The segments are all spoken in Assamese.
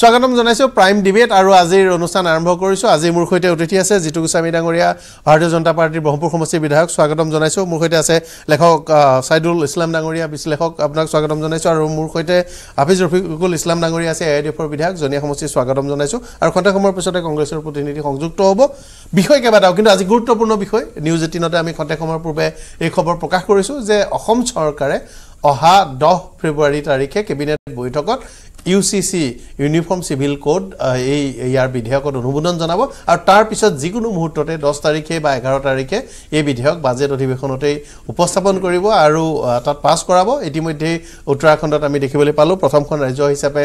স্বাগতম জনাইছোঁ প্ৰাইম ডিবেট আৰু আজিৰ অনুষ্ঠান আৰম্ভ কৰিছোঁ। আজি মোৰ সৈতে অতিথি আছে জিতু গোস্বামী ডাঙৰীয়া ভাৰতীয় জনতা পাৰ্টীৰ ব্ৰহ্মপুৰ সমষ্টিৰ বিধায়ক স্বাগতম জনাইছোঁ। মোৰ সৈতে আছে লেখক ছাইদুল ইছলাম ডাঙৰীয়া বিশ্লেষক আপোনাক স্বাগতম জনাইছোঁ। আৰু মোৰ সৈতে হাফিজ ৰফিকুল ইছলাম ডাঙৰীয়া আছে এ আই ডি এফৰ বিধায়ক। জনীয়া সমষ্টিৰ স্বাগতম জনাইছোঁ। আৰু খন্তেক সময়ৰ পিছতে কংগ্ৰেছৰ প্ৰতিনিধি সংযুক্ত হ'ব। বিষয় কেইবাটাও কিন্তু আজি গুৰুত্বপূৰ্ণ বিষয়। নিউজ এইটিনতে আমি খন্তেক সময়ৰ পূৰ্বে এই খবৰ প্ৰকাশ কৰিছোঁ যে অসম চৰকাৰে অহা দহ ফেব্ৰুৱাৰী তাৰিখে কেবিনেট বৈঠকত U C C uniform civil code এই ইয়াৰ বিধেয়কত অনুমোদন জনাব আৰু তাৰ পিছত যিকোনো মুহূৰ্ততে দহ তাৰিখে বা এঘাৰ তাৰিখে এই বিধেয়ক বাজেট অধিৱেশনতেই উপস্থাপন কৰিব আৰু তাত পাছ কৰাব। ইতিমধ্যেই উত্তৰাখণ্ডত আমি দেখিবলৈ পালোঁ প্ৰথমখন ৰাজ্য হিচাপে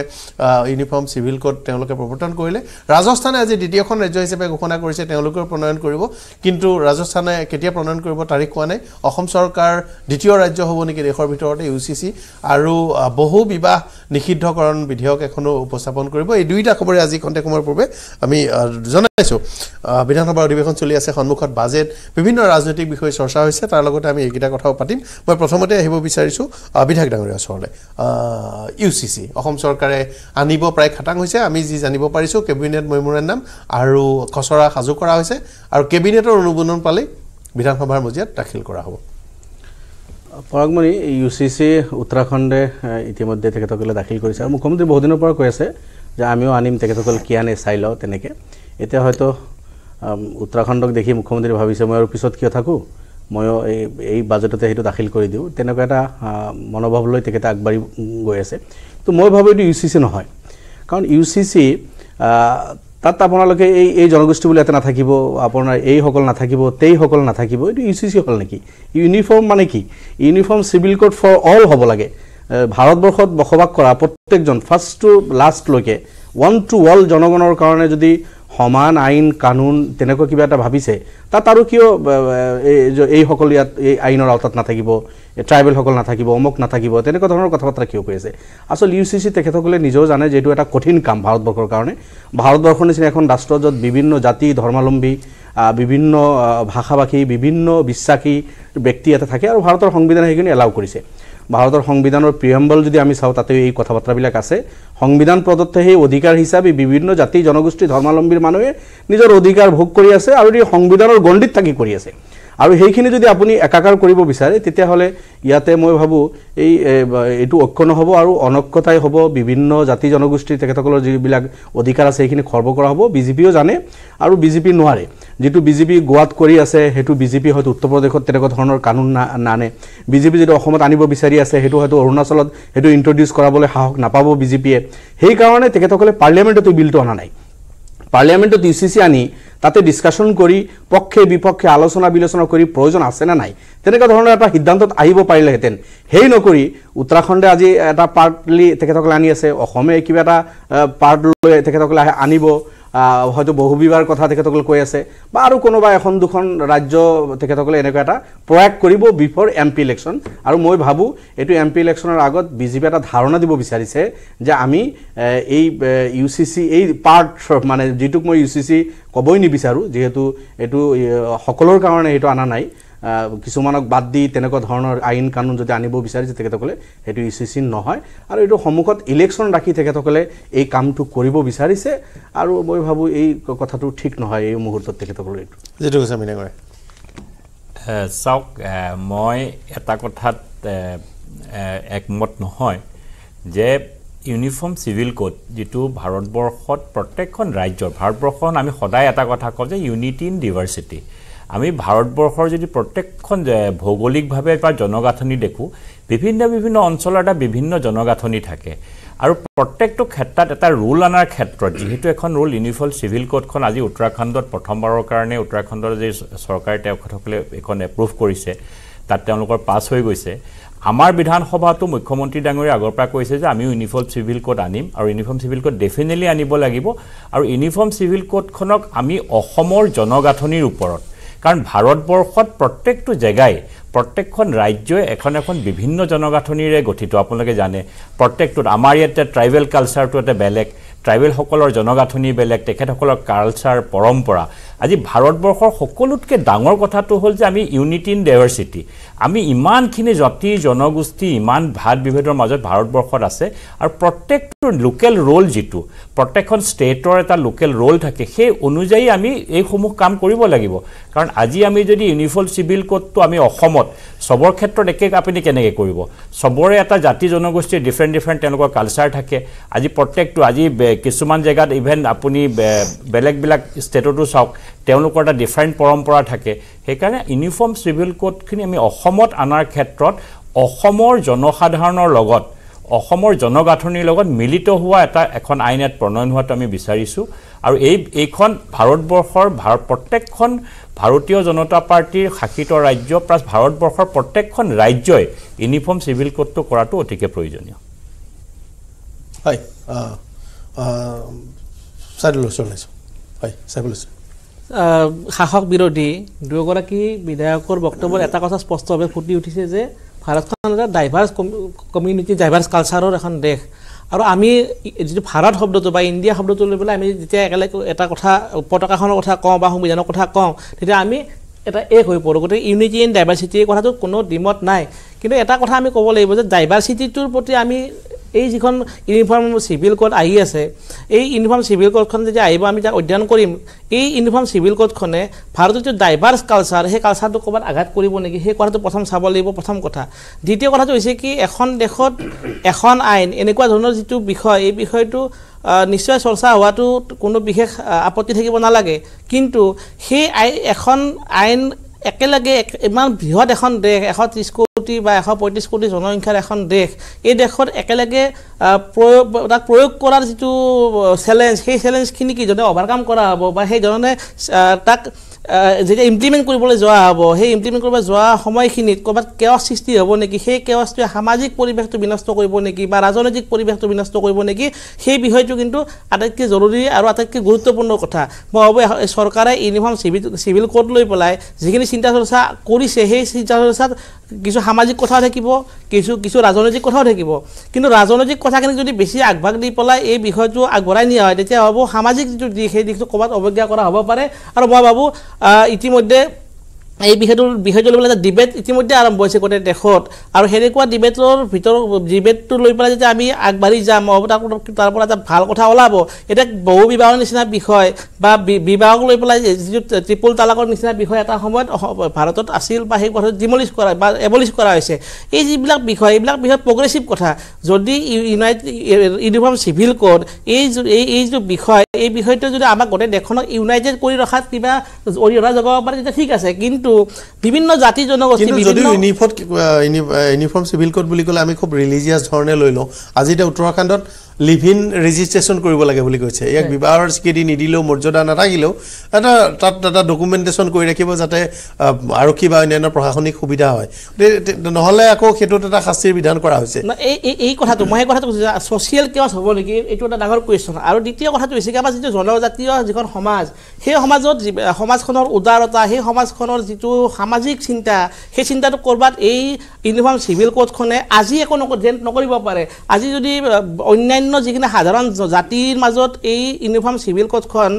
ইউনিফৰ্ম চিভিল কোড তেওঁলোকে প্ৰৱৰ্তন কৰিলে। ৰাজস্থানে আজি দ্বিতীয়খন ৰাজ্য হিচাপে ঘোষণা কৰিছে তেওঁলোকেও প্ৰণয়ন কৰিব। কিন্তু ৰাজস্থানে কেতিয়া প্ৰণয়ন কৰিব তাৰিখ কোৱা নাই। অসম চৰকাৰ দ্বিতীয় ৰাজ্য হ'ব নেকি দেশৰ ভিতৰতে ইউ চি চি। আৰু বহু বিবাহ নিষিদ্ধকৰণ বিধেয়ক এখনো উপস্থাপন কৰিব। এই দুয়োটা খবৰে আজি খন্তেক সময়ৰ পূৰ্বে আমি জনাইছোঁ বিধানসভাৰ অধিৱেশন চলি আছে সন্মুখত বাজেট বিভিন্ন ৰাজনৈতিক বিষয় চৰ্চা হৈছে তাৰ লগতে আমি এইকেইটা কথাও পাতিম। মই প্ৰথমতে আহিব বিচাৰিছোঁ বিধায়ক ডাঙৰীয়া ওচৰলৈ। ইউ চি চি অসম চৰকাৰে আনিব প্ৰায় খাটাং হৈছে আমি যি জানিব পাৰিছোঁ কেবিনেট মেমৰেণ্ডাম আৰু খচৰা সাজু কৰা হৈছে আৰু কেবিনেটৰ অনুমোদন পালেই বিধানসভাৰ মজিয়াত দাখিল কৰা হ'ব। পৰাগমণি ইউ চি চি উত্তৰাখণ্ডে ইতিমধ্যে তেখেতসকলে দাখিল কৰিছে। আৰু মুখ্যমন্ত্ৰী বহুদিনৰ পৰা কৈ আছে যে আমিও আনিম তেখেতসকল কি আনে চাই লওঁ তেনেকৈ। এতিয়া হয়তো উত্তৰাখণ্ডক দেখি মুখ্যমন্ত্ৰী ভাবিছে মই আৰু পিছত কিয় থাকোঁ? ময়ো এই এই বাজেটতে সেইটো দাখিল কৰি দিওঁ। তেনেকুৱা এটা মনোভাৱ লৈ তেখেতে আগবাঢ়ি গৈ আছে। তো মই ভাবোঁ এইটো ইউ চি চি নহয়। কাৰণ ইউ চি চি তাত আপোনালোকে এই এই জনগোষ্ঠী বুলি ইয়াতে নাথাকিব আপোনাৰ এইসকল নাথাকিব তেইসকল নাথাকিব এইটো ইউ চি চি হ'ল নেকি? ইউনিফৰ্ম মানে কি? Uniform civil code for all হ'ব লাগে। ভাৰতবৰ্ষত বসবাস কৰা প্ৰত্যেকজন ফাৰ্ষ্ট টু লাষ্টলৈকে ওৱান টু অল জনগণৰ কাৰণে যদি সমান আইন কানুন তেনেকুৱা কিবা এটা ভাবিছে তাত আৰু কিয় এইসকল ইয়াত এই আইনৰ আওতাত নাথাকিব ট্ৰাইবেলসকল নাথাকিব অমুক নাথাকিব তেনেকুৱা ধৰণৰ কথা বতৰা কিয় কৈ আছে? আচলতে ইউ চি চি তেখেতসকলে নিজেও জানে যে এইটো এটা কঠিন কাম ভাৰতবৰ্ষৰ কাৰণে। ভাৰতবৰ্ষৰ নিচিনা এখন ৰাষ্ট্ৰ য'ত বিভিন্ন জাতি ধৰ্মাৱলম্বী বিভিন্ন ভাষা ভাষী বিভিন্ন বিশ্বাসী ব্যক্তি ইয়াতে থাকে আৰু ভাৰতৰ সংবিধানে সেইখিনি এলাউ কৰিছে। ভাৰতৰ সংবিধানৰ প্ৰিয়ম্বল যদি আমি চাওঁ তাতেও এই কথা বাৰ্তাবিলাক আছে। সংবিধান প্ৰদত্ত সেই অধিকাৰ হিচাপে বিভিন্ন জাতি জনগোষ্ঠী ধৰ্মাৱলম্বীৰ মানুহে নিজৰ অধিকাৰ ভোগ কৰি আছে আৰু এই সংবিধানৰ গণ্ডিত থাকি কৰি আছে। আৰু সেইখিনি যদি আপুনি একাকাৰ কৰিব বিচাৰে তেতিয়াহ'লে ইয়াতে মই ভাবোঁ এই এইটো ঐক্য নহ'ব আৰু অনৈক্যতাই হ'ব বিভিন্ন জাতি জনগোষ্ঠীৰ তেখেতসকলৰ যিবিলাক অধিকাৰ আছে সেইখিনি খৰ্ব কৰা হ'ব। বিজেপিও জানে আৰু বিজেপি নোৱাৰে। যিটো বিজেপি গোৱাত কৰি আছে সেইটো বিজেপি হয়তো উত্তৰ প্ৰদেশত তেনেকুৱা ধৰণৰ কানুন না নানে। বিজেপি যিটো অসমত আনিব বিচাৰি আছে সেইটো হয়তো অৰুণাচলত সেইটো ইণ্ট্ৰডিউচ কৰাবলৈ সাহস নাপাব বিজেপিয়ে। সেইকাৰণে তেখেতসকলে পাৰ্লিয়ামেণ্টতো বিলটো অনা নাই। পাৰ্লিয়ামেণ্টত ইউ চি চি আনি তাতে ডিছকাশ্যন কৰি পক্ষে বিপক্ষে আলোচনা বিলোচনা কৰি প্ৰয়োজন আছে নে নাই? তেনেকুৱা ধৰণৰ এটা সিদ্ধান্তত আহিব পাৰিলেহেঁতেন। সেই নকৰি উত্তৰাখণ্ডে আজি এটা পাৰ্টলি তেখেতসকলে আনি আছে অসমে কিবা এটা পাৰ্ট লৈ তেখেতসকলে আনিব। হয়তো বহুবিবাৰ কথা তেখেতসকলে কৈ আছে বা আৰু কোনোবা এখন দুখন ৰাজ্য তেখেতসকলে এনেকুৱা এটা প্ৰয়াস কৰিব বিফৰ এম পি ইলেকশ্যন। আৰু মই ভাবোঁ এইটো এম পি ইলেকশ্যনৰ আগত বিজেপি এটা ধাৰণা দিব বিচাৰিছে যে আমি এই ইউ চি চি এই পাৰ্ট মানে যিটোক মই ইউ চি চি ক'বই নিবিচাৰোঁ যিহেতু এইটো সকলোৰ কাৰণে সেইটো অনা নাই। কিছুমানক বাদ দি তেনেকুৱা ধৰণৰ আইন কানুন যদি আনিব বিচাৰিছে তেখেতসকলে সেইটো চি চি নহয়। আৰু এইটো সন্মুখত ইলেকশ্যন ৰাখি তেখেতসকলে এই কামটো কৰিব বিচাৰিছে আৰু মই ভাবোঁ এই কথাটো ঠিক নহয় এই মুহূৰ্তত তেখেতসকলে এইটো। যিটো গোস্বামী ডাঙৰীয়া এ, চাওক মই এটা কথাত একমত নহয় যে ইউনিফৰ্ম চিভিল কোড যিটো ভাৰতবৰ্ষত প্ৰত্যেকখন ৰাজ্যৰ ভাৰতবৰ্ষখন আমি সদায় এটা কথা কওঁ যে ইউনিটি ইন ডিভাৰ্চিটি আমি ভাৰতবৰ্ষৰ যদি প্ৰত্যেকখন ভৌগোলিকভাৱে বা জনগাঁথনি দেখোঁ বিভিন্ন বিভিন্ন অঞ্চলৰ এটা বিভিন্ন জনগাঁথনি থাকে। আৰু প্ৰত্যেকটো ক্ষেত্ৰত এটা ৰুল অনাৰ ক্ষেত্ৰত যিহেতু এখন ৰুল ইউনিফৰ্ম চিভিল কোডখন আজি উত্তৰাখণ্ডত প্ৰথমবাৰৰ কাৰণে উত্তৰাখণ্ডৰ যি চৰকাৰে তেখেতসকলে এইখন এপ্ৰুভ কৰিছে তাত তেওঁলোকৰ পাছ হৈ গৈছে। আমাৰ বিধানসভাতো মুখ্যমন্ত্ৰী ডাঙৰীয়া আগৰ পৰা কৈছে যে আমি ইউনিফৰ্ম চিভিল কোড আনিম আৰু ইউনিফৰ্ম চিভিল কোড ডেফিনেটলি আনিব লাগিব। আৰু ইউনিফৰ্ম চিভিল কোডখনক আমি অসমৰ জনগাঁথনিৰ ওপৰত কাৰণ ভাৰতবৰ্ষত প্ৰত্যেকটো জেগাই প্ৰত্যেকখন ৰাজ্যই এখন এখন বিভিন্ন জনগাঁথনিৰে গঠিত। আপোনালোকে জানে প্ৰত্যেকটোত আমাৰ ইয়াতে ট্ৰাইবেল কালচাৰটো এটা বেলেগ ট্ৰাইবেলসকলৰ জনগাঁথনি বেলেগ তেখেতসকলৰ কালচাৰ পৰম্পৰা। আজি ভাৰতবৰ্ষৰ সকলোতকৈ ডাঙৰ কথাটো হ'ল যে আমি ইউনিটি ইন ডাইভাৰ্চিটি। আমি ইমানখিনি জাতি জনগোষ্ঠী ইমান ভাত বিভেদৰ মাজত ভাৰতবৰ্ষত আছে আৰু প্ৰত্যেকটো লোকেল ৰোল যিটো প্ৰত্যেকখন ষ্টেটৰ এটা লোকেল ৰোল থাকে সেই অনুযায়ী আমি এইসমূহ কাম কৰিব লাগিব। কাৰণ আজি আমি যদি ইউনিফৰ্ম চিভিল কোডটো আমি অসমত চবৰ ক্ষেত্ৰত একে আপুনি কেনেকৈ কৰিব? চবৰে এটা জাতি জনগোষ্ঠীৰ ডিফাৰেণ্ট ডিফাৰেণ্ট তেওঁলোকৰ কালচাৰ থাকে। আজি প্ৰত্যেকটো আজি কিছুমান জেগাত ইভেন আপুনি বেলেগবিলাক ষ্টেটতো চাওক তেওঁলোকৰ এটা ডিফাৰেণ্ট পৰম্পৰা থাকে। সেইকাৰণে ইউনিফৰ্ম চিভিল কোডখিনি আমি অসমত অনাৰ ক্ষেত্ৰত অসমৰ জনসাধাৰণৰ লগত অসমৰ জনগাঁথনিৰ লগত মিলিত হোৱা এটা এখন আইন ইয়াত প্ৰণয়ন হোৱাটো আমি বিচাৰিছোঁ। আৰু এই এইখন ভাৰতবৰ্ষৰ ভাৰত প্ৰত্যেকখন ভাৰতীয় জনতা পাৰ্টীৰ শাসিত ৰাজ্য প্লাছ ভাৰতবৰ্ষৰ প্ৰত্যেকখন ৰাজ্যই ইউনিফৰ্ম চিভিল কোডটো কৰাটো অতিকে প্ৰয়োজনীয়। হয় শাসক বিৰোধী দুয়োগৰাকী বিধায়কৰ বক্তব্যত এটা কথা স্পষ্টভাৱে ফুটি উঠিছে যে ভাৰতখন এটা ডাইভাৰ্ছ কমিউনিটি ডাইভাৰ্ছ কালচাৰৰ এখন দেশ। আৰু আমি যিটো ভাৰত শব্দটো বা ইণ্ডিয়া শব্দটো লৈ পেলাই আমি যেতিয়া একেলগে এটা কথা পতাকাখনৰ কথা কওঁ বা সংবিধানৰ কথা কওঁ তেতিয়া আমি এটা এক হৈ পৰোঁ। গতিকে ইউনিটি ইন ডাইভাৰ্চিটি এই কথাটো কোনো ডিমত নাই। কিন্তু এটা কথা আমি ক'ব লাগিব যে ডাইভাৰ্চিটিটোৰ প্ৰতি আমি এই যিখন ইউনিফৰ্ম চিভিল কোড আহি আছে এই ইউনিফৰ্ম চিভিল কোডখন যেতিয়া আহিব আমি তাক অধ্যয়ন কৰিম এই ইউনিফৰ্ম চিভিল কোডখনে ভাৰতৰ যিটো ডাইভাৰ্ছ কালচাৰ সেই কালচাৰটো ক'ৰবাত আঘাত কৰিব নেকি? সেই কথাটো প্ৰথম চাব লাগিব প্ৰথম কথা। দ্বিতীয় কথাটো হৈছে কি এখন দেশত এখন আইন এনেকুৱা ধৰণৰ যিটো বিষয় এই বিষয়টো নিশ্চয় চৰ্চা হোৱাটো কোনো বিশেষ আপত্তি থাকিব নালাগে। কিন্তু সেই আই এখন আইন একেলগে এক- ইমান বৃহৎ এখন দেশ এশ ত্ৰিছ কোটি বা এশ পঁয়ত্ৰিছ কোটি জনসংখ্যাৰ এখন দেশ এই দেশত একেলগে প্ৰয়োগ তাক প্ৰয়োগ কৰাৰ যিটো চেলেঞ্জ সেই চেলেঞ্জখিনি কি জনে অভাৰকাম কৰা হ'ব বা আহ, তাক যেতিয়া ইমপ্লিমেণ্ট কৰিবলৈ যোৱা হ'ব সেই ইমপ্লিমেণ্ট কৰিব যোৱা সময়খিনিত ক'ৰবাত কেৱছ সৃষ্টি হ'ব নেকি সেই কেৱছটোৱে সামাজিক পৰিৱেশটো বিনষ্ট কৰিব নেকি বা ৰাজনৈতিক পৰিৱেশটো বিনষ্ট কৰিব নেকি সেই বিষয়টো কিন্তু আটাইতকৈ জৰুৰী আৰু আটাইতকৈ গুৰুত্বপূৰ্ণ কথা। মই ভাবোঁ চৰকাৰে ইউনিফৰ্ম চিভিল চিভিল কোড লৈ পেলাই যিখিনি চিন্তা চৰ্চা কৰিছে সেই চিন্তা চৰ্চাত কিছু সামাজিক কথাও থাকিব কিছু কিছু ৰাজনৈতিক কথাও থাকিব। কিন্তু ৰাজনৈতিক কথাখিনি যদি বেছি আগভাগ দি পেলাই এই বিষয়টো আগবঢ়াই নিয়া হয় তেতিয়া হ'ব সামাজিক যিটো দিশ সেই দিশটো ক'ৰবাত অৱজ্ঞা কৰা হ'ব পাৰে। আৰু মই ভাবোঁ ইতিমধ্যে এই বিষয়টোৰ বিষয়টো লৈ পেলাই এটা ডিবেট ইতিমধ্যে আৰম্ভ হৈছে গোটেই দেশত। আৰু সেনেকুৱা ডিবেটৰ ভিতৰত ডিবেটটো লৈ পেলাই যেতিয়া আমি আগবাঢ়ি যাম তাৰ পৰা এটা ভাল কথা ওলাব। এতিয়া বহু বিবাহৰ নিচিনা বিষয় বা বিবাহক লৈ পেলাই যিটো ট্ৰিপুল তালাকৰ নিচিনা বিষয় এটা সময়ত ভাৰতত আছিল বা সেই কথাটো ডিমলিছ কৰা বা এবলিছ কৰা হৈছে। এই যিবিলাক বিষয় এইবিলাক বিষয় প্ৰগ্ৰেছিভ কথা। যদি ইউনাইটেড ইউনিফৰ্ম চিভিল কোড এই যি- এই এই যিটো বিষয় এই বিষয়টো যদি আমাক গোটেই দেশখনক ইউনাইটেড কৰি ৰখাত কিবা অৰিহণা যোগাব পাৰে তেতিয়া ঠিক আছে। কিন্তু বিভিন্ন জাতি জনগোষ্ঠী কিন্তু ইউনিফৰ্ম ইউনিফৰ্ম চিভিল কোড বুলি ক'লে আমি খুব ৰিলিজিয়াছ ধৰণে লৈ লওঁ। আজি এতিয়া উত্তৰাখণ্ডত লিভ ইন ৰেজিষ্ট্ৰেশ্যন কৰিব লাগে বুলি কৈছে। ইয়াক বিবাহৰ স্বীকৃতি নিদিলেও মৰ্যাদা নাথাকিলেও এটা তাত এটা ডকুমেণ্টেশ্যন কৰি ৰাখিব যাতে আৰক্ষী বা অন্যান্য প্ৰশাসনিক সুবিধা হয়। নহ'লে আকৌ সেইটোত এটা শাস্তিৰ বিধান কৰা হৈছে। এই এই- এই কথাটো মই সেই কথাটো কৈছোঁ ছ'চিয়েল কেৱাছ হ'ব নেকি এইটো এটা ডাঙৰ কুৱেশ্যন আৰু দ্বিতীয় কথাটো হৈছে কি আমাৰ যিটো জনজাতীয় যিখন সমাজ সেই সমাজত যি সমাজখনৰ উদাৰতা সেই সমাজখনৰ যিটো সামাজিক চিন্তা সেই চিন্তাটো ক'ৰবাত এই ইউনিফৰ্ম চিভিল কোডখনে আজি একো যেন নকৰিব পাৰে। আজি যদি আহ, অন্যান্য যিখিনি সাধাৰণ জাতিৰ মাজত এই ইউনিফৰ্ম চিভিল কোডখন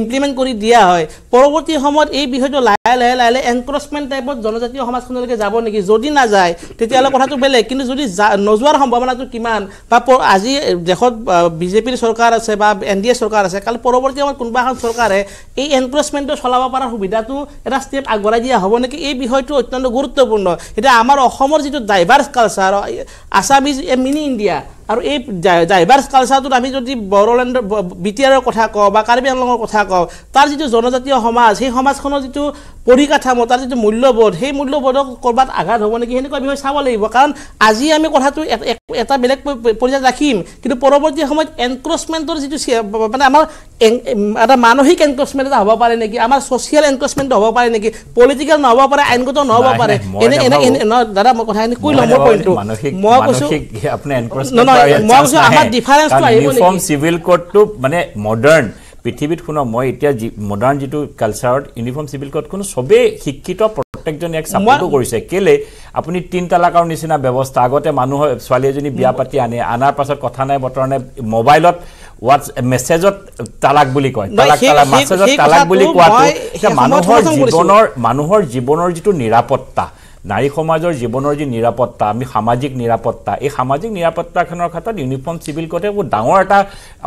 ইমপ্লিমেণ্ট কৰি দিয়া হয়। পৰৱৰ্তী সময়ত এই বিষয়টো লাহে লাহে লাহে লাহে এনক্ৰচমেণ্ট টাইপত জনজাতীয় সমাজখনলৈকে যাব নেকি? যদি নাযায় তেতিয়াহ'লে কথাটো বেলেগ। কিন্তু যদি নোযোৱাৰ সম্ভাৱনাটো কিমান? বা আজি দেশত বিজেপিৰ চৰকাৰ আছে বা এন ডি এ চৰকাৰ আছে কালি পৰৱৰ্তী সময়ত কোনোবা এখন চৰকাৰে এই এনক্ৰচমেণ্টটো চলাব পৰাৰ সুবিধাটো এটা ষ্টেপ আগবঢ়াই দিয়া হ'ব নেকি? এই বিষয়টো অত্যন্ত গুৰুত্বপূৰ্ণ। এতিয়া আমাৰ অসমৰ যিটো diverse culture Assam is a mini India আৰু এই ডাইভাৰ্ছ কালচাৰটোত আমি যদি বড়োলেণ্ডৰ বি টি আৰৰ কথা কওঁ বা কাৰ্বি আংলঙৰ কথা কওঁ তাৰ যিটো জনজাতীয় সমাজ সেই সমাজখনৰ যিটো পৰিকাঠামো তাৰ যিটো মূল্যবোধ সেই মূল্যবোধক ক'ৰবাত আঘাত হ'ব নেকি সেনেকুৱা বিষয় চাব লাগিব। কাৰণ আজি আমি কথাটো এটা বেলেগ পৰ্যায়ত ৰাখিম। কিন্তু পৰৱৰ্তী সময়ত এনক্ৰচমেণ্টৰ যিটো মানে আমাৰ এটা মানসিক এনক্ৰচমেণ্ট এটা হ'ব পাৰে নেকি? আমাৰ ছ'চিয়েল এনক্ৰচমেণ্ট হ'ব পাৰে নেকি? পলিটিকেল নহ'ব পাৰে আইনগত নহ'ব পাৰে। এনে এনে দাদা মই কথাখিনি কৈ লওঁ মই মোৰ পইণ্টটো মই কৈছোঁ নহয়, মই কৈছোঁ আমাৰ নাহে। difference টো কাৰণ আহিব নেকি? চিভিল কোডটো মানে মডাৰ্ণ পৃথিৱীত শুনক মই এতিয়া যি মডাৰ্ণ যিটো কালচাৰত ইউনিফৰ্ম চিভিল কোড কোনো চবেই শিক্ষিত প্ৰত্যেকজনে ইয়াক ছাপৰ্টো কৰিছে। কেলে? আপুনি তিন তালাকৰ নিচিনা ব্যৱস্থা আগতে মানুহৰ ছোৱালী এজনী বিয়া পাতি আনে আনাৰ পাছত কথা নাই বতৰা নাই মোবাইলত মেছেজত তালাক বুলি কয়। তালাক মেছেজত তালাক বুলি কোৱাটো মানুহৰ। জীৱনৰ মানুহৰ জীৱনৰ যিটো নিৰাপত্তা নাৰী সমাজৰ জীৱনৰ যি নিৰাপত্তা আমি সামাজিক নিৰাপত্তা এই সামাজিক নিৰাপত্তাখনৰ ক্ষেত্ৰত ইউনিফৰ্ম চিভিল কোডে বহুত ডাঙৰ এটা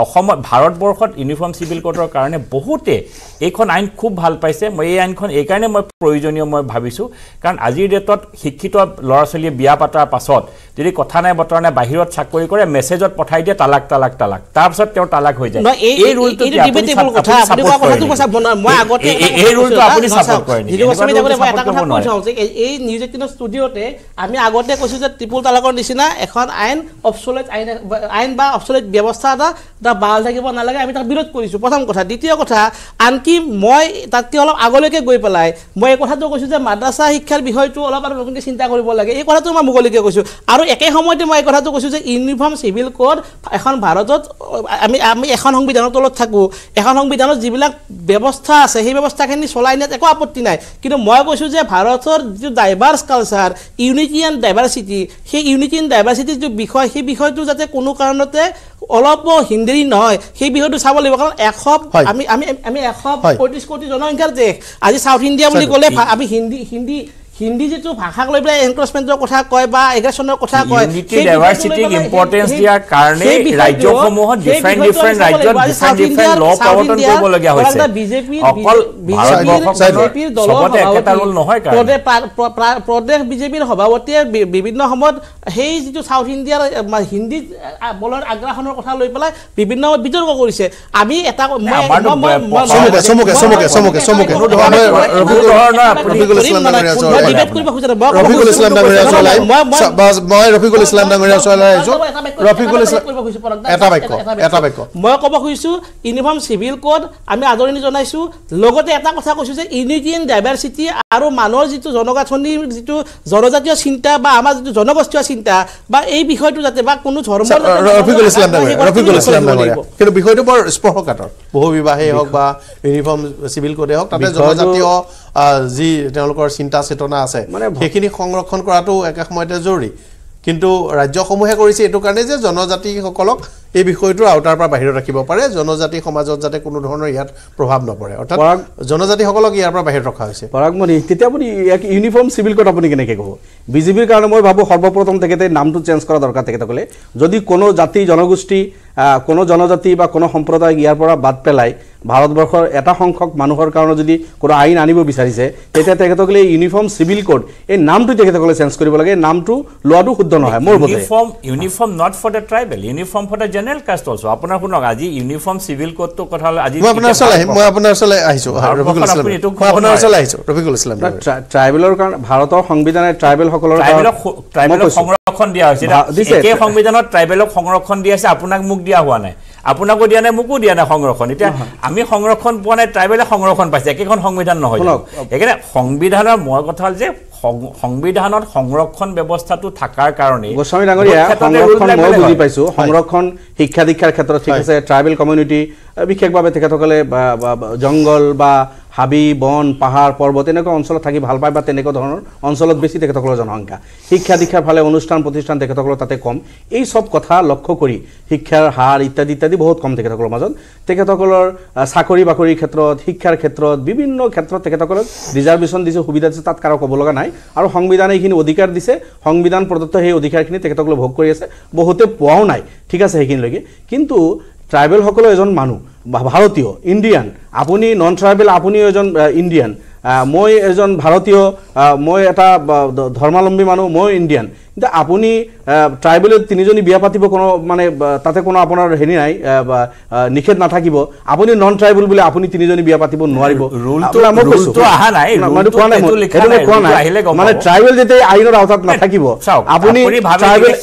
অসমত ভাৰতবৰ্ষত ইউনিফৰ্ম চিভিল কোডৰ কাৰণে বহুতে এইখন আইন খুব ভাল পাইছে। মই এই আইনখন এইকাৰণে মই প্ৰয়োজনীয় মই ভাবিছোঁ। কাৰণ আজিৰ ডেটত শিক্ষিত ল'ৰা ছোৱালীয়ে বিয়া পতাৰ পাছত যদি কথা নাই বতৰা নাই বাহিৰত চাকৰি কৰে মেছেজত পঠাই দিয়ে তালাক তালাক তালাক। তাৰপিছত তেওঁৰ তালাক হৈ যায়। এই- ৰুলটো আপুনি কৰে কথাটো নেকি? কৈছা, বনা- মই আগতে এই- এটা এই- কথা এই ৰুলটো কৈছোঁ, আপুনি হা, ছাপোৰ্ট চাওক, কৰে নেকি জিতু গোস্বামী এনেকুৱা ডাঙৰীয়া, মই ৰুল এটা support কথা কৰিব কৈ নোৱাৰে। চাওঁ যে এই- এই নিউজ এইটিনৰ ষ্টুডিঅ'তে আমি আগতে কৈছোঁ যে ত্ৰিপুল তালাকৰ নিচিনা এখন আইন অবচলেট আইন আইন বা অবচলেট ব্যৱস্থা এটা এটা বাল থাকিব নালাগে আমি তাক বিৰোধ কৰিছোঁ প্ৰথম কথা দ্বিতীয় কথা আনকি মই তাতকৈ অলপ আগলৈকে গৈ পেলাই মই এই কথাটো কৈছোঁ যে মাদ্ৰাছা শিক্ষাৰ বিষয়টো অলপ আৰু নতুনকৈ চিন্তা কৰিব লাগে এই কথাটো মই মুকলিকৈ কৈছোঁ আৰু একে সময়তে মই এই কথাটো কৈছোঁ যে ইউনিফৰ্ম চিভিল কোড এখন ভাৰতত আমি আমি এখন সংবিধানৰ তলত থাকোঁ এখন সংবিধানত যিবিলাক ব্যৱস্থা আছে সেই ব্যৱস্থাখিনি চলাই নিয়াত একো আপত্তি নাই কিন্তু মই কৈছোঁ যে ভাৰতৰ যিটো diverse culture unity and diversity সেই ইউনিটি এণ্ড ডাইভাৰ্চিটিৰ যিটো বিষয় সেই বিষয়টো যাতে কোনো কাৰণতে অলপো হিন্দেৰী নহয় সেই বিষয়টো চাব লাগিব কাৰণ এশ। আমি আমি আমি এশ। পঁয়ত্ৰিছ কোটি জনসংখ্যাৰ দেশ আজি চাউথ ইণ্ডিয়া বুলি ক'লে আমি হিন্দী হিন্দী হিন্দী যিটো ভাষাক লৈ পেলাই এনক্ৰচমেণ্টৰ কথা কয় বা এগ্ৰেশ্যনৰ কথা কয় লৈ importance সেই- দিয়াৰ কাৰণে ৰাজ্যসমূহত আমি চাব ৰাজ্যত India- law South প্ৰৱৰ্তন কৰিবলগীয়া হৈছে। অকল বিজেপিৰ দলৰ একেটা ৰোল নহয় কাৰণে। প্ৰদেশ প্ৰা- প্ৰ- প্ৰা- প্ৰদেশ বিজেপিৰ সভাপতিয়ে বিভিন্ন সময়ত সেই যিটো চাউথ ইণ্ডিয়াৰ আহ, বলৰ আগ্ৰাসনৰ কথা লৈ পেলাই বিভিন্ন সময়ত বিতৰ্ক কৰিছে আমি এটা মই- ৰফিকুল- ইছলাম ডাঙৰীয়া ওচৰলৈ খুজিছোঁ। মই- ৰফিকুল ইছলাম ডাঙৰীয়া ওচৰলৈ ওচৰলৈ আহিছোঁ। ৰফিকুল ইছলাম। এটা বাক্য এটা বাক্য মই ক'ব খুজিছোঁ ইউনিফৰ্ম চিভিল কোড আমি আদৰণি জনাইছোঁ। লগতে এটা কথা কৈছোঁ যে ইউনিটি ইন ডাইভাৰ্চিটি আৰু মানুহৰ যিটো জনগাঁথনিৰ যিটো জনজাতীয় চিন্তা বা আমাৰ যিটো জনগোষ্ঠীয় চিন্তা বা এই বিষয়টো যাতে বা কোনো ৰ- ৰফিকুল ইছলাম ডাঙৰীয়া ৰফিকুল ইছলাম ডাঙৰীয়া। কিন্তু বিষয়টো বৰ স্পৰ্শকাতৰ। বহু বিবাহেই হওক বা ইউনিফৰ্ম চিভিল কোডেই হওক তাতে জনজাতীয় যি তেওঁলোকৰ চিন্তা চেতনা আছে সেইখিনি সংৰক্ষণ কৰাটো একে সময়তে জৰুৰী। কিন্তু ৰাজ্যসমূহে কৰিছে এইটো কাৰণে যে জনজাতিসকলক এই বিষয়টোৰ আওতাৰ পৰা বাহিৰত ৰাখিব পাৰে। জনজাতি সমাজত যাতে কোনো ধৰণৰ ইয়াত প্ৰভাৱ নপৰে। অৰ্থাৎ জনজাতিসকলক ইয়াৰ পৰা বাহিৰত ৰখা হৈছে। পৰাগমণি তেতিয়া আপুনি ইয়াক ইউনিফৰ্ম চিভিল কোড আপুনি কেনেকৈ ক'ব? বিজেপিৰ কাৰণে মই ভাবোঁ সৰ্বপ্ৰথম তেখেতে নামটো চেঞ্জ কৰা দৰকাৰ তেখেতসকলে যদি কোনো জাতি জনগোষ্ঠী কোনো জনজাতি বা কোনো সম্প্ৰদায়ক ইয়াৰ পৰা বাদ পেলাই ভাৰতবৰ্ষৰ এটা সংখ্যক মানুহৰ কাৰণে যদি কোনো আইন আনিব বিচাৰিছে তেতিয়া তেখেতসকলে এই ইউনিফৰ্ম চিভিল কোড এই নামটো তেখেতসকলে চেঞ্জ কৰিব লাগে। নামটো লোৱাটো শুদ্ধ নহয় মোৰ uniform not for the tribal uniform for the general caste also আপোনাৰ শুনক আজি ইউনিফৰ্ম চিভিল কোডটো কথা হ'লে আজি মই আপোনাৰ ওচৰলৈ আহিম মই ভাৰতবৰ্ষ- আপোনাৰ ওচৰলৈ আহিছোঁ। ৰফিকুল ইছলাম আপুনি এইটো মই ক'ব আপোনাৰ নোৱাৰে। ওচৰলৈ আহিছোঁ ৰফিকুল ইছলাম। ট্ৰা- ট্ৰাইবেলৰ কাৰণে ভাৰতৰ সংবিধানে ট্ৰাইবেলসকলৰ ট্ৰাইবেলক। সংৰক্ষণ দিয়া হৈছে। একে সংবিধানত ট্ৰাইবেলক সংৰক্ষণ দিয়া আছে আপোনাক মোক দিয়া হোৱা নাই। আপোনাকো দিয়া নাই মোকো দিয়া নাই সংৰক্ষণ এতিয়া আমি সংৰক্ষণ পোৱা নাই ট্ৰাইবেলে সংৰক্ষণ পাইছে একেখন সংবিধান নহয়। সেইকাৰণে সংবিধানৰ মই কথা হ'ল যে সংবিধানত সংৰক্ষণ ব্যৱস্থাটো থকাৰ কাৰণে গোস্বামী ডাঙৰীয়া সংৰক্ষণ মই বুজি। পাইছোঁ সংৰক্ষণ শিক্ষা দীক্ষাৰ ক্ষেত্ৰত ঠিক। আছে ট্ৰাইবেল কমিউনিটি বিশেষভাৱে তেখেতসকলে জংগল বা হাবি বন পাহাৰ পৰ্বত তেনেকুৱা অঞ্চলত থাকি ভাল পায় বা তেনেকুৱা ধৰণৰ অঞ্চলত বেছি তেখেতসকলৰ জনসংখ্যা। শিক্ষা দীক্ষাৰ ফালে অনুষ্ঠান প্ৰতিষ্ঠান তেখেতসকলৰ তাতে কম। এই চব কথা লক্ষ্য কৰি শিক্ষাৰ হাৰ ইত্যাদি ইত্যাদি বহুত কম তেখেতসকলৰ মাজত। তেখেতসকলৰ চাকৰি বাকৰিৰ ক্ষেত্ৰত শিক্ষাৰ ক্ষেত্ৰত বিভিন্ন ক্ষেত্ৰত তেখেতসকলক ৰিজাৰ্ভেশ্যন দিছে সুবিধা দিছে তাত কাৰো ক'ব লগা নাই। আৰু সংবিধানে এইখিনি অধিকাৰ দিছে সংবিধান প্ৰদত্ত সেই অধিকাৰখিনি তেখেতসকলে ভোগ কৰি আছে। বহুতে পোৱাও নাই ঠিক আছে সেইখিনিলৈকে। কিন্তু ট্ৰাইবেলসকলো এজন মানুহ ভাৰতীয় ইণ্ডিয়ান। আপুনি নন ট্ৰাইবেল আপুনিও এজন ইণ্ডিয়ান। মই এজন ভাৰতীয় মই এটা ধৰ্মাৱলম্বী মানুহ মই ইণ্ডিয়ান। কিন্তু আপুনি ট্ৰাইবেলত তিনিজনী বিয়া পাতিব কোনো মানে তাতে কোনো আপোনাৰ হেৰি নাই নিষেধ নাথাকিব আপুনি নন ট্ৰাইবেল বুলি আপুনি তিনিজনী বিয়া পাতিব নোৱাৰিব মানে। ট্ৰাইবেল যেতিয়া আইনৰ আওতাত নাথাকিব আপুনি ট্ৰাইবেল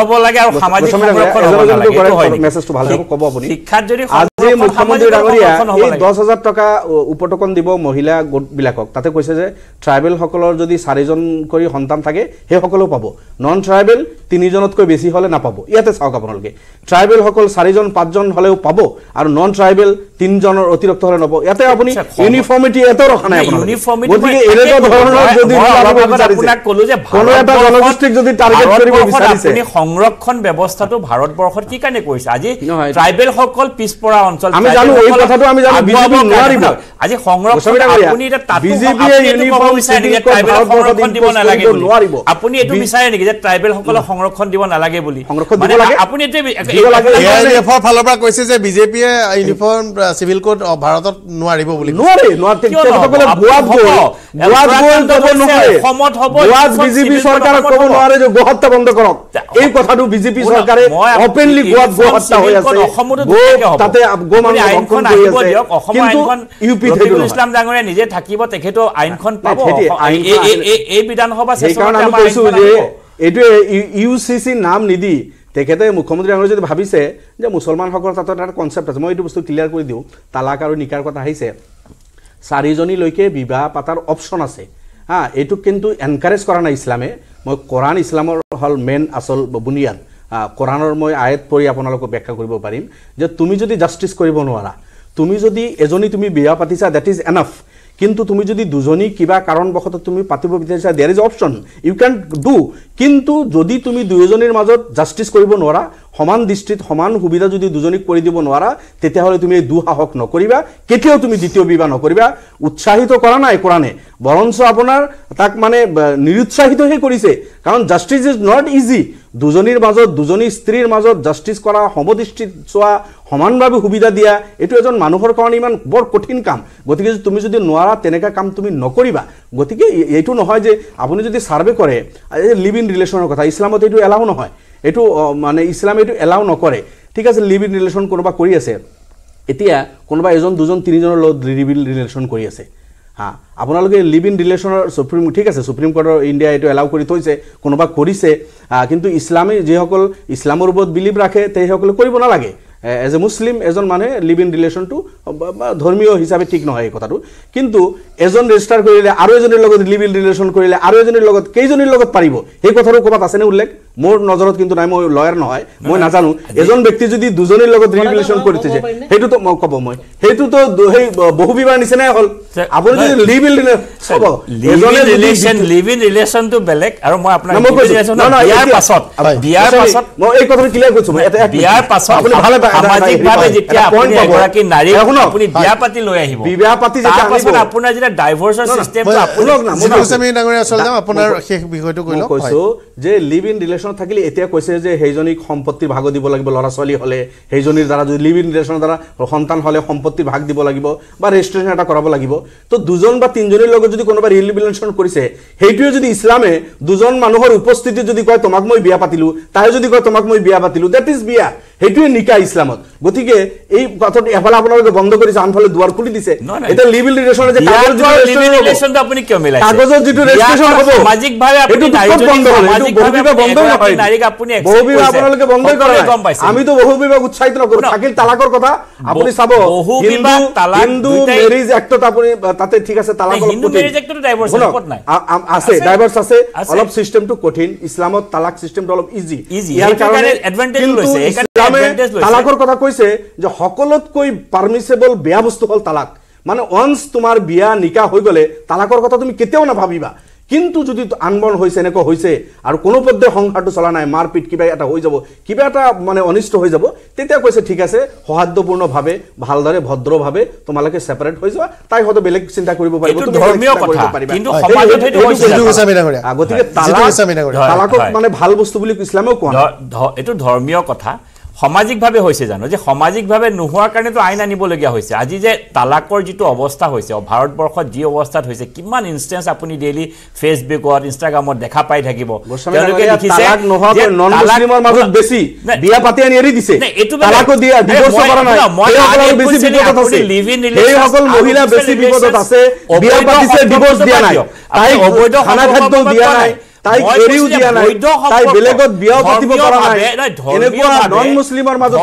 হ'ব লাগে আৰু সামাজিক? মেছেজটো ভাল হ'ব, ক'ব আপুনি। আজি মুখ্যমন্ত্ৰী ডাঙৰীয়া এই। দহ হাজাৰ টকা উপটকন দিব মহিলা গোটবিলাকক তাতে কৈছে যে ট্ৰাইবেলসকলৰ যদি চাৰিজন কৰি সন্তান থাকে সেই ট্ৰাইবেলসকলেও পাব। নন ট্ৰাইবেল তিনিজনতকৈ বেছি হ'লে নাপাব। ইয়াতে চাওক আপোনালোকে। ট্ৰাইবেলসকল চাৰিজন পাঁচজন হ'লেও পাব আৰু নন ট্ৰাইবেল তিনিজনৰ অতিৰিক্ত হ'লে নাপাব। ইয়াতে আপুনি ইউনিফৰ্মিটি এটাও ৰখা নাই গতিকে এনেকুৱা ধৰণৰ মই- যদি কোনো এটা জনগোষ্ঠীক যদি টাৰ্গেট কৰিব ভাৰতবৰ্ষত বিচাৰিছে। আপুনি সংৰক্ষণ ব্যৱস্থাটো ভাৰতবৰ্ষত কি কাৰণে কৰিছে? আজি নহয়। ট্ৰাইবেলসকল পিছপৰা অঞ্চল আমি জানো, এই কথাটো আমি জানো, কাৰণে নোৱাৰিব। আজি সংৰক্ষণ ডাঙৰীয়া, আপুনি তাতো যে চিভিল কোড ট্ৰাইবেলক ভাৰতবৰ্ষত সংৰক্ষণ দিব নালাগে। আপুনি এইটো বিচাৰে নেকি যে ট্ৰাইবেলসকলক সংৰক্ষণ দিব নালাগে বুলি? সংৰক্ষণ দিব মানে লাগে। আপুনি এইটোৱে দিব লাগে। এই- এয়াই এ আই এফৰ ফালৰ পৰা কৈছে যে বিজেপিয়ে ইউনিফৰ্ম চিভিল কোড ভাৰতত নোৱাৰিব বুলি। নোৱাৰে হ'ব। অসমত বিজেপি চিভিল চৰকাৰে কোড ক'ব নোৱাৰে যে বন্ধ কৰক। এই কথাটো বিজেপি চৰকাৰে অপেনলি গোৱাত হৈ আছে। তাতে আইনখন ইছলাম ডাঙৰীয়া নিজে থাকিব তেখেতো আইনখন পাব। এই বিধানসভা যে। এইটোৱে ইউ চি চি নাম নিদি তেখেতে মুখ্যমন্ত্ৰী ডাঙৰীয়া যদি ভাবিছে যে মুছলমানসকলৰ তাত এটা কনচেপ্ট আছে মই এইটো বস্তু ক্লিয়াৰ কৰি দিওঁ তালাক আৰু নিকাৰ কথা আহিছে। চাৰিজনীলৈকে বিবাহ পাতাৰ অপশ্যন আছে। হা এইটোক কিন্তু এনকাৰেজ কৰা নাই ইছলামে। মই কোৰাণ ইছলামৰ হ'ল মেইন আচল বুনিয়াদ। কোৰাণৰ মই আয়ত পঢ়ি আপোনালোকক ব্যাখ্যা কৰিব পাৰিম যে তুমি যদি জাষ্টিছ কৰিব নোৱাৰা তুমি যদি এজনী তুমি বিয়া পাতিছা দেট ইজ এনাফ কিন্তু তুমি যদি দুজনী কিবা কাৰণবশতঃ তুমি পাতিব বিচাৰিছা there is option you can do কিন্তু যদি তুমি দুয়োজনীৰ মাজত জাষ্টিছ কৰিব নোৱাৰা সমান দৃষ্টিত সমান সুবিধা যদি দুজনীক কৰি দিব নোৱাৰা তেতিয়াহ'লে তুমি এই দুঃসাহস নকৰিবা কেতিয়াও তুমি দ্বিতীয় বিবাহ নকৰিবা। উৎসাহিত কৰা নাই কোৰাণে বৰঞ্চ আপোনাৰ তাক মানে নিৰুৎসাহিতহে কৰিছে। কাৰণ জাষ্টিছ ইজ নট ইজি দুজনীৰ মাজত দুজনী স্ত্ৰীৰ মাজত জাষ্টিছ কৰা সমদৃষ্টিত চোৱা সমানভাৱে সুবিধা দিয়া এইটো এজন মানুহৰ কাৰণে ইমান বৰ কঠিন কাম। গতিকে তুমি যদি নোৱাৰা তেনেকুৱা কাম তুমি নকৰিবা। গতিকে এই- এইটো নহয় যে আপুনি যদি ছাৰ্ভে কৰে লিভ ইন ৰিলেশ্যনৰ কথা ইছলামত এইটো এলাও নহয়। এইটো মানে ইছলামে এইটো এলাও নকৰে। ঠিক আছে লিভ ইন ৰিলেশ্যন কোনোবা কৰি আছে। এতিয়া কোনোবা এজন দুজন তিনিজনৰ লগত লিভ ইন ৰিলেশ্যন কৰি আছে। হা আপোনালোকে লিভ ইন ৰিলেশ্যনৰ সুপ্ৰিম ঠিক আছে সুপ্ৰিম কোৰ্টৰ ইণ্ডিয়া এইটো এলাউ কৰি থৈছে কোনোবা কৰিছে কিন্তু ইছলামী যিসকল ইছলামৰ ওপৰত বিলিভ ৰাখে সেইসকলে কৰিব নালাগে। এজ এ মুছলিম এজন মানুহে লিভ ইন ৰিলেশ্যনটো ধৰ্মীয় হিচাপে ঠিক নহয় এই কথাটো। কিন্তু এজন ৰেজিষ্টাৰ কৰিলে আৰু এজনীৰ লগত লিভ ইন ৰিলেশ্যন কৰিলে আৰু এজনীৰ লগত কেইজনীৰ লগত পাৰিব? সেই কথাটো ক'ৰবাত আছেনে উল্লেখ? মোৰ নজৰত কিন্তু নাই মই লয়াৰ নহয় মই নাজানো। এজন ব্যক্তি যদি দুজনীৰ লগত লিভ ৰিলেশ্যন কৰি থৈছে সেইটোতো মই ক'ব মই সেইটোতো সেই বহু বিবাহ নিচিনাই হ'ল। আপুনি যদি লিভ ইন চাব এজনে যদি ৰিলেশ্যন লিভ ইন ৰিলেশ্যনটো বেলেগ আৰু মই আপোনাক মই কৈছো, বিয়াৰ পাছত। বিয়াৰ মই এই কথাটো ক্লিয়াৰ কৰিছো এক বিয়াৰ। পাছত আপুনি ভালে পায়, সামাজিকভাৱে যেতিয়া আপুনি। এগৰাকী আপুনি বিয়া পাতি লৈ আহিব। বিবাহ পাতি যেতিয়া তাৰ পাছত আনিব- আপোনাৰ যেতিয়া ডাইভৰ্চৰ চিষ্টেমটো আপুনি ডাঙৰীয়া আপোনাৰ শেষ বিষয়টো কৈ মই লওক। কৈছো যে লিভ ইন ৰিলেশ্যনত থাকিলে এতিয়া কৈছে যে সেইজনীক সম্পত্তিৰ ভাগ দিব লাগিব ল'ৰা ছোৱালী হ'লে। সেইজনীৰ দ্বাৰা যদি লিভ ইন ৰিলেশ্যনৰ দ্বাৰা সন্তান হ'লে সম্পত্তিৰ ভাগ দিব লাগিব বা ৰেজিষ্ট্ৰেশ্যন এটা কৰাব লাগিব। তো দুজন বা তিনিজনীৰ লগত যদি কোনোবা ৰিলেশ্যন কৰিছে সেইটোৱে যদি ইছলামে দুজন মানুহৰ উপস্থিতিত যদি কয় তোমাক মই বিয়া পাতিলো তাই যদি কয় তোমাক মই বিয়া পাতিলো দেট ইজ বিয়া। সেইটোৱে নিকা ইছলামত। গতিকে এই কথাটো এফালে আপোনালোকে বন্ধ কৰিছে আনফালে দুৱাৰ খুলি দিছে। এতিয়া লিভ ইন ৰিলেশ্যনৰ যে কাগজৰ আপুনি কিয় মিলাইছে? কাগজত যিটো ৰেজিষ্ট্ৰেশ্যন হ'ব। সামাজিকভাৱে আপুনি বন্ধ। নাৰীক আপুনি। আপোনালোকে বন্ধই কৰা পাইছে। আমিতো বহু উৎসাহিত নকৰো। থাকিল তালাকৰ কথা আপুনি চাব। হিন্দু মেৰিজ এক্টত আপুনি তাতে ঠিক আছে তালাক আছে। ডাইভাৰ্চ আছে। অলপ চিষ্টেমটো কঠিন। ইছলামত তালাক চিষ্টেমটো অলপ ইজি Easy। সেইটো কাৰণে কিন্তু লৈছে, ইছলামে লৈছে। তালাকৰ কথা কৈছে যে সকলোতকৈ পাৰ্মিছেবল বেয়া বস্তু হ'ল তালাক। মানে অনছ তোমাৰ বিয়া নিকা হৈ গ'লে তালাকৰ কথা তুমি কেতিয়াও নাভাবিবা। কিন্তু যদি আনবন হৈছে এনেকুৱা হৈছে আৰু কোনো পধ্যে সংসাৰটো চলা নাই মাৰপিট কিবা এটা হৈ যাব কিবা এটা মানে অনিষ্ট হৈ যাব তেতিয়া কৈছে ঠিক আছে সৌহাৰ্দ্যপূৰ্ণভাৱে ভালদৰে ভদ্ৰভাৱে তোমালোকে ছেপাৰেট হৈ যোৱা। তাই হয়তো বেলেগ চিন্তা কৰিব পাৰিব। গতিকে। তালাকক। মানে ভাল বস্তু বুলি ইছলামেও কোৱা এইটো ধৰ্মীয় কথা। সামাজিকভাৱে হৈছে জানো? যে সামাজিকভাৱে নোহোৱাৰ কাৰণেতো আইন আনিবলগীয়া হৈছে। আজি যে তালাকৰ যিটো অৱস্থা হৈছে ভাৰতবৰ্ষত যি অৱস্থাত হৈছে কিমান ইনষ্টেঞ্চ আপুনি ডেইলি ফেচবুকত ইনষ্টাগ্ৰামত দেখা পাই থাকিব। তেওঁলোকে লিখিছে অবৈধ নাই। দিয়ক। তাইক আপুনি অবৈধ খানা খাদ্য দিয়া নাই। তাইক এৰিও দিয়া নাই। তাই বেলেগত বিয়াও পাতিব পৰা নাই। এনেকুৱা নন মুছলিমৰ মাজত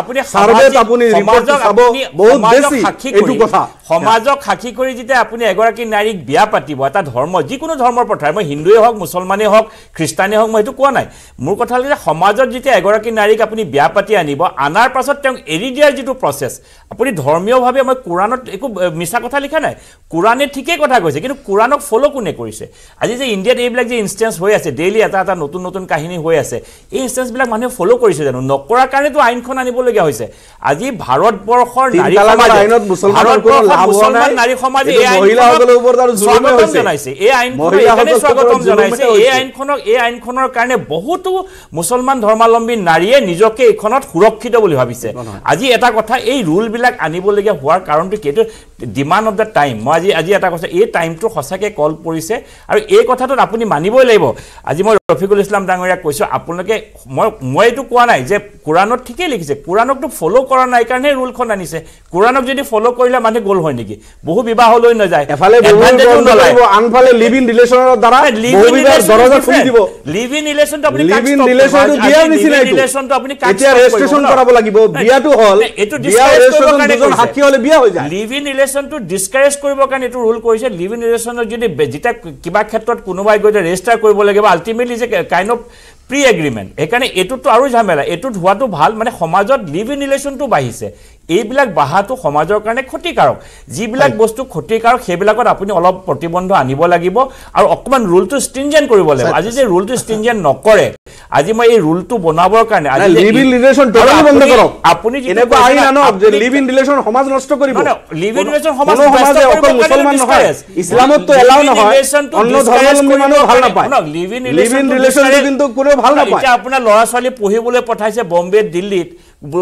আপুনি চাৰ্ভেত সমাজক চাব বহুত বেছি সাক্ষী এইটো কৰি- কথা। সমাজক সাক্ষী কৰি যেতিয়া আপুনি এগৰাকী নাৰীক বিয়া পাতিব এটা ধৰ্ম যিকোনো ধৰ্মৰ প্ৰথাৰ মই হিন্দুৱে হওক মুছলমানেই হওক খ্ৰীষ্টানেই হওক মই সেইটো কোৱা নাই। মোৰ কথা হ'ল যে সমাজত যেতিয়া এগৰাকী নাৰীক আপুনি বিয়া পাতি আনিব আনাৰ পাছত তেওঁক এৰি দিয়াৰ যিটো প্ৰচেছ আপুনি ধৰ্মীয়ভাৱে মই কোৰাণত একো মিছা কথা লিখা নাই। কোৰাণে ঠিকেই কথা কৈছে কিন্তু কোৰাণক ফ'ল' কোনে কৰিছে? আজি যে ইণ্ডিয়াত এইবিলাক যে ইনষ্টেঞ্চ হৈ আছে ডেইলি এটা এটা নতুন নতুন কাহিনী হৈ আছে। এই ইনষ্টেঞ্চবিলাক মানুহে ফ'ল' কৰিছে জানো? নকৰাৰ কাৰণেতো আইনখন আনিবলগীয়া হৈছে। আজি ভাৰতবৰ্ষৰ নাৰী মুছলমান। নাৰী সমাজে এই আইনখনক। জনাইছে। এই এইকাৰণে স্বাগতম জনাইছে। এই। আইনখনক এই আইনখনৰ কাৰণে বহুতো মুছলমান ধৰ্মাৱলম্বী নাৰীয়ে নিজকে এইখনত সুৰক্ষিত বুলি ভাবিছে। আজি এটা কথা এই ৰুলবিলাক আনিবলগীয়া হোৱাৰ কাৰণটো কি? এইটো ডিমাণ্ড অফ দ্য টাইম মই আজি আজি এটা কথা এই টাইমটো সঁচাকৈ কল পৰিছে আৰু এই কথাটোত আপুনি মানিবই লাগিব। আজি মই ৰফিকুল ইছলাম ডাঙৰীয়াক কৈছোঁ আপোনালোকে মই মই এইটো কোৱা নাই যে কোৰাণত ঠিকেই লিখিছে। কোৰাণকতো ফ'ল' কৰা নাই কাৰণে ৰুলখন আনিছে। কোৰাণক যদি ফ'ল' কৰিলে মানুহে গ'ল হয় নেকি? বহু বিবাহলৈ নাযায়। লিভ ইন ৰিলেশ্যনটো ডিছকাৰেজ কৰিবৰ কাৰণে এইটো ৰুল কৰিছে লিভ ইন ৰিলেশ্যনত যদি যেতিয়া কিবা ক্ষেত্ৰত কোনোবাই গৈ ৰেজিষ্টাৰ কৰিব লাগিব আল্টিমেটলি যে কাইণ্ড অফ প্ৰি এগ্ৰিমেণ্ট সেইকাৰণে এইটোতো আৰু ঝামেলা এইটোত হোৱাটো ভাল মানে সমাজত লিভ ইন ৰিলেশ্যনটো বাঢ়িছে। এইবিলাক বাঢ়াটো সমাজৰ কাৰণে ক্ষতিকাৰক। যিবিলাক বস্তু ক্ষতিকাৰক সেইবিলাকত আপুনি অলপ প্ৰতিবন্ধ আনিব লাগিব আৰু অকণমান ৰুলটো ষ্ট্ৰিঞ্জেণ্ট কৰিব লাগিব। আজি যে ৰুলটো ষ্ট্ৰিঞ্জেণ্ট নকৰে আজি মই এই ৰুলটো বনাবৰ কাৰণে আপুনি- আপোনাৰ ল'ৰা ছোৱালী পঢ়িবলৈ পঠাইছে বম্বেত দিল্লীত।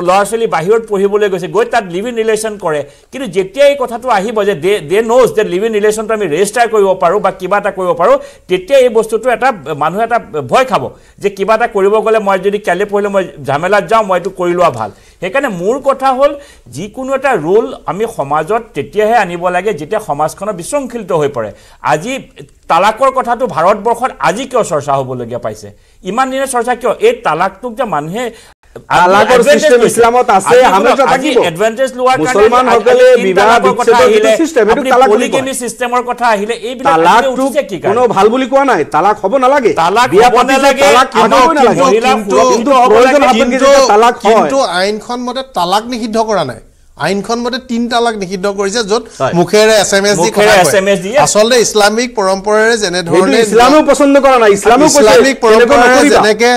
ল'ৰা ছোৱালী বাহিৰত পঢ়িবলৈ গৈছে গৈ তাত লিভ ইন ৰিলেশ্যন কৰে। কিন্তু যেতিয়া এই কথাটো আহিব যে দে দে ন'জ যে লিভ ইন ৰিলেশ্যনটো আমি ৰেজিষ্টাৰ কৰিব পাৰোঁ বা কিবা এটা কৰিব পাৰোঁ তেতিয়া এই বস্তুটো এটা মানুহে এটা ভয় খাব যে কিবা এটা কৰিব গ'লে মই যদি কাইলৈ পঢ়িলে মই ঝামেলাত যাওঁ মই এইটো কৰি লোৱা ভাল। সেইকাৰণে মোৰ কথা হ'ল যিকোনো এটা ৰুল আমি সমাজত তেতিয়াহে আনিব লাগে যেতিয়া সমাজখনৰ বিশৃংখলিত হৈ পৰে। আজি তালাকৰ কথাটো ভাৰতবৰ্ষত আজি কিয় চৰ্চা হ'বলগীয়া পাইছে? ইমান দিনে চৰ্চা কিয়? এই তালাকটোক যে মানুহে ইছলামত আছে, হামেশা আজি থাকিব। advantage লোৱাৰ কাৰণে মুছলমানসকলে আজি তিন বিবাহ বিচ্ছেদৰ সেইটো আপুনি তালাক কয়। system-ৰ কথা আহিলে এইবিলাক তালাকটো উঠিছে কি কাৰণে? কোনো ভাল বুলি কোৱা নাই তালাক হ'ব নালাগে তালাক বিয়া হ'ব নালাগে, তালাক হ'বই নালাগে কিন্তু- হ'ব প্ৰয়োজন কিন্তু তালাক হয় কিন্তু আইনখন মতে তালাক নিষিদ্ধ কৰা নাই আইনখন মতে তিন তালাক নিষিদ্ধ কৰিছে য'ত। মুখেৰে এছ এম এছ দি। আচলতে ইছলামিক পৰম্পৰাৰে যেনেধৰণে ইছলামেও পচন্দ কৰা নাই ইছলামিক পৰম্পৰাৰে। যেনেকে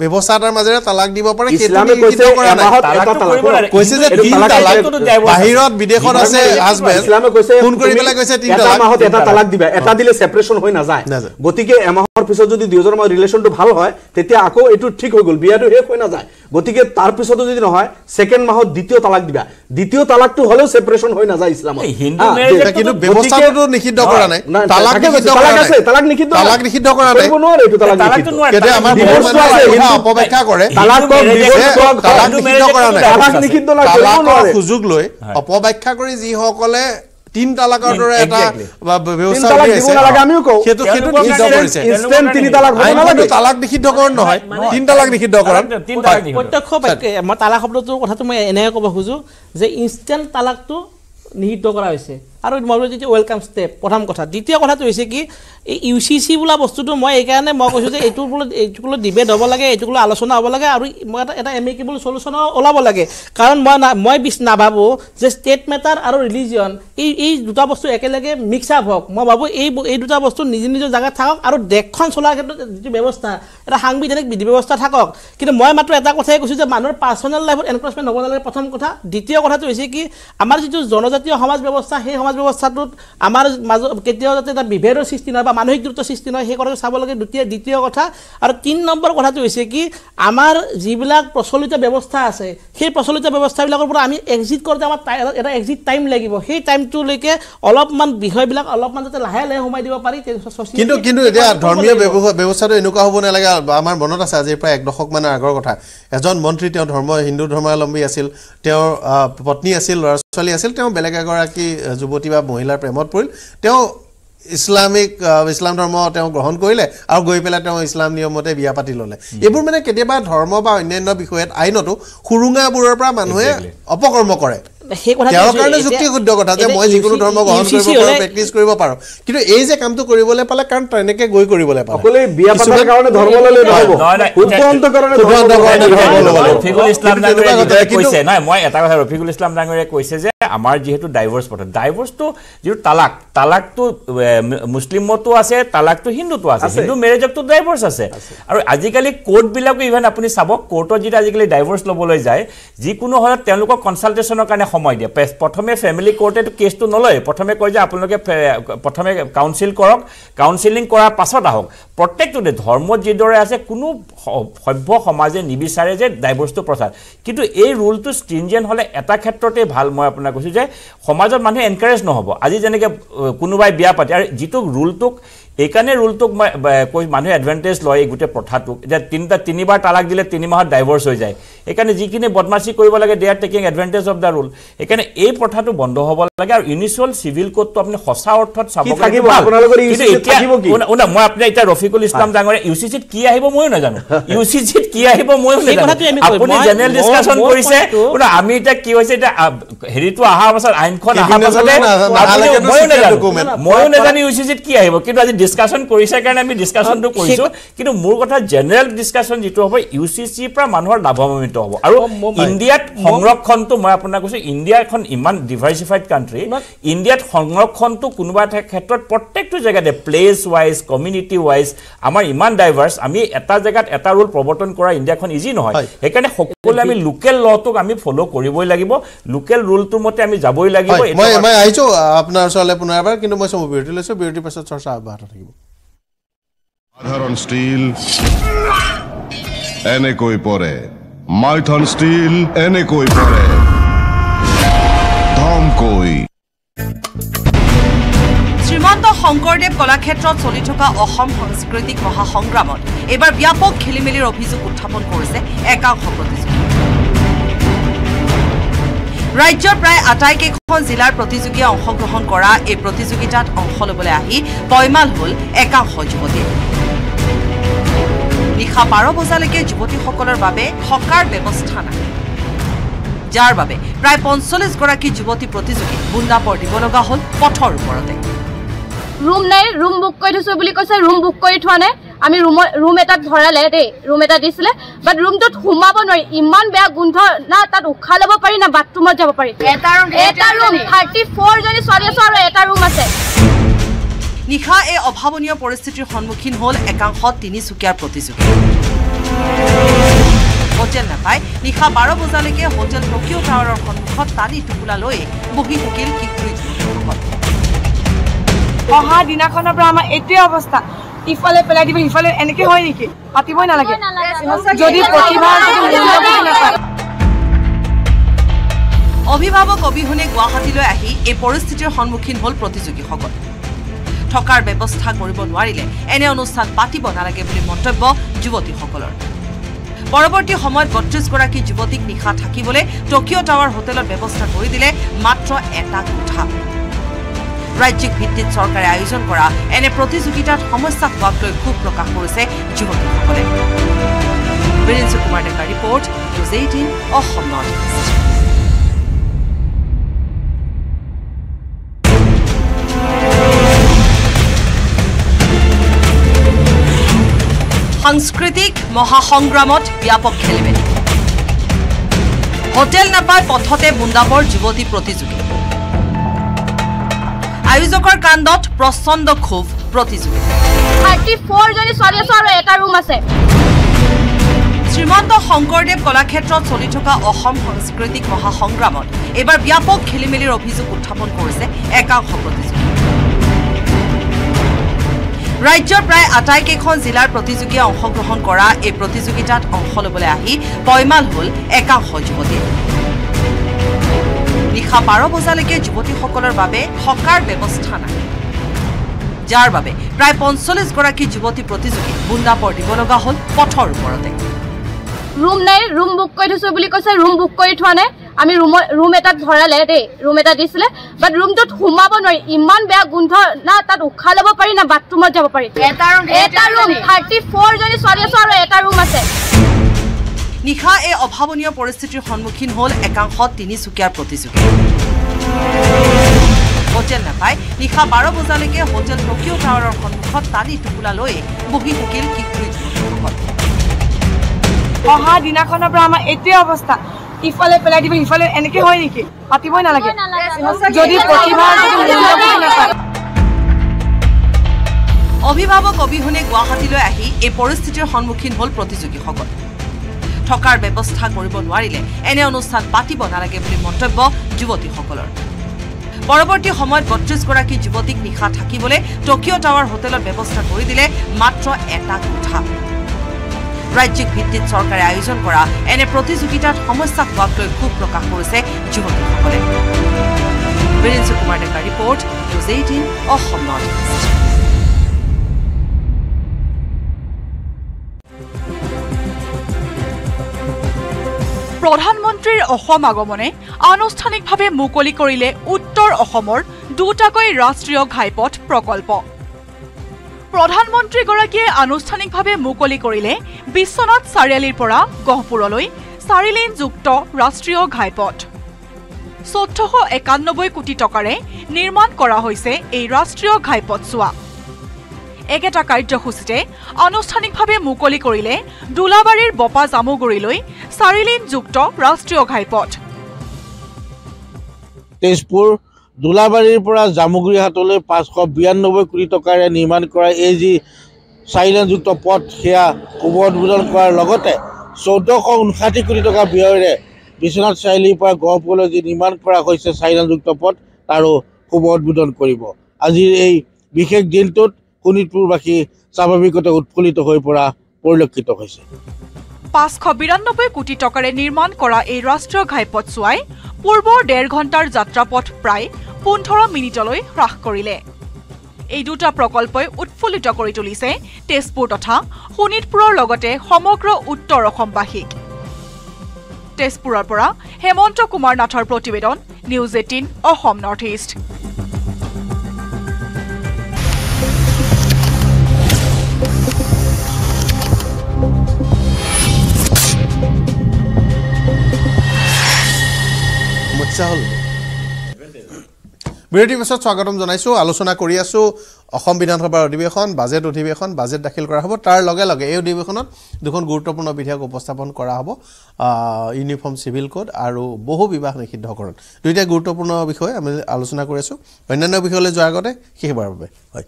ব্যৱস্থা এটাৰ মাজেৰে তালাক দিব পাৰে কৈছে নাই। কৈছে যে তিন তালাক। বাহিৰত বিদেশত আছে হাজবেণ্ড ইছলামে কৈছে ফোন কৰি পেলাই কৈছে তিন তালাক এটা তালাক। দিবা এটা দিলে ছেপাৰেশ্যন হৈ নাযায় নাযায়। গতিকে এমাহৰ পিছত যদি দুয়োজনৰ মাজত ৰিলেশ্যনটো ভাল হয় তেতিয়া আকৌ এইটো ঠিক হৈ গ'ল বিয়াটো শেষ হৈ নাযায়। গতিকে তাৰ পিছতো যদি নহয় ছেকেণ্ড মাহত দ্বিতীয় তালাক দিবা। দ্বিতীয় তালাকটো হ'লেও ছেপাৰেশ্যন হৈ নাযায় ইছলামত। সুযোগ লৈ অপব্যাখ্যা কৰি যিসকলে তিন তালাকৰ দৰে এটা ব্যৱস্থা আমিও কওঁ। সেইটো সেইটো নিষিদ্ধ কৰিছে। তেওঁলোকৰ ইনষ্টেণ্ট তিনি তালাক হ'ব আইনখনটো নালাগে তালাক নিষিদ্ধকৰণ নহয়। তিন তালাক নিষিদ্ধকৰণ। প্ৰত্যক্ষ মই তালাক শব্দটোৰ কথাটো মই এনেকৈ ক'ব খোজোঁ যে ইনষ্টেণ্ট তালাকটো নিষিদ্ধ কৰা হৈছে। আৰু মই যিটো ৱেলকাম ষ্টেপ প্ৰথম কথা। দ্বিতীয় কথাটো হৈছে কি এই ইউ চি চি বোলা বস্তুটো মই এইকাৰণে মই কৈছোঁ যে এইটোৰ ফলত এইটোক লৈ ডিবেট হ'ব লাগে এইটোক লৈ আলোচনা হ'ব লাগে আৰু মই এটা এটা এমিকেবল চলিউশ্যনো ওলাব লাগে। কাৰণ মই না মই বিচ নাভাবোঁ যে ষ্টেট মেটাৰ আৰু ৰিলিজিয়ন এই এই দুটা বস্তু একেলগে মিক্স আপ হওক। মই ভাবোঁ এই এই দুটা বস্তু নিজ নিজৰ জেগাত থাকক আৰু দেশখন চলাৰ ক্ষেত্ৰত যিটো ব্যৱস্থা এটা সাংবিধানিক বিধি ব্যৱস্থা থাকক। কিন্তু মই মাত্ৰ এটা কথাই কৈছোঁ যে মানুহৰ পাৰ্চনেল লাইফত এনক্ৰচমেণ্ট হ'ব নালাগে প্ৰথম কথা। দ্বিতীয় কথাটো হৈছে কি আমাৰ যিটো জনজাতীয় সমাজ ব্যৱস্থা সেই সমাজ ব্যৱস্থাটোত আমাৰ মাজত কেতিয়াও যাতে এটা বিভেদৰ সৃষ্টি নহয় বা মানসিক দূৰত্ব সৃষ্টি নহয় সেই কথাটো চাব লাগে। দ্বিতীয় দ্বিতীয় কথা আৰু তিনি নম্বৰ কথাটো হৈছে কি আমাৰ যিবিলাক প্ৰচলিত ব্যৱস্থা আছে সেই প্ৰচলিত ব্যৱস্থাবিলাকৰ পৰা আমি এক্সিট কৰোঁতে আমাৰ টাই- এটা এক্সিট টাইম লাগিব। সেই টাইমটোলৈকে অলপমান বিষয়বিলাক অলপমান যাতে লাহে লাহে সোমাই দিব পাৰি কিন্তু কিন্তু এতিয়া ধৰ্মীয় ব্যৱস্থাটো এনেকুৱা হ'ব নালাগে। আমাৰ মনত আছে আজিৰ প্ৰায় এক দশক মানৰ আগৰ কথা। এজন মন্ত্ৰী তেওঁ ধৰ্ম হিন্দু ধৰ্মাৱলম্বী আছিল। তেওঁৰ পত্নী আছিল ল'ৰা ছোৱালী আছিল তেওঁ বেলেগ এগৰাকী যুৱতী বা মহিলাৰ প্ৰেমত পৰিল। তেওঁ ইছলামিক ইছলাম ধৰ্ম তেওঁ গ্ৰহণ কৰিলে আৰু গৈ পেলাই তেওঁ ইছলাম নিয়মতে বিয়া পাতি ল'লে। এইবোৰ মানে কেতিয়াবা ধৰ্ম বা অন্যান্য বিষয়ত আইনতো সুৰুঙাবোৰৰ পৰা মানুহে অপকৰ্ম কৰে। সেই কথা তেওঁৰ কাৰণে যুক্তিশুদ্ধ কথা যে মই যিকোনো ধৰ্ম গ্ৰহণ কৰিব পাৰোঁ প্ৰেক্টিচ কৰিব পাৰোঁ। কিন্তু এই যে কামটো কৰিবলৈ পালে কাৰণ তেনেকে গৈ কৰিবলৈ পালে। অকলে বিয়া পাতাৰ কিছুমান- কাৰণে ধৰ্ম ল'লে নহ'ব। নহয়, নহয়, শুদ্ধ অন্তকৰণে ধৰ্ম শুদ্ধ ল'ব অন্তকৰণে লাগিব। ধৰ্ম ল'ব লাগিব। ৰফিকুল ইছলাম ডাঙৰীয়াই কিন্তু- কৈছে নহয় মই এটা কথা ৰফিকুল ইছলাম ডাঙৰীয়াই কৈছে যে আমাৰ যিহেতু ডাইভৰ্চ পথ ডাইভৰ্চটো যিটো তালাক তালাকটো মুছলিমতো আছে তালাকটো হিন্দুতো আছে। হিন্দু মেৰেজতো ডাইভৰ্চ আছে। আৰু আজিকালি কোৰ্টবিলাকো ইভেন আপুনি চাব কোৰ্টত যেতিয়া আজিকালি ডাইভৰ্চ ল'বলৈ যায় যিকোনো সময়ত তেওঁলোকক কনচালটেশ্যনৰ কাৰণে সময় দিয়ে। প্ৰথমে ফেমিলি কোৰ্টেটো কেছটো নলয়। প্ৰথমে কয় যে আপোনালোকে প্ৰথমে কাউন্সিল কৰক। কাউন্সিলিং কৰাৰ পাছত আহক। প্ৰত্যেকটোতে ধৰ্মত যিদৰে আছে কোনো সভ্য সমাজে নিবিচাৰে যে ডাইভৰ্চটো প্ৰচাৰ। কিন্তু এই ৰুলটো ষ্ট্ৰিনজেণ্ট হ'লে এটা ক্ষেত্ৰতে ভাল। মই আপোনাক কৈছোঁ যে সমাজত মানুহে এনকাৰেজ নহ'ব। আজি যেনেকৈ কোনোবাই বিয়া পাতে ৰুলটোক এইকাৰণে ৰুলটোক মই কৈ মানুহে এডভান্টেজ লয় এই গোটেই প্ৰথাটোক। এতিয়া তিনিটা তিনিবাৰ তালাক দিলে তিনি মাহত ডাইভৰ্চ হৈ যায়। সেইকাৰণে যিখিনি বদমাচি কৰিব লাগে they are taking advantage of the rule সেইকাৰণে এই প্ৰথাটো বন্ধ হ'ব লাগে আৰু ইউনিচুৱেল চিভিল কোডটো আপুনি সঁচা অৰ্থত চাব? শুনা, মই আপোনাৰ এতিয়া ৰফিকুল ইছলাম ডাঙৰে ইউ চি চিত কি আহিব ময়ো নাজানো। ইউ চি চিত কি আহিব ময়ো নাজানো। আপুনি মই- জেনেৰেল ডিছকাশ্যন কৰিছে। শুনা, আমি এতিয়া কি হৈছে এতিয়া হেৰিটো অহাৰ পাছত আইনখন অহাৰ পাছতে আপুনি- ময়ো নাজানো। ময়ো নাজানো ইউ চি চিত কি আহিব। কিন্তু আজি ডিছকাশ্যন কৰিছে কাৰণে আমি ডিছকাশ্যনটো কৰিছোঁ। কিন্তু মোৰ কথা জেনেৰেল ডিছকাশ্যন যিটো হ'ব ইউ চি চিৰ পৰা মানুহৰ লাভান্বিত হ'ব। আৰু ইণ্ডিয়াত সংৰক্ষণটো মই আপোনাক কৈছোঁ ইণ্ডিয়া এখন ইমান ডিভাৰ্চিফাইড কাণ্ট্ৰি ইণ্ডিয়াত সংৰক্ষণটো কোনোবা এটা ক্ষেত্ৰত প্ৰত্যেকটো জেগাতে প্লেচ ৱাইজ কমিউনিটি ৱাইজ আমাৰ ইমান ডাইভাৰ্চ আমি এটা জেগাত এটা ৰুল প্ৰৱৰ্তন কৰা ইণ্ডিয়াখন ইজি নহয়। হয়। সেইকাৰণে সকলোৱে আমি লোকেল লটোক আমি ফ'ল' কৰিবই লাগিব লোকেল ৰুলটোৰ মতে আমি যাবই লাগিব। মই মই আহিছোঁ আহ, আপোনাৰ ওচৰলৈ পুনৰ এবাৰ কিন্তু মই চমু বিৰতি লৈছোঁ বিৰতিৰ পাছত চৰ্চা অব্যাহত থাকিব। এনেকৈ পৰে। মাইথন স্টিল এনেকৈ পৰে। ধমকৈ। শ্ৰীমন্ত শংকৰদেৱ কলাক্ষেত্ৰত চলি থকা অসম সাংস্কৃতিক মহাসংগ্ৰামত এইবাৰ ব্যাপক খেলি মেলিৰ অভিযোগ উত্থাপন কৰিছে একাংশ প্ৰতিযোগী। ৰাজ্যৰ প্ৰায় আটাইকেইখন জিলাৰ প্ৰতিযোগীয়ে অংশগ্ৰহণ কৰা এই প্ৰতিযোগিতাত অংশ ল'বলৈ আহি পৈমাল হ'ল একাংশ যুৱতী নিশা বাৰ বজালৈকে যুৱতীসকলৰ বাবে থকাৰ ব্যৱস্থা নাই। যাৰ বাবে প্ৰায় পঞ্চল্লিছগৰাকী যুৱতী প্ৰতিযোগী বুন্দাপৰ দিব লগা হ'ল পথৰ ওপৰতে। ৰুম নাই ৰুম বুক কৰি থৈছো বুলি কৈছে ৰুম বুক কৰি থোৱা নাই। আমি ৰুমৰ ৰুম এটাত ভৰালে দেই ৰুম এটা দিছিলে বাট ৰুমটোত সোমাব নোৱাৰি। ইমান বেয়া গোন্ধ না তাত উশাহ ল'ব পাৰি না বাথৰুমত যাব পাৰি। এটা ৰুম ৰুম থাৰ্টি ফ'ৰ জনী ছোৱালী আছো আৰু এটা ৰুম আছে। নিশা এই অভাৱনীয় পৰিস্থিতিৰ সন্মুখীন হ'ল একাংশ তিনিচুকীয়াৰ প্ৰতিযোগী। হোটেল নাপাই নিশা বাৰ বজালৈকে হোটেল টকিঅ' টাৱাৰৰ সন্মুখত টালি টোপোলা লৈ বহি থাকিল অহা দিনাখনৰ পৰা আমাৰ এইটোৱে অৱস্থা। ইফালে পেলাই দিব সিফালে এনেকে হয় নেকি? পাতিবই নালাগে। যদি প্ৰতিভা নাপায়। অভিভাৱক অবিহনে গুৱাহাটীলৈ আহি এই পৰিস্থিতিৰ সন্মুখীন হ'ল প্ৰতিযোগীসকল। থকাৰ ব্যৱস্থা কৰিব নোৱাৰিলে। এনে অনুষ্ঠান পাতিব নালাগে বুলি মন্তব্য যুৱতীসকলৰ। পৰৱৰ্তী সময়ত বত্ৰিছগৰাকী যুৱতীক নিশা থাকিবলৈ টকিঅ' টাৱাৰ হোটেলত ব্যৱস্থা কৰি দিলে মাত্ৰ এটা কোঠা। ৰাজ্যিক ভিত্তিত চৰকাৰে আয়োজন কৰা এনে প্ৰতিযোগিতাত সমস্যা হোৱাক লৈ ক্ষোভ প্ৰকাশ কৰিছে যুৱতীসকলে। Birendra Kumar Deka report News Eighteen Assam North East. সাংস্কৃতিক মহাসংগ্ৰামত ব্যাপক খেলিমেলি। হোটেল নাপাই পথতে বুন্দাবৰ যুৱতী প্ৰতিযোগী। আয়োজকৰ কাণ্ডত প্ৰচণ্ড ক্ষোভ প্ৰতিযোগী। থাৰ্টি ফ'ৰ জনী ছোৱালী আছো আৰু এটা ৰুম আছে। শ্ৰীমন্ত শংকৰদেৱ কলাক্ষেত্ৰত চলি থকা অসম সাংস্কৃতিক মহাসংগ্ৰামত এইবাৰ ব্যাপক খেলি মেলিৰ অভিযোগ উত্থাপন কৰিছে একাংশ প্ৰতিযোগী। ৰাজ্যৰ প্ৰায় আটাইকেইখন জিলাৰ প্ৰতিযোগীয়ে অংশগ্ৰহণ কৰা এই প্ৰতিযোগিতাত অংশ ল'বলৈ আহি পৈমাল হ'ল একাংশ যুৱতী নিশা বাৰ বজালৈকে যুৱতীসকলৰ বাবে থকাৰ ব্যৱস্থা নাই। যাৰ বাবে প্ৰায় পঞ্চল্লিছগৰাকী যুৱতী প্ৰতিযোগী বুন্দাপৰ দিব লগা হ'ল পথৰ ওপৰতে। ৰুম নাই ৰুম বুক কৰি থৈছো বুলি কৈছে ৰুম বুক কৰি থোৱা নাই আমি ৰুমৰ ৰুম এটাত ভৰালে দেই ৰুম এটা দিছিলে বাট ৰুমটোত সোমাব নোৱাৰি ইমান বেয়া গোন্ধ না তাত উশাহ ল'ব পাৰি না বাথৰুমত যাব পাৰি। এটা ৰুম ৰুম থাৰ্টি ফ'ৰজনী ছোৱালী আছো আৰু এটা ৰুম আছে। নিশা এই অভাৱনীয় পৰিস্থিতিৰ সন্মুখীন হ'ল একাংশ তিনিচুকীয়াৰ প্ৰতিযোগী। হোটেল নাপায় নিশা বাৰ বজালৈকে হোটেল টকিঅ' টাৱাৰৰ সন্মুখত টানি টোপোলা লৈ বহি থাকিল কিশোৰী অহা দিনাখনৰ পৰা আমাৰ এইটোৱে অৱস্থা। ইফালে পেলাই দিব ইফালে এনেকে হয় নেকি? পাতিবই নালাগে। যদি প্ৰতিভা অভিভাৱক অবিহনে গুৱাহাটীলৈ আহি এই পৰিস্থিতিৰ সন্মুখীন হ'ল প্ৰতিযোগীসকল। থকাৰ ব্যৱস্থা কৰিব নোৱাৰিলে এনে অনুষ্ঠান পাতিব নালাগে বুলি মন্তব্য যুৱতীসকলৰ। পৰৱৰ্তী সময়ত বত্ৰিছগৰাকী যুৱতীক নিশা থাকিবলৈ টকিঅ' টাৱাৰ হোটেলত ব্যৱস্থা কৰি দিলে মাত্ৰ এটা কোঠা ৰাজ্যিক ভিত্তিত চৰকাৰে আয়োজন কৰা এনে প্ৰতিযোগিতাত সমস্যা হোৱাক লৈ ক্ষোভ প্ৰকাশ কৰিছে যুৱতীসকলে। বীৰেন্দ্ৰ কুমাৰ ডেকাৰ report News Eighteen Assam North প্ৰধানমন্ত্ৰীৰ অসম আগমনে আনুষ্ঠানিকভাৱে মুকলি কৰিলে উত্তৰ অসমৰ দুটাকৈ ৰাষ্ট্ৰীয় ঘাইপথ প্ৰকল্প। প্ৰধানমন্ত্ৰীগৰাকীয়ে আনুষ্ঠানিকভাৱে মুকলি কৰিলে বিশ্বনাথ চাৰিআলিৰ পৰা গহপুৰলৈ চাৰিলেনযুক্ত ৰাষ্ট্ৰীয় ঘাইপথ। চৈধ্যশ একানব্বৈ কোটি টকাৰে নিৰ্মাণ কৰা হৈছে এই ৰাষ্ট্ৰীয় ঘাইপথছোৱা একেটা কাৰ্যসূচীতে আনুষ্ঠানিকভাৱে মুকলি কৰিলে দোলাবাৰীৰ বপা জামুগুৰিলৈ চাৰিলেনযুক্ত ৰাষ্ট্ৰীয় ঘাইপথ। তেজপুৰ দোলাবাৰীৰ পৰা জামুগুৰিহাটলৈ পাঁচশ বিৰান্নব্বৈ কোটি টকাৰে নিৰ্মাণ কৰা এই যি চাৰিলেনযুক্ত পথ সেয়া শুভ উদ্বোধন কৰাৰ লগতে চৈধ্যশ ঊনষাঠি কোটি টকা ব্যয়েৰে বিশ্বনাথ চাৰিআলিৰ পৰা গহপুৰলৈ যি নিৰ্মাণ কৰা হৈছে চাৰিলেনযুক্ত পথ তাৰো শুভ উদ্বোধন কৰিব। আজিৰ এই বিশেষ দিনটোত শোণিতপুৰবাসী স্বাভাৱিকতে উৎফুল্লিত হৈ পৰা পৰিলক্ষিত হৈছে। পাঁচশ বিৰান্নব্বৈ কোটি টকাৰে নিৰ্মাণ কৰা এই ৰাষ্ট্ৰীয় ঘাইপথছোৱাই পূৰ্বৰ ডেৰ ঘণ্টাৰ যাত্ৰাপথ প্ৰায় পোন্ধৰ মিনিটলৈ হ্ৰাস কৰিলে। এই দুটা প্ৰকল্পই উৎফুল্লিত কৰি তুলিছে তেজপুৰ তথা শোণিতপুৰৰ লগতে সমগ্ৰ উত্তৰ অসমবাসীক। তেজপুৰৰ পৰা হেমন্ত কুমাৰ নাথৰ প্ৰতিবেদন News Eighteen Assam North East. বিৰতিৰ পিছত স্বাগতম জনাইছোঁ আলোচনা কৰি আছোঁ অসম বিধানসভাৰ অধিৱেশন বাজেট অধিৱেশন বাজেট দাখিল কৰা হ'ব। তাৰ লগে লগে এই অধিৱেশনত দুখন গুৰুত্বপূৰ্ণ বিধেয়ক উপস্থাপন কৰা হ'ব ইউনিফৰ্ম চিভিল কোড আৰু বহু বিবাহ নিষিদ্ধকৰণ। দুয়োটাই গুৰুত্বপূৰ্ণ বিষয় আমি আলোচনা কৰি আছোঁ। অন্যান্য বিষয়লৈ যোৱাৰ আগতে শেষবাৰৰ বাবে। হয়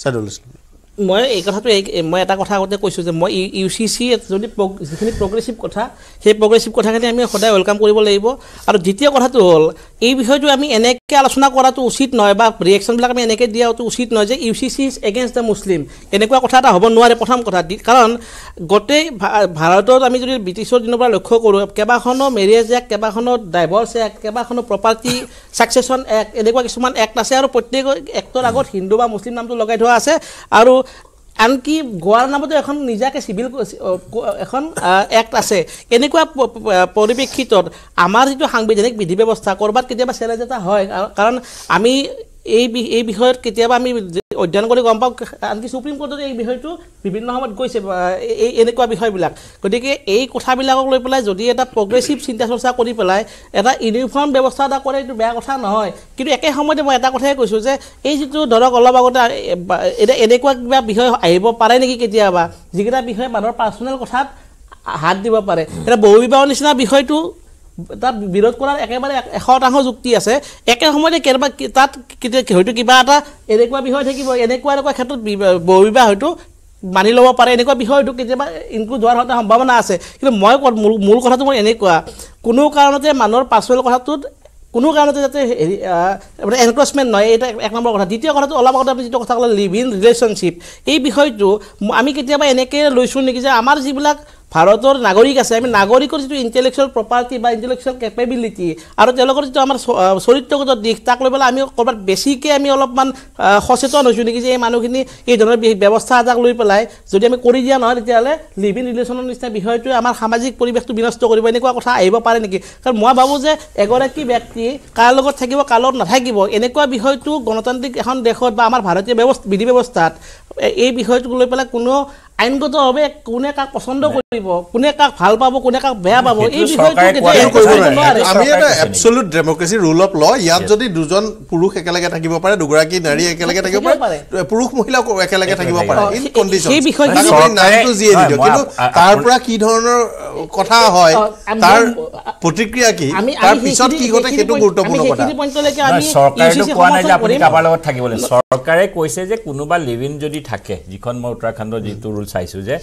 ছাইদুল ইছলাম। মই এই কথাটো এই মই এটা কথা আগতে কৈছোঁ যে মই ইউ চি চি যদি যিখিনি প্ৰগ্ৰেছিভ কথা সেই প্ৰগ্ৰেছিভ কথাখিনি আমি সদায় ৱেলকাম কৰিব লাগিব। আৰু দ্বিতীয় কথাটো হ'ল এই বিষয়টো আমি এনেকৈ আলোচনা কৰাটো উচিত নহয় বা ৰিয়েকশ্যনবিলাক আমি এনেকৈ দিয়াটো উচিত নহয় যে U C C is against the Muslim এনেকুৱা কথা এটা হ'ব নোৱাৰে প্ৰথম কথা। কাৰণ গোটেই ভাৰতত আমি যদি ব্ৰিটিছৰ দিনৰ পৰা লক্ষ্য কৰোঁ কেইবাখনো মেৰেজ এক্ট কেইবাখনো ডাইভৰ্চ এক্ট কেইবাখনো প্ৰপাৰ্টি ছাকচেছন এক্ট এনেকুৱা কিছুমান এক্ট আছে আৰু প্ৰত্যেক এক্টৰ আগত হিন্দু বা মুছলিম নামটো লগাই থোৱা আছে। আৰু আনকি গোৱাৰ নামতো এখন নিজাকৈ চিভিল এখন এক্ট আছে। এনেকুৱা পৰিপ্ৰেক্ষিতত আমাৰ যিটো সাংবিধানিক বিধি ব্যৱস্থা ক'ৰবাত কেতিয়াবা চেলেঞ্জ এটা হয়। কাৰ- কাৰণ আমি এই এই বিষয়ত কেতিয়াবা আমি অধ্যয়ন কৰি গম পাওঁ আনকি চুপ্ৰিম কোৰ্টত এই বিষয়টো বিভিন্ন সময়ত গৈছে এই- এনেকুৱা বিষয়বিলাক। গতিকে এই কথাবিলাকক লৈ পেলাই যদি এটা প্ৰগ্ৰেছিভ চিন্তা চৰ্চা কৰি পেলাই এটা ইউনিফৰ্ম ব্যৱস্থা এটা কৰে এইটো বেয়া কথা নহয়। কিন্তু একে সময়তে মই এটা কথাই কৈছোঁ যে এই যিটো ধৰক অলপ আগতে এতিয়া এনেকুৱা কিবা বিষয় আহিব পাৰে নেকি কেতিয়াবা? যিকেইটা বিষয়ে মানুহৰ পাৰ্চনেল কথাত হাত দিব পাৰে। এতিয়া বহু বিবাহৰ নিচিনা বিষয়টো তাত বিৰোধ কৰাৰ একেবাৰে এশ শতাংশ যুক্তি আছে। একে সময়তে কেতিয়াবা তাত কেতিয়া হয়তো কিবা এটা এনেকুৱা বিষয় থাকিব এনেকুৱা এনেকুৱা ক্ষেত্ৰত বিবাহ- বহু বিবাহ হয়তো মানি ল'ব পাৰে এনেকুৱা বিষয় হয়তো কেতিয়াবা ইনক্লুড হোৱাৰ এটা সম্ভাৱনা আছে। কিন্তু মই মূল কথাটো মোৰ এনেকুৱা কোনো কাৰণতে মানুহৰ পাৰ্চনেল কথাটোত কোনো কাৰণতে যাতে হেৰি এনক্ৰচমেণ্ট নহয় এইটো এক- নম্বৰ কথা। দ্বিতীয় কথাটো অলপ আগতে আপুনি যিটো কথা ক'লে লিভ ইন ৰিলেশ্যনশ্বিপ এই বিষয়টো আমি কেতিয়াবা এনেকৈ লৈছোঁ নেকি যে আমাৰ যিবিলাক ভাৰতৰ নাগৰিক আছে আমি নাগৰিকৰ যিটো ইণ্টেলেকচুৱেল প্ৰপাৰ্টি বা ইণ্টেলেকচুৱেল কেপেবিলিটি আৰু তেওঁলোকৰ যিটো আমাৰ চৰিত্ৰগত দিশ তাক লৈ পেলাই আমি ক'ৰবাত বেছিকৈ আমি অলপমান সচেতন হৈছোঁ নেকি যে এই মানুহখিনি এই ধৰণৰ ব্যৱস্থা এটাক লৈ পেলাই যদি আমি কৰি দিয়া নহয় তেতিয়াহ'লে লিভ ইন ৰিলেশ্যনৰ নিচিনা বিষয়টোৱে আমাৰ সামাজিক পৰিৱেশটো বিনষ্ট কৰিব। এনেকুৱা কথা আহিব পাৰে নেকি? কাৰণ মই ভাবোঁ যে এগৰাকী ব্যক্তি কাৰ লগত থাকিব কাৰ লগত নাথাকিব এনেকুৱা বিষয়টো গণতান্ত্ৰিক এখন দেশত বা আমাৰ ভাৰতীয় ব্যৱস্থা বিধি ব্যৱস্থাত এই বিষয়টোক লৈ পেলাই কোনো আইনগতভাৱে কোনে কাক পচন্দ কৰিব কোনে কাক ভাল পাব কোনে কাক বেয়া পাব এই বিষয়টো ডেমক্ৰেচি ৰুল অফ ল ইয়াত যদি দুজন পুৰুষ একেলগে থাকিব পাৰে দুগৰাকী নাৰী একেলগে থাকিব থাকিব পাৰে পুৰুষ মহিলাও একেলগে থাকিব পাৰে ইন সেই- কণ্ডিশ্যন সেই বিষয়খিনি- তাক আপুনি নামটো যিয়ে নহয়, নিদিয়ক মই কিন্তু তাৰ পৰা কি ধৰণৰ কথা হয় তাৰ প্ৰতিক্ৰিয়া কি তাৰ পিছত কি ঘটে সেইটো গুৰুত্বপূৰ্ণ আমি কথা। চৰকাৰেতো কোৱা নাই যে আপুনি। কাৰোবাৰ লগত থাকিবলৈ। চৰকাৰে কৈছে যে কোনোবা লিভ ইন যদি থাকে যিখন মই উত্তৰাখণ্ডৰ যিটো ৰুল চাইছোঁ যে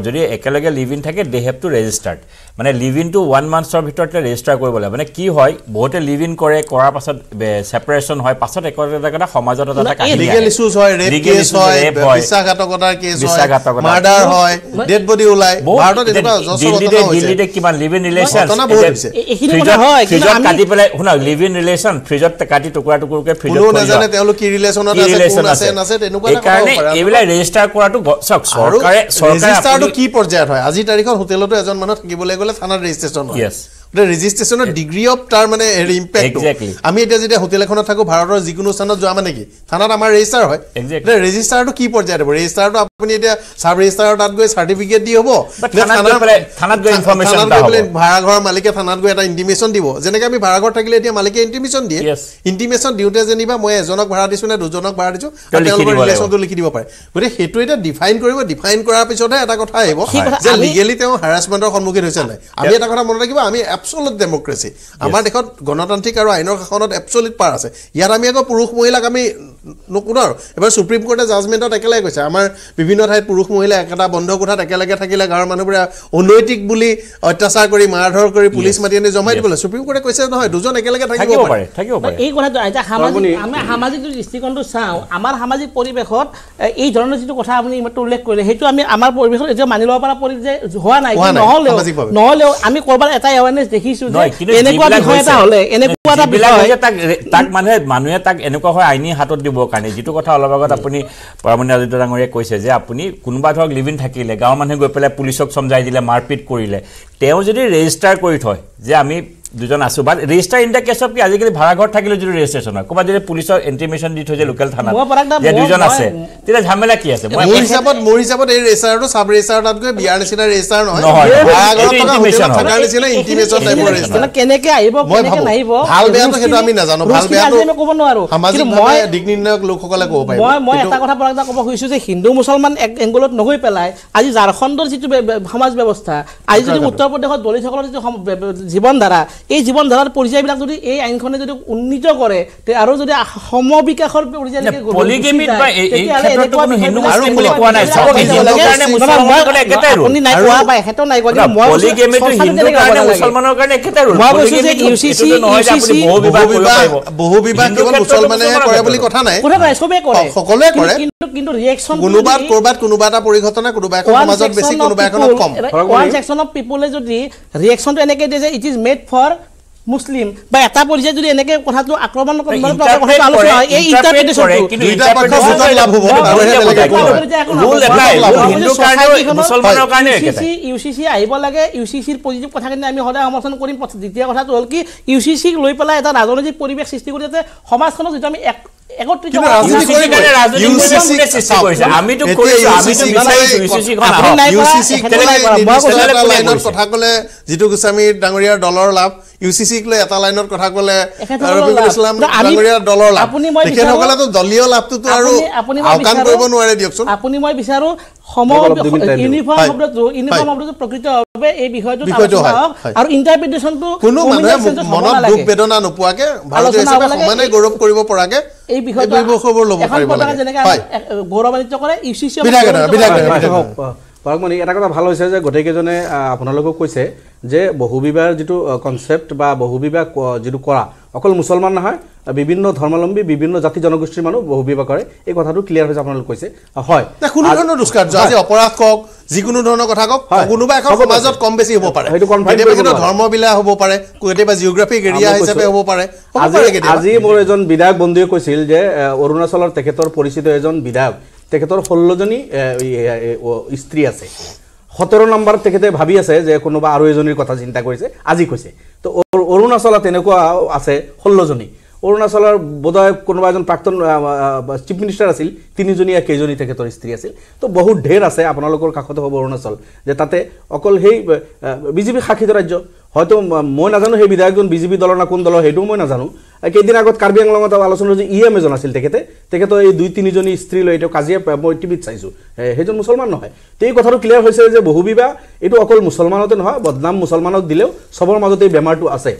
যদি একেলগে লিভ ইন থাকে দে হেভ টু ৰেজিষ্টাৰ্ড মানে লিভ ইনটো ওৱান মান্থছৰ ভিতৰতে ৰেজিষ্টাৰ কৰিব লাগে মানে কি হয় বহুতে লিভ ইন কৰে কৰাৰ পাছত ছেপাৰেশ্যন হয় পাছত একোটা সমাজত এটা এটা লিগেল আহে। ইছ্যুজ হয় ৰেপ কেছ হয়। বিশ্বাসঘাতকতাৰ কেছ হয় বিশ্বাসঘাতকতা। মাৰ্ডাৰ হয় ডেড বডি ভাৰতত দিল্লীতে ঘটনা হৈছে দিল্লীতে কিমান লিভ ইন ৰিলেশ্যন কথা কিন্তু ফ্ৰিজত কাটি পেলাই শুনা লিভ ইন ৰিলেশ্যন ফ্ৰিজত কাটি টুকুৰা টুকুৰকে ফ্ৰিজত যোৱা। তেওঁলোক কি ৰিলেশ্যনত কি আছে কোন আছে নাছে এটা কথা এইকাৰণে পাৰে। এইবিলাক ৰেজিষ্টাৰ কৰাটো চাওক চৰকাৰে চৰকাৰে ৰেজিষ্টাৰটো কি পৰ্যায়ত হয় আজিৰ তাৰিখত হোটেলতো এজন মানুহ থাকিবলৈ গ'লে থানাত ৰেজিষ্ট্ৰেশ্যন হয় Yes. ৰেজিষ্ট্ৰেশ্যনৰ ডিগ্ৰী অফ তাৰ মানে হেৰি ইম্পেক্ট Exactly. আমি এতিয়া যেতিয়া হোটেল এখনত থাকো ভাৰতৰ যিকোনো স্থানত যোৱা মানে কি থানাত আমাৰ ৰেজিষ্টাৰ হয় Exactly. ৰেজিষ্টাৰটো কি পৰ্যায়ত হ'ব ৰেজিষ্টাৰটো আপুনি এতিয়া চাব ৰেজিষ্টাৰৰ তাত গৈ চাৰ্টিফিকেট দি হ'ব থানাত এটা। ভাড়াঘৰৰ মালিকে থানাত গৈ এটা ইণ্টিমেশ্যন দিব যেনেকে আমি ভাড়াঘৰ থাকিলে এতিয়া মালিকে ইণ্টিমেশ্যন দিয়ে. ইণ্টিমেশ্যন দিওঁতে যেনিবা মই এজনক ভাড়া দিছোঁ নে দুজনক ভাড়া দিছোঁ তেওঁলোকৰ। ৰিলেশ্যনটো লিখি দিব পাৰে গতিকে সেইটো এতিয়া ডিফাইন কৰিব ডিফাইন কৰাৰ পিছতহে এটা কথা আহিব যে লিগেলি তেওঁ হাৰাচমেণ্টৰ সন্মুখীন হৈছে নাই আমি এটা কথা মনত ৰাখিব আমি এপচলিট ডেমক্ৰেচি আমাৰ দেশত গণতান্ত্ৰিক আৰু আইনৰ শাসনত এপচলিট পাৰ আছে। ইয়াত আমি আকৌ পুৰুষ মহিলাক আমি নুশুনো আৰু এবাৰ সুপ্ৰিম কোৰ্টে জাজমেণ্টত একেলগে কৈছে আমাৰ বিভিন্ন ঠাইত পুৰুষ মহিলা একেটা বন্ধ কোঠাত একেলগে থাকিলে গাঁৱৰ মানুহবোৰে অনৈতিক বুলি অত্যাচাৰ কৰি মাৰ ধৰ কৰি পুলিচ মাতি আনি জমাই দিবলৈ সুপ্ৰিম কোৰ্টে কৈছে নহয় দুজন একেলগে থাকিব পাৰে। পাৰে থাকিব পাৰে। এই কথাটো এতিয়া সামাজিক আপুনি- আমি সামাজিক দৃষ্টিকোণটো চাওঁ আমাৰ সামাজিক পৰিৱেশত এই ধৰণৰ যিটো কথা আপুনি এইমাত্ৰ উল্লেখ কৰিলে সেইটো আমি আমাৰ পৰিৱেশত এতিয়া মানি ল'ব পৰা পৰি যে হোৱা নাই। নহ'লেও। নহ'লেও আমি ক'ৰবাত এটা এৱাৰনেছ দেখিছোঁ যে এনেকুৱা বিষয় এটা হ'লে এনেকুৱা এটা বিষয় তাক মানুহে মানুহে তাক এনেকুৱা হয় আইনী হাতত দিবৰ কাৰণে। যিটো কথা অলপ আগত আপুনি পৰমণি আদিত্য ডাঙৰীয়াই কৈছে যে আপুনি কোনোবা ধৰক লিভ ইন থাকিলে গাঁৱৰ মানুহে গৈ পেলাই পুলিচক চমজাই দিলে মাৰপিট কৰিলে তেওঁ যদি ৰেজিষ্টাৰ কৰি থয় যে আমি দুজন আছোঁ বা register in the case of কি আজিকালি ভাড়াঘৰত থাকিলেও যদি ৰেজিষ্ট্ৰেশ্যন হয় ক'ৰবাত যদি পুলিচৰ এণ্টিমেশ্যন দি থৈছে লোকেল থানাত যে দুজন আছে তেতিয়া ঝামেলা কি আছে মই মোৰ হিচাপত মোৰ হিচাপত এই ৰেজিষ্টাৰটো চাব ৰেজিষ্টাৰ তাত গৈ বিয়াৰ নিচিনা ৰেজিষ্টাৰ নহয় নহয়, নহয়। ভাড়াঘৰত এইটো থকা intimation হোটেলত হয়। থকাৰ নিচিনা ইণ্টিমেশ্যন টাইপৰ ৰেজিষ্টাৰ মানে কেনেকে আহিব কেনেকে। নাহিব ভাল বেয়াটো সেইটো আমি নাজানো। ভাল বেয়াটো আজি আমি ক'ব নোৱাৰো কিন্তু মই দিক নিৰ্ণয়ক লোকসকলে ক'ব পাৰিব মই মই এটা কথা পৰাগ দা ক'ব খুজিছোঁ যে হিন্দু মুছলমান এক এংগলত নগৈ পেলাই আজি ঝাৰখণ্ডৰ যিটো সমাজ ব্যৱস্থা আজি যদি উত্তৰ প্ৰদেশত দলিতসকলৰ যিটো জীৱন ধাৰা এই জীৱন ধাৰাৰ পৰ্যায়বিলাক যদি এই আইনখনে যদি উন্নীত কৰে তে আৰু যদি সম বিকাশৰ পৰ্যায়লৈকে বহু বিবাহ কেৱল মুছলমানেহে কৰে বুলি। কথা নাই। সকলোৱে কৰে। কিন্তু ৰিয়েকশ্যন কোনোবাত ক'ৰবাত কোনোবা এটা পৰিঘটনা কোনোবা এখন সমাজত বেছি কোনোবা এখনত কম। ওৱান ছেকশ্যন অফ পিপুলে যদি ৰিয়েকশ্যনটো এনেকৈ দিয়ে যে it is made for Muslim বা এটা পৰ্যায়ত যদি এনেকে কথাটো আক্ৰমণ ইউ চি চি আহিব লাগে ইউ চি চিৰ পজিটিভ কথাখিনি আমি সদায় সমৰ্থন কৰিম। দ্বিতীয় কথাটো হ'ল কি ইউ চি চিক লৈ পেলাই এটা ৰাজনৈতিক পৰিৱেশ সৃষ্টি কৰি যাতে সমাজখনক যিটো আমি কথা ক'লে জিতু গোস্বামী ডাঙৰীয়াৰ দলৰ লাভ ইউ চি চিক লৈ এটা লাইনত কথা ক'লে ৰফিকুল। ইছলাম ডাঙৰীয়াৰ দলৰ লাভ। আপুনি মই তেখেতসকলেতো দলীয় লাভটোতো আৰু আওকাণ কৰিব নোৱাৰে দিয়কচোন। আপুনি মই বিচাৰো সম মোক অলপ দুই মিনিট time দিব। ইউনিফৰ্ম হয়। শব্দটো ইউনিফৰ্ম হয়। শব্দটো প্ৰকৃতভাৱে এই বিষয়টোত বিষয়টো আলোচনা হয়, হওক হয়। আৰু ইণ্টাৰপ্ৰিটেশ্যনটো কোনো মানুহে communal sense ত হ'ব মনত নালাগে। দুখ বেদনা নোপোৱাকে ভাৰতীয় আলোচনা হিচাপে হ'ব লাগে। সমানে এই- গৌৰৱ কৰিব পৰাকে এই বিষয়টো এই বিষয়বোৰ ল'ব এখন পাৰিব পতাকা লাগে যেনেকে হয় আমাক, এ, গৌৰৱান্বিত কৰে ইউ চি চি বিধায়ক এটা, পৰাগমণি কথা ভাল হৈছে যে গোটেইকেইজনে আপোনালোকক কৈছে যে বহুবিবাহ যিটো কনচেপ্ট বা বহুবিবাহ যিটো কৰা অকল মুছলমান নহয় বিভিন্ন ধৰ্মাৱলম্বী বিভিন্ন জাতি জনগোষ্ঠীৰ মানুহ বহু বিবাহ কৰে এই কথাটো ক্লিয়াৰ হৈছে আপোনালোকে কৈছে। হয়। কোনো ধৰণৰ দুষ্কাৰ্য আজি অপৰাধ কওক যিকোনো ধৰণৰ কথা কওক। কোনোবা এখন। সমাজত কম বেছি হ'ব পাৰে। সেইটো confine কেতিয়াবা কৰিব কিন্তু নোৱাৰে। ধৰ্মবিলা হ'ব পাৰে কেতিয়াবা জিঅ'গ্ৰাফিক এৰিয়া হিচাপে হ'ব পাৰে। আজি মোৰ এজন বিধায়ক বন্ধুৱে কৈছিল যে অৰুণাচলৰ তেখেতৰ পৰিচিত এজন বিধায়ক তেখেতৰ ষোল্লজনী স্ত্ৰী আছে। সোতৰ নম্বৰত তেখেতে ভাবি আছে যে কোনোবা আৰু এজনীৰ কথা চিন্তা কৰিছে আজি কৈছে। তো অৰু- অৰুণাচলত তেনেকুৱা আছে ষোল্লজনী। অৰুণাচলৰ বোধহয় কোনোবা এজন প্ৰাক্তন চিফ মিনিষ্টাৰ আছিল তিনিজনীয়া কেইজনী তেখেতৰ স্ত্ৰী আছিল। তো বহুত ঢেৰ আছে আপোনালোকৰ কাষতে হ'ব অৰুণাচল যে তাতে অকল সেই বিজেপি শাসিত ৰাজ্য। হয়তো মই নাজানো সেই বিধায়কজন বিজেপি দলৰ না কোন দলৰ সেইটোও মই নাজানো। কেইদিন আগত কাৰ্বি আংলঙত আলোচনা হৈছে ই এম এজন আছিল তেখেতে তেখেতৰ এই দুই তিনিজনী স্ত্ৰী লৈ এইটো কাজিয়া মই টিভিত চাইছোঁ। সেইজন মুছলমান নহয়। তো এই কথাটো ক্লিয়াৰ হৈছে যে বহু বিবাহ এইটো অকল মুছলমানতে নহয় বদনাম মুছলমানক দিলেও চবৰ মাজতে এই বেমাৰটো আছে।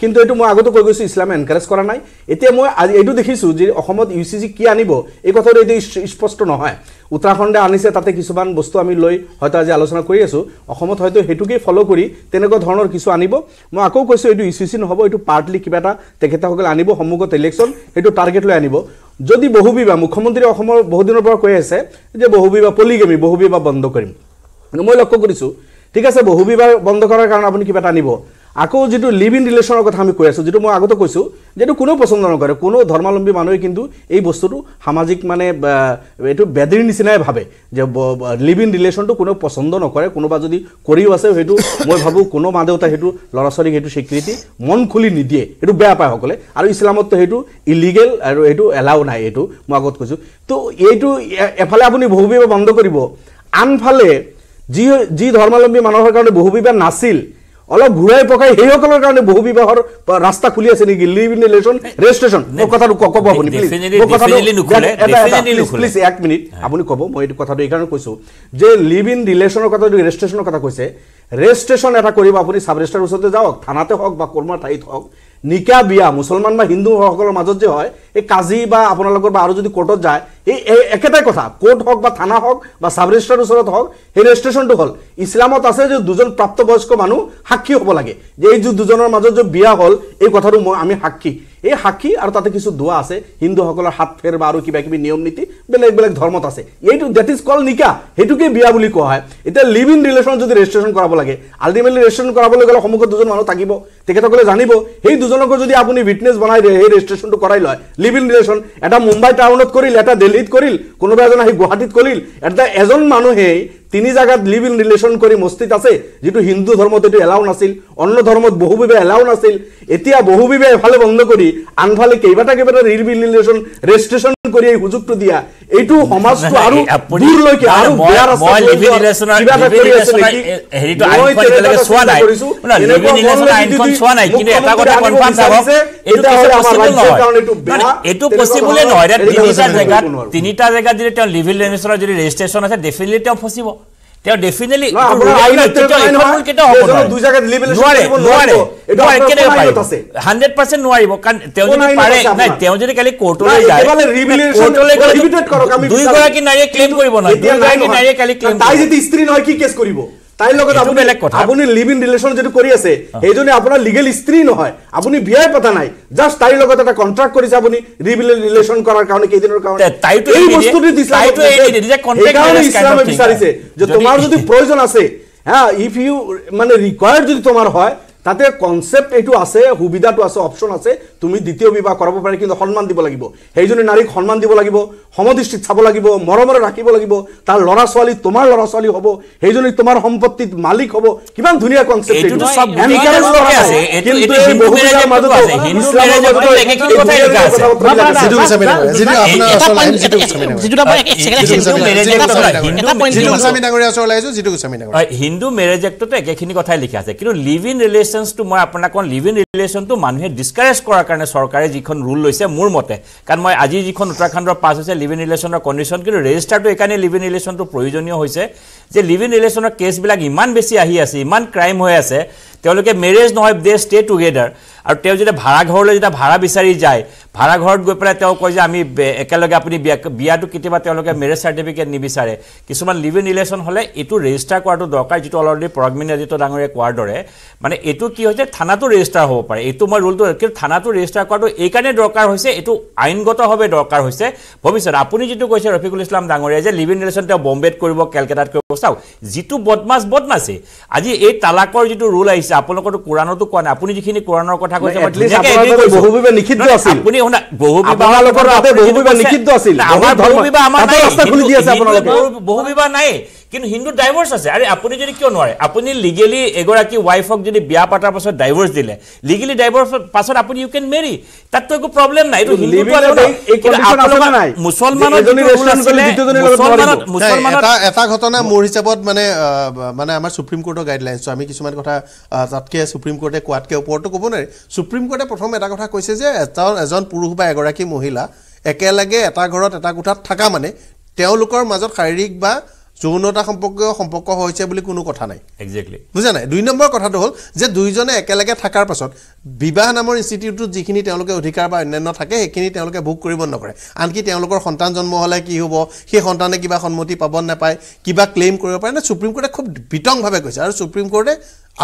কিন্তু এইটো মই আগতে কৈ গৈছোঁ ইছলামে এনকাৰেজ কৰা নাই। এতিয়া মই আজি এইটো দেখিছোঁ যে অসমত ইউ চি জি কি আনিব এই কথাটো এইটো স্পষ্ট নহয়। উত্তৰাখণ্ডে আনিছে তাতে কিছুমান বস্তু আমি লৈ হয়তো আজি আলোচনা কৰি আছোঁ। অসমত হয়তো সেইটোকেই ফ'ল' কৰি তেনেকুৱা ধৰণৰ কিছু আনিব। মই আকৌ কৈছোঁ এইটো ইউ চি চি নহ'ব এইটো পাৰ্টলি কিবা এটা তেখেতসকলে আনিব সন্মুখত ইলেকশ্যন সেইটো টাৰ্গেট লৈ আনিব। যদি বহু বিবাহ মুখ্যমন্ত্ৰীয়ে অসমৰ বহুদিনৰ পৰা কৈ আছে যে বহু বিবাহ পলিগেমি বহু বিবাহ বন্ধ কৰিম। মই লক্ষ্য কৰিছোঁ ঠিক আছে বহু বিবাহ বন্ধ কৰাৰ কাৰণে আপুনি কিবা এটা আনিব। আকৌ যিটো লিভ ইন ৰিলেশ্যনৰ কথা আমি কৈ আছোঁ যিটো মই আগতে কৈছোঁ যে এইটো কোনেও পচন্দ নকৰে কোনো ধৰ্মাৱলম্বী মানুহে কিন্তু এই বস্তুটো সামাজিক মানে এইটো বেদীৰ নিচিনাই ভাবে যে লিভ ইন ৰিলেশ্যনটো কোনেও পচন্দ নকৰে কোনোবা যদি কৰিও আছে সেইটো মই ভাবোঁ কোনো মা দেউতাই সেইটো ল'ৰা ছোৱালীক সেইটো স্বীকৃতি মন খুলি নিদিয়ে সেইটো বেয়া পায় সকলে। আৰু ইছলামততো সেইটো ইলিগেল আৰু এইটো এলাও নাই এইটো মই আগত কৈছোঁ। তো এইটো এফালে আপুনি বহু বিবাহ বন্ধ কৰিব। আনফালে যি যি ধৰ্মাৱলম্বী মানুহৰ কাৰণে বহু বিবাহ নাছিল অলপ ঘূৰাই পকাই সেইসকলৰ কাৰণে বহু বিবাহৰ ৰাস্তা খুলি আছে নেকি? লিভ ইন ৰিলেশ্যন ৰেজিষ্ট্ৰেশ্যন মোৰ কথাটো ক'ব আপুনি কথাটো- please, এক মিনিট আপুনি ক'ব মই এইটো কথাটো এইকাৰণে কৈছোঁ যে লিভ ইন ৰিলেশ্যনৰ কথা যদি ৰেজিষ্ট্ৰেশ্যনৰ কথা কৈছে। ৰেজিষ্ট্ৰেশ্যন এটা কৰিব আপুনি চাব ৰেজিষ্টাৰৰ ওচৰতে যাওক থানাতে হওক বা কোনোবা ঠাইত হওক। নিকা বিয়া মুছলমান বা হিন্দুসকলৰ মাজত যে হয় এই কাজী বা আপোনালোকৰ বা আৰু যদি কোৰ্টত যায় এই একেটাই কথা কোৰ্ট হওক বা থানা হওক বা চাব ৰেজিষ্টাৰৰ ওচৰত হওক সেই ৰেজিষ্ট্ৰেশ্যনটো হ'ল। ইছলামত আছে যে দুজন প্ৰাপ্তবয়স্ক মানুহ সাক্ষী হ'ব লাগে। যে এই দুজনৰ মাজত যে বিয়া হ'ল এই কথাটো মই আমি সাক্ষী। এই সাক্ষী আৰু তাতে কিছু দোৱা আছে হিন্দুসকলৰ হাত ফেৰ বা আৰু কিবা কিবি নিয়ম নীতি বেলেগ বেলেগ ধৰ্মত আছে। এইটো ডেট ইজ কল নিকা। সেইটোকে বিয়া বুলি কোৱা হয়। এতিয়া লিভ ইন ৰিলেশ্যন যদি ৰেজিষ্ট্ৰেশ্যন কৰাব লাগে আল্টিমেটলি ৰেজিষ্ট্ৰেশ্যন কৰাবলৈ গ'লে সন্মুখত দুজন মানুহ থাকিব। তেখেতসকলে জানিব সেই দুজনকো যদি আপুনি উইটনেছ বনাই দিয়ে সেই ৰেজিষ্ট্ৰেশ্যনটো কৰাই লয়। লিভ ইন ৰিলেশ্যন এটা মুম্বাই টাউনত কৰিল এটা দিল্লীত কৰিল কোনোবা এজন আহি গুৱাহাটীত কৰিল এটা এজন মানুহেই তিনি জাগাত লিভ ইন ৰিলেশ্যন কৰি মস্তিত আছে যিটো হিন্দু ধৰ্মত এইটো এলাও নাছিল অন্য ধৰ্মত বহু বিবাহ এলাও নাছিল। এতিয়া বহু বিবাহ এফালে বন্ধ কৰি আনফালে কেইবাটা কেইবাটা লিভ ইন ৰিলেশ্যন ৰেজিষ্ট্ৰেশ্যন কৰি এই সুযোগটো দিয়া। এইটো সমাজটো আৰু দূৰলৈকে বেয়া লিভ ইন ৰিলেশ্যনৰ- হেৰিটো চোৱা নাই। লিভ ইন চোৱা নাই, কিন্তু এটা কথা থাকক, বিচাৰিছে, এইটো তেতিয়াহ'লে কিছু আমাৰ possible ৰাজ্যৰ নহয়। কাৰণে এইটো পচিবলে নহয় এতিয়া তিনিটা জেগাত নোৱাৰো। তিনিটা জেগাত যদি তেওঁ লিভ ইন ৰিলেশ্যনৰ যদি ৰেজিষ্ট্ৰেশ্যন আছে ডেফিনেটলি তেওঁ ফচিব তেওঁ ডেফিনেটলি নোৱাৰে নোৱাৰে? হাণ্ড্ৰেড পাৰ্চেণ্ট নোৱাৰিব কাৰণ তেওঁ যদি পাৰে নাই? তেওঁ যদি কালি কোৰ্টলৈ যায় গ'লে দুইগৰাকী। নাৰীয়ে ক্লেইম কৰিব নহয় নাই দুইগৰাকী। নাৰীয়ে কালি ক্লেইম তাই যদি স্ত্ৰী নহয় কি কেছ কৰিব তাইৰ লগত আপুনি বেলেগ কথা। আপুনি লিভ ইন ৰিলেশ্যন যদি কৰি আছে সেইজনী আপোনাৰ লিগেল স্ত্ৰী নহয় আপুনি বিয়াই পতা নাই জাষ্ট তাইৰ লগত এটা কণ্ট্ৰাক্ট কৰিছে আপুনি ৰিলেশ্যন কৰাৰ কাৰণে কেইদিনৰ কাৰণে এই। বস্তুটো ইছলামে thing। বিচাৰিছে যে তোমাৰ যদি প্ৰয়োজন আছে হা ইফ ইউ মানে ৰিকোয়াৰ্ড যদি তোমাৰ হয় তাতে কনচেপ্ট এইটো আছে সুবিধাটো আছে অপশ্যন আছে তুমি দ্বিতীয় বিবাহ কৰাব পাৰে কিন্তু সন্মান দিব লাগিব। সেইজনী নাৰীক সন্মান দিব লাগিব সমদৃষ্টিত চাব লাগিব মৰমেৰে ৰাখিব লাগিব তাৰ ল'ৰা ছোৱালী তোমাৰ ল'ৰা ছোৱালী হ'ব সেইজনী তোমাৰ সম্পত্তিত মালিক হ'ব কিমান ধুনীয়া কনচেপ্ট হিন্দু মেৰেজ এক্টতো একেখিনি কথাই লিখা আছে কিন্তু লিভ ইন ৰিলেশ্যনছটো মই আপোনাক কওঁ লিভ ইন ৰিলেশ্যনটো মানুহে ডিছকাৰেজ কৰাৰ কাৰণে চৰকাৰে যিখন ৰুল লৈছে মোৰ মতে। কাৰণ মই আজি যিখন উত্তৰাখণ্ডৰ পাছ হৈছে লিভ ইন ৰিলেশ্যনৰ কণ্ডিশ্যন কিন্তু ৰেজিষ্টাৰটো এইকাৰণে লিভ ইন ৰিলেশ্যনটো প্ৰয়োজনীয় হৈছে যে লিভ ইন ৰিলেশ্যনৰ কেছবিলাক ইমান বেছি আহি আছে ইমান ক্ৰাইম হৈ আছে তেওঁলোকে মেৰেজ নহয় দে ষ্টে টুগেডাৰ আৰু তেওঁ যেতিয়া ভাড়া ঘৰলৈ যেতিয়া ভাড়া বিচাৰি যায় ভাড়া ঘৰত গৈ পেলাই তেওঁ কয় যে আমি একেলগে আপুনি বিয়া বিয়াটো কেতিয়াবা তেওঁলোকে মেৰেজ চাৰ্টিফিকেট নিবিচাৰে। কিছুমান লিভ ইন ৰিলেশ্যন হ'লে এইটো ৰেজিষ্টাৰ কৰাটো দৰকাৰ যিটো অলৰেডি প্ৰজ্ঞিনী আদিত্য ডাঙৰীয়াই কোৱাৰ দৰে। মানে এইটো কি হৈছে থানাটো ৰেজিষ্টাৰ হ'ব পাৰে। এইটো মই ৰুলটো কিন্তু থানাটো ৰেজিষ্টাৰ কৰাটো এইকাৰণে দৰকাৰ হৈছে এইটো আইনগতভাৱে দৰকাৰ হৈছে। ভৱিষ্যত আপুনি যিটো কৈছে ৰফিকুল ইছলাম ডাঙৰীয়াই যে লিভ ইন ৰিলেশ্যন তেওঁ বম্বেত কৰিব কেলকাতাত কৰিব চাওক যিটো বদমাছ বদমাছেই আজি এই তালাকৰ যিটো ৰুল আহিছে আপোনালোকৰতো কোৰাণতো কোৱা নাই। আপুনি যিখিনি কোৰাণৰ কথা কৈছে। বহুবিবাহ নাই। হিন্দু- আপোনালোকে। হিন্দু বহু বিবাহ নাই। কিন্তু হিন্দু ডাইভৰ্চ আছে। আৰে আপুনি যদি কিয় নোৱাৰে? আপুনি লিগেলি এগৰাকী ৱাইফক যদি বিয়া পতাৰ পাছত ডাইভৰ্চ দিলে লিগেলি ডাইভৰ্চ পাছত আপুনি ইউ কেন মেৰি তাততো একো প্ৰব্লেম নাই। এটা এটা ঘটনা মোৰ হিচাপত মানে মানে আমাৰ সুপ্ৰিম কোৰ্টৰ গাইডলাইনছ আমি কিছুমান কথা তাতকৈ সুপ্ৰিম কোৰ্টে কোৱাতকৈ ওপৰতো ক'ব নোৱাৰি। সুপ্ৰিম কোৰ্টে প্ৰথম এটা কথা কৈছে যে এটা এজন পুৰুষ বা এগৰাকী মহিলা একেলগে এটা ঘৰত এটা কোঠাত থকা মানে তেওঁলোকৰ মাজত শাৰীৰিক বা যৌনতা সম্পৰ্কীয় সম্পৰ্ক হৈছে বুলি কোনো কথা নাই। একজেক্টলি বুজা নাই? দুই নম্বৰ কথাটো হ'ল যে দুইজনে একেলগে থকাৰ পাছত বিবাহ নামৰ ইনষ্টিটিউটত যিখিনি তেওঁলোকে অধিকাৰ বা অন্যান্য থাকে সেইখিনি তেওঁলোকে ভোগ কৰিব নকৰে। আনকি তেওঁলোকৰ সন্তান জন্ম হ'লে কি হ'ব? সেই সন্তানে কিবা সন্মতি পাব নাপায়? কিবা ক্লেইম কৰিব পাৰে? নে সুপ্ৰিম কোৰ্টে খুব বিতংভাৱে কৈছে। আৰু সুপ্ৰিম কোৰ্টে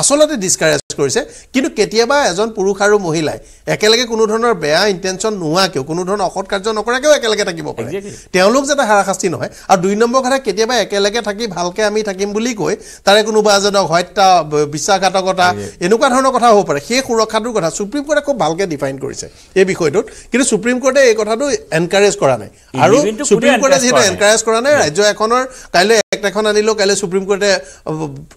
আচলতে ডিছকাৰেজ কৰিছে কিন্তু কেতিয়াবা এজন পুৰুষ আৰু মহিলাই একেলগে কোনো ধৰণৰ বেয়া ইণ্টেনশ্যন নোহোৱাকৈও কোনো ধৰণৰ অসৎ কাৰ্য নকৰাকৈও একেলগে থাকিব পাৰে. তেওঁলোক যাতে হাৰাশাস্তি নহয়। আৰু দুই নম্বৰ কথা কেতিয়াবা একেলগে থাকি ভালকৈ আমি থাকিম বুলি কৈ তাৰে কোনোবা এজনক হত্যা বিশ্বাসঘাতকতা এনেকুৱা ধৰণৰ কথা হ'ব পাৰে। সেই সুৰক্ষাটোৰ কথা সুপ্ৰিম কোৰ্টে খুব ভালকৈ ডিফাইন কৰিছে এই বিষয়টোত। কিন্তু সুপ্ৰিম কোৰ্টে এই কথাটো এনকাৰেজ কৰা নাই। আৰু সুপ্ৰিম কোৰ্টে যিহেতু। এনকাৰেজ কৰা নাই ৰাজ্য এখনৰ কাইলৈ এক্ট এখন আনিলেও কাইলৈ সুপ্ৰিম কোৰ্টে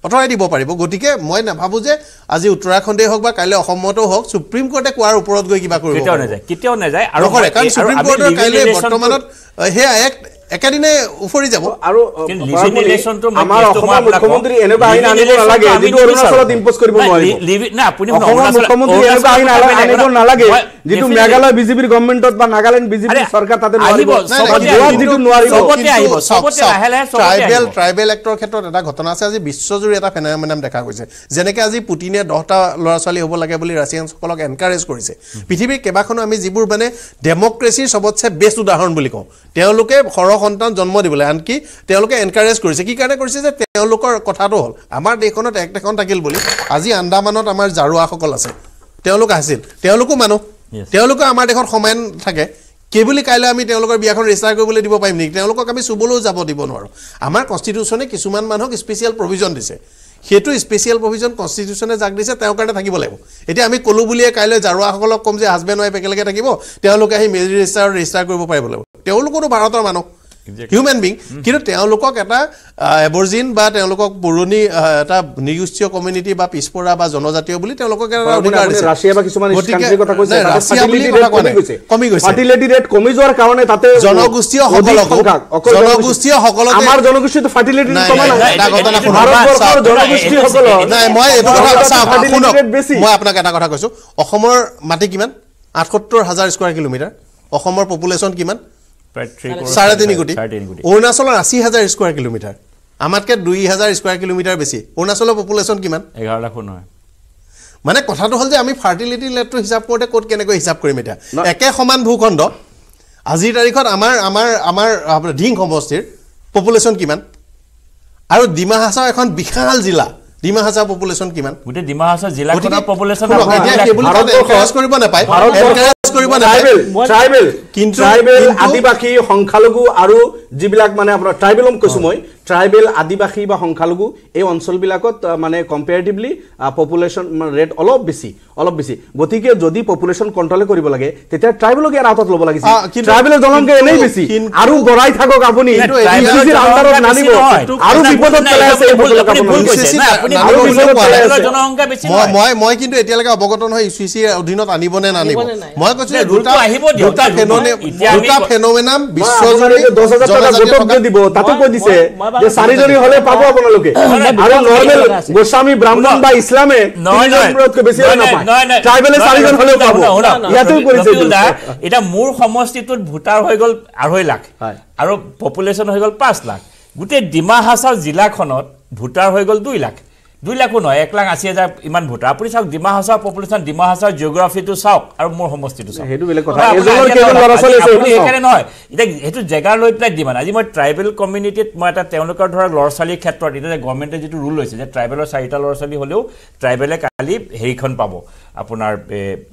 আঁতৰাই দিব পাৰিব গতিকে মই নাভাবোঁ যে আজি উত্তৰাখণ্ডেই হওক বা কাইলৈ অসমতো হওক সুপ্ৰিম কোৰ্টে কোৱাৰ ওপৰত গৈ কিবা কৰিব কেতিয়াও। নাযায় কেতিয়াও নাযায় আৰু কাৰণ সুপ্ৰিম কোৰ্টৰ কাইলৈ বৰ্তমানত সেয়া এক একেদিনে উফৰি যাব আৰু আহ, মই আমাৰ অসমৰ। মুখ্যমন্ত্ৰী এনেকুৱা আইন আনিব নালাগে যিটো। অৰুণাচলত ইম্পজ কৰিব নাই, নোৱাৰিব নাই, আপুনি অসমৰ মুখ্যমন্ত্ৰী এনেকুৱা আইন আনিব। নালাগে যিটো মেঘালয় বিজেপিৰ গভৰ্ণমেণ্টত বা নাগালেণ্ড বিজেপিৰ চৰকাৰ তাতে আহিব। যিটো নোৱাৰিব চবতে আহিব, চবতে লাহে লাহে চবতে ট্ৰাইবেল আহিব। ট্ৰাইবেল এক্টৰ ক্ষেত্ৰত এটা ঘটনা আছে আজি বিশ্বজুৰি এটা ফেনামেনাম দেখা গৈছে যেনেকৈ আজি পুটিনে দহটা ল'ৰা ছোৱালী হ'ব লাগে বুলি ৰাছিয়ানসকলক এনকাৰেজ কৰিছে পৃথিৱীৰ কেইবাখনো আমি যিবোৰ মানে ডেমক্ৰেচিৰ চবতছে বেষ্ট উদাহৰণ বুলি কওঁ তেওঁলোকে সৰহ সন্তান জন্ম দিবলৈ আনকি তেওঁলোকে এনকাৰেজ কৰিছে। কি কাৰণে কৰিছে যে তেওঁলোকৰ কথাটো হ'ল আমাৰ দেশখনত এক এখন থাকিল বুলি আজি আন্দামানত আমাৰ জাৰুৱাসকল আছে। তেওঁলোক আছিল তেওঁলোকো মানুহ. তেওঁলোকে আমাৰ দেশত সমান থাকে। সেইবুলি কাইলৈ আমি তেওঁলোকৰ বিয়াখন ৰেজিষ্টাৰ কৰিবলৈ দিব পাৰিম নেকি? তেওঁলোকক আমি চুবলৈও যাব দিব নোৱাৰোঁ। আমাৰ কনষ্টিটিউশ্যনে কিছুমান মানুহক স্পেচিয়েল প্ৰভিজন দিছে। সেইটো স্পেচিয়েল প্ৰভিজন কনষ্টিটিউশ্যনে যাক দিছে তেওঁৰ কাৰণে থাকিব লাগিব। এতিয়া আমি ক'লোঁ বুলিয়ে কাইলৈ জাৰুৱাসকলক ক'ম যে হাজবেণ্ড ৱাইফ একেলগে থাকিব তেওঁলোকে আহি মেজি ৰেজিষ্টাৰত ৰেজিষ্টাৰ কৰিব পাৰিব লাগিব। তেওঁলোকোতো ভাৰতৰ মানুহ। হিউমেন বিং কিন্তু তেওঁলোকক এটা এবৰজিন বা তেওঁলোকক পুৰণি এটা নিগোষ্ঠীয় কমিউনিটি বা পিছপৰা বা জনজাতীয় বুলি তেওঁলোকক এটা আপুনি অধিকাৰ দিছে। ৰাছিয়া বা কিছুমান গতিকে- কাণ্ট্ৰিৰ কথা কৈছে নাই, তাতে ৰাছিয়া বুলি fertility কথা rate কোৱা কমি নাই। গৈছে। কমি গৈছে। ফাৰ্টিলিটি ৰেট কমি যোৱাৰ কাৰণে তাতে জনগোষ্ঠীয় অধিক সকলকো- সংখ্যক, অকল জনগোষ্ঠীয় সকলতে- আমাৰ জনগোষ্ঠীটো ফাৰ্টিলিটি নাই, কমা নাই, নাই। এটা ঘটনা শুনক। ভাৰতবৰ্ষৰ চাওক, জনগোষ্ঠীসকলৰ নাই মই এইটো কথা জনজাতি চাওক, fertility শুনক। rate বেছি। মই আপোনাক এটা কথা কৈছোঁ। অসমৰ মাটি কিমান? আঠসত্তৰ হাজাৰ স্কোৱাৰ কিলোমিটাৰ অসমৰ পপুলেশ্যন কিমান? চাৰে তিনি কোটি অৰুণাচলৰ আশী হাজাৰ স্কোৱাৰ কিলোমিটাৰ আমাতকৈ দুই হাজাৰ স্কোৱাৰ কিলোমিটাৰ বেছি। অৰুণাচলৰ পপুলেশ্যন কিমান? এঘাৰ লাখো নহয়। মানে কথাটো হ'ল যে আমি ফাৰ্টিলিটি ৰেটটো হিচাপ কৰোঁতে ক'ত কেনেকৈ হিচাপ কৰিম এতিয়া? একে সমান ভূখণ্ড। আজিৰ তাৰিখত আমাৰ আমাৰ আমাৰ ধিং সমষ্টিৰ পপুলেশ্যন কিমান? আৰু ডিমা হাছাও এখন বিশাল জিলা। ডিমা হাছাও পপুলেশ্যন কিমান? গোটেই ডিমা হাছাও জিলাখনৰ গতিকে- পপুলেশ্যন কৰিব ট্ৰাইবেল ট্ৰাইবেল আদিবাসী সংখ্যালঘু আৰু যিবিলাক মানে আপোনাৰ ট্ৰাইবেল কৈছোঁ মই ট্ৰাইবেল আদিবাসী বা সংখ্যালঘু এই অঞ্চলবিলাকত মানে কম্পেৰেটিভলি পপুলেশ্যন ৰেট অলপ বেছি অলপ বেছি। গতিকে যদি পপুলেশ্যন কণ্ট্ৰল কৰিব লাগে তেতিয়া ট্ৰাইবেলক ইয়াৰ আঁতৰত ল'ব লাগিছিল। ট্ৰাইবেলৰ জনসংখ্যা এনেই বেছি। আৰু বঢ়াই থাকক আপুনি। আৰু বিপদত পেলাই আছে মই কিন্তু এতিয়ালৈকে অৱগত নহয় ইউ চি চিৰ অধীনত আনিব নে নানিব? মই দুটা আহিব। দুটা ফেননে- দুটা ফেনমেনাম বিশ্বজুৰি টকা গোটক দিব তাতো কৈ দিছে যে চাৰিজনী হলে পাব আপোনালোকে। আৰু নৰ্মেল গোস্বামী ব্ৰাহ্মণ বা ইছলামে বেছি নাপায়। ট্ৰাইবেলে চাৰিজন হলেও পাব। ইয়াতো কৰিছে মোৰ সমষ্টিটোত ভোটাৰ হৈ গ'ল আঢ়ৈ লাখ। হয়। আৰু পপুলেশ্যন হৈ গ'ল পাঁচ লাখ। গোটেই ডিমা হাছাও জিলাখনত ভোটাৰ হৈ গ'ল দুই লাখ। দুই লাখো নহয় এক লাখ আশী হাজাৰ ইমান ভোটাৰ আপুনি চাওক ডিমা হাছাৰ পপুলেশ্যন ডিমা হাছাৰ জিঅ'গ্ৰাফিটো চাওক আৰু মোৰ সমষ্টিটো চাওক। সেইকাৰণে নহয় এতিয়া সেইটো জেগা লৈ পেলাই ডিমাণ্ড আজি মই ট্ৰাইবেল কমিউনিটিত মই এটা তেওঁলোকৰ ধৰক ল'ৰা ছোৱালীৰ ক্ষেত্ৰত এতিয়া যে গভৰ্ণমেণ্টে যিটো ৰুল লৈছে যে ট্ৰাইবেলৰ চাৰিটা ল'ৰা ছোৱালী হ'লেও ট্ৰাইবেলে কালি হেৰিখন পাব। আপোনাৰ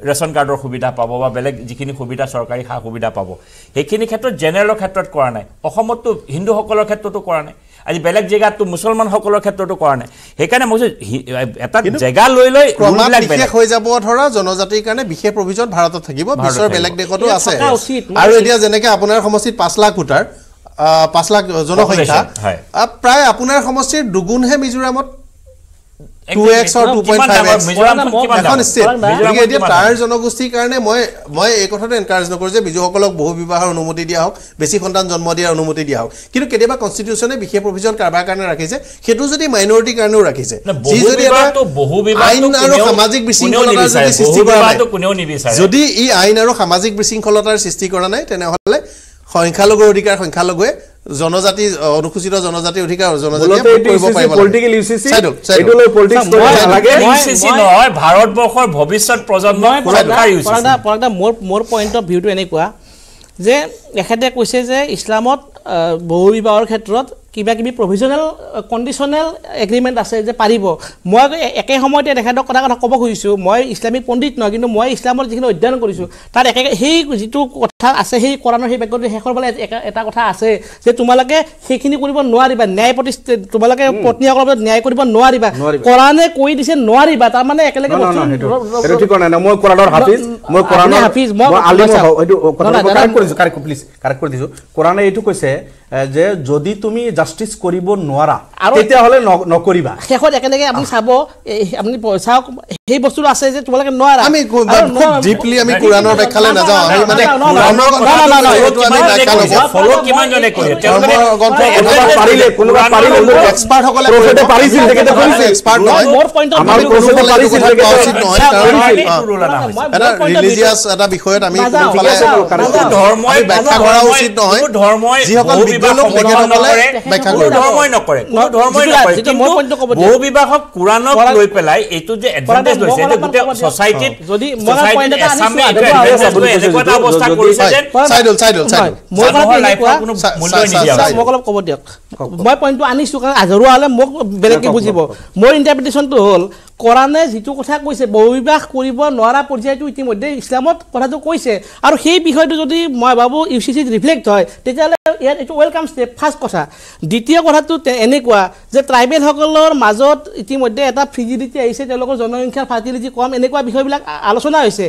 ৰেচন কাৰ্ডৰ সুবিধা পাব বা বেলেগ যিখিনি সুবিধা চৰকাৰী সা সুবিধা পাব। সেইখিনি ক্ষেত্ৰত জেনেৰেলৰ ক্ষেত্ৰত কৰা নাই। অসমততো হিন্দুসকলৰ ক্ষেত্ৰতো কৰা নাই। আজি বেলেগ জেগাততো মুছলমানসকলৰ ক্ষেত্ৰতো কৰা নাই সেইকাৰণে মই এটা জেগা লৈ লৈ বিশেষ হৈ যাব ধৰা জনজাতিৰ কাৰণে বিশেষ প্ৰভিজন ভাৰতত থাকিব বিশ্বৰ। বেলেগ দেশতো আছে। আৰু এতিয়া যেনেকে আপোনাৰ সমষ্টিত পাঁচ লাখ ভোটাৰ পাঁচ লাখ জনসংখ্যা প্ৰায় আপোনাৰ সমষ্টিৰ দুগুণহে মিজোৰামত টু Exactly. এক্স আৰু টু কিমান পইণ্ট ফাইভ ডাঙৰ? এক্স মিজোৰামখন কিমান এখন ডাঙৰ? ষ্টেট মিজোৰামখন গতিকে এতিয়া তাৰ? জনগোষ্ঠীৰ কাৰণে মই মই এই কথাটো এনকাৰেজ নকৰোঁ যে বিজুসকলক বহু বিবাহৰ অনুমতি দিয়া হওক বেছি সন্তান জন্ম দিয়াৰ অনুমতি দিয়া হওক কিন্তু কেতিয়াবা কনষ্টিটিউশ্যনে বিশেষ প্ৰভিজন কাৰোবাৰ কাৰণে ৰাখিছে সেইটো যদি মাইনৰিটিৰ কাৰণেও ৰাখিছে যি যদি আইন আৰু সামাজিক বিশৃংখলতাৰ। যদি সৃষ্টি কৰা নাই। যদি ই আইন আৰু সামাজিক বিশৃংখলতাৰ সৃষ্টি কৰা নাই তেনেহ'লে সংখ্যালঘুৰ অধিকাৰ সংখ্যালঘুৱে জনজাতি অনুসূচিত জনজাতি অধিকাৰ নহয় ভাৰতবৰ্ষৰ ভৱিষ্যত মোৰ মোৰ পইণ্ট অফ ভিউটো এনেকুৱা যে এখেতে কৈছে যে ইছলামত বহু বিবাহৰ ক্ষেত্ৰত কিবা কিবি প্ৰভিজনেল কণ্ডিশ্যনেল এগ্ৰিমেণ্ট আছে যে পাৰিব। মই একে সময়তে তেখেতক কথা কথা ক'ব খুজিছোঁ। মই ইছলামিক পণ্ডিত নহয় কিন্তু মই ইছলামৰ যিখিনি অধ্যয়ন কৰিছোঁ তাত একে সেই যিটো কথা আছে সেই কোৰাণৰ সেই বাক্যটো শেষৰ ফালে এটা কথা আছে যে তোমালোকে সেইখিনি কৰিব নোৱাৰিবা। ন্যায় প্ৰতিষ্ঠিত তোমালোকে পত্নীসকলৰ মাজত ন্যায় কৰিব নোৱাৰিবা। কোৰাণে কৈ দিছে নোৱাৰিবা তাৰমানে একেলগে। কোৰাণে এইটো কৈছে যে যদি তুমি জাষ্টিচ কৰিব নোৱাৰা আৰু- তেতিয়াহ'লে নকৰিবা। শেষত একেলগে আপুনি চাব আপুনি চাওক সেই বস্তুটো আছে যে তোমালোকে নোৱাৰা। আমি ডিপলি আমি কোৰাণৰ ব্যাখ্যালৈ নাযাওঁ। আমি মানে ৰিলিজিয়াছ এটা বিষয়ত আমি। ধৰ্মই ব্যাখ্যা কৰা উচিত নহয় ধৰ্মই যিসকল বহু ব্যাখ্যা ধৰ্মই নকৰে কোনো ধৰ্মই নকৰে বিবাহক কোৰাণক লৈ পেলাই এইটো যে এডভান্টেজ লৈছে গোটেই। ছ'চাইটিত যদি এনেকুৱা এটা অৱস্থা কৰিছে মোক অলপ ক'ব দিয়ক। মই পইণ্টটো আনিছোঁ কাৰণ আজৰুৱা হ'লে মোক বেলেগকৈ বুজিব। মোৰ ইণ্টাৰপ্ৰিটেশ্যনটো হ'ল কোৰাণে যিটো কথা কৈছে বহুবিবাহ কৰিব নোৱাৰা পৰ্যায়টো ইতিমধ্যে ইছলামত কথাটো কৈছে। আৰু সেই বিষয়টো যদি মই ভাবোঁ ইউ চি চিত ৰিফ্লেক্ট হয় তেতিয়াহ'লে ইয়াত এইটো ৱেলকাম ষ্টেপ ফাৰ্ষ্ট কথা। দ্বিতীয় কথাটো এনেকুৱা যে ট্ৰাইবেলসকলৰ মাজত ইতিমধ্যে এটা ফ্ৰিজিডিটি আহিছে তেওঁলোকৰ জনসংখ্যাৰ ফাৰ্টিলিটি কম এনেকুৱা বিষয়বিলাক আলোচনা হৈছে।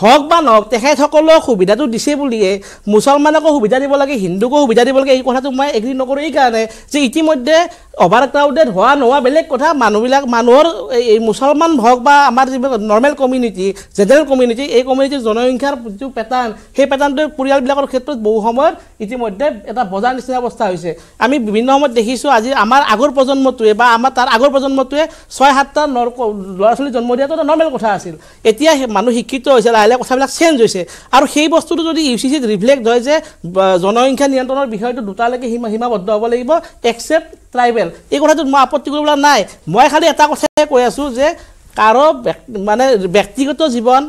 হওক বা নহওক তেখেতসকলক সুবিধাটো দিছে বুলিয়ে মুছলমানকো সুবিধা দিব লাগে হিন্দুকো সুবিধা দিব লাগে এই কথাটো মই এগ্ৰী নকৰোঁ। এইকাৰণে যে ইতিমধ্যে অভাৰ ক্ৰাউডেড হোৱা নোহোৱা বেলেগ কথা মানুহবিলাক মানুহৰ এই- মুছলমান হওক বা আমাৰ যিবিলাক নৰ্মেল কমিউনিটি জেনেৰেল কমিউনিটি এই কমিউনিটিৰ জনসংখ্যাৰ যিটো পেটাৰ্ণ সেই পেটাৰ্ণটোৱে পৰিয়ালবিলাকৰ ক্ষেত্ৰত বহু সময়ত ইতিমধ্যে এটা বজাৰ নিচিনা অৱস্থা হৈছে। আমি বিভিন্ন সময়ত দেখিছোঁ আজি আমাৰ আগৰ প্ৰজন্মটোৱে বা আমাৰ তাৰ আগৰ প্ৰজন্মটোৱে ছয় সাতটা ল'ৰা ছোৱালী জন্ম দিয়াটো এটা নৰ্মেল কথা আছিল। এতিয়া মানুহ শিক্ষিত হৈছে লাহে লাহে কথাবিলাক চেঞ্জ হৈছে। আৰু সেই বস্তুটো যদি ইউ চি চিত ৰিফ্লেক্ট হয় যে জনসংখ্যা নিয়ন্ত্ৰণৰ বিষয়টো দুটালৈকে সীমা সীমাবদ্ধ হ'ব লাগিব একচেপ্ট ট্ৰাইবেল এই কথাটোত মই আপত্তি কৰিবলৈ নাই। মই খালি এটা কথাই কৈ আছোঁ যে কাৰো মানে ব্যক্তিগত জীৱন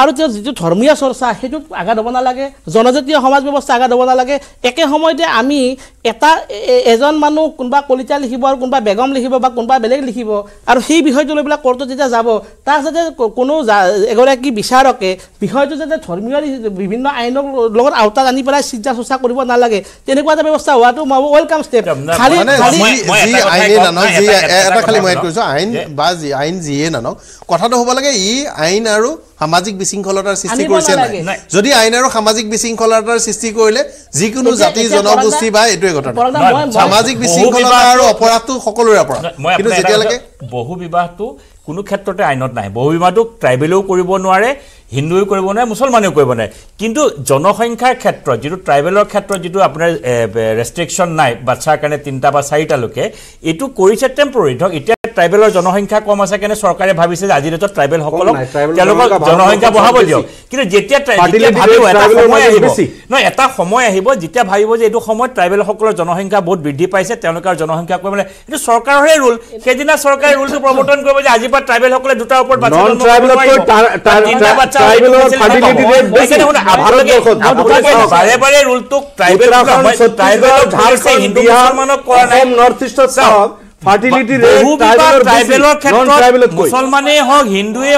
আৰু তেওঁৰ যিটো ধৰ্মীয় চৰ্চা সেইটোত আঘাত হ'ব নালাগে জনজাতীয় সমাজ ব্যৱস্থা আঘাত হ'ব নালাগে। একে সময়তে আমি এটা এজন মানুহ কোনোবা কলিতা লিখিব আৰু কোনোবা বেগম লিখিব বা কোনোবা বেলেগ লিখিব আৰু সেই বিষয়টো লৈ পেলাই কোৰ্টত যেতিয়া যাব তাক যাতে কোনো এগৰাকী বিচাৰকে বিষয়টো যাতে ধৰ্মীয় বিভিন্ন আইনৰ লগত আওতাত আনি পেলাই চিন্তা চৰ্চা কৰিব নালাগে তেনেকুৱা এটা ব্যৱস্থা হোৱাটো মই ৱেলকাম ষ্টেপ খালি এটা আইনে খালি মই কৈছোঁ বা যি আইন যিয়ে নানক কথাটো হ'ব লাগে ই আইন আৰু সামাজিক বিশৃংখলতাৰ সৃষ্টি কৰিছে। নাই? যদি আইন আৰু সামাজিক বিশৃংখলতাৰ সৃষ্টি কৰিলে যিকোনো জাতি জনগোষ্ঠী বা এইটোৱে ঘটনা। সামাজিক বিশৃংখলতা আৰু অপৰাধটো সকলোৰে অপৰাধ। কিন্তু যেতিয়ালৈকে বহু বিবাহটো কোনো ক্ষেত্ৰতে আইনত নাই। বহু বিবাহটো ট্ৰাইবেলেও কৰিব নোৱাৰে। হিন্দুৱেও কৰিব নোৱাৰে মুছলমানেও কৰিব নোৱাৰে কিন্তু জনসংখ্যাৰ ক্ষেত্ৰত যিটো ট্ৰাইবেলৰ ক্ষেত্ৰত যিটো আপোনাৰ ৰেষ্ট্ৰিকশ্যন নাই বাচ্ছাৰ কাৰণে তিনিটা বা চাৰিটালৈকে এইটো কৰিছে টেম্পৰৰী ধৰক এতিয়া ট্ৰাইবেলৰ জনসংখ্যা কম আছে কাৰণে চৰকাৰে ভাবিছে যে আজিৰ ডেটত ট্ৰাইবেলসকলক তেওঁলোকক জনসংখ্যা বঢ়াব। দিয়ক। কিন্তু যেতিয়া ভাবিব এটা সময় আহিব। নহয় এটা সময় আহিব যেতিয়া ভাবিব যে এইটো সময়ত ট্ৰাইবেলসকলৰ জনসংখ্যা বহুত বৃদ্ধি পাইছে তেওঁলোকৰ জনসংখ্যা কমিলে এইটো চৰকাৰৰে ৰুল সেইদিনা চৰকাৰে ৰুলটো প্ৰৱৰ্তন কৰিব যে আজিৰ পৰা ট্ৰাইবেলসকলে দুটাৰ ওপৰত বাচ্চা বাৰে বাৰে ৰুলটোক ট্ৰাইবেল ঝাৰখণ্ড, হিন্দু মুছলমানক কৰা নাই। নৰ্থ ইষ্টত চাওক, ট্ৰাইবেলৰ ক্ষেত্ৰত। মুছলমানেই হওক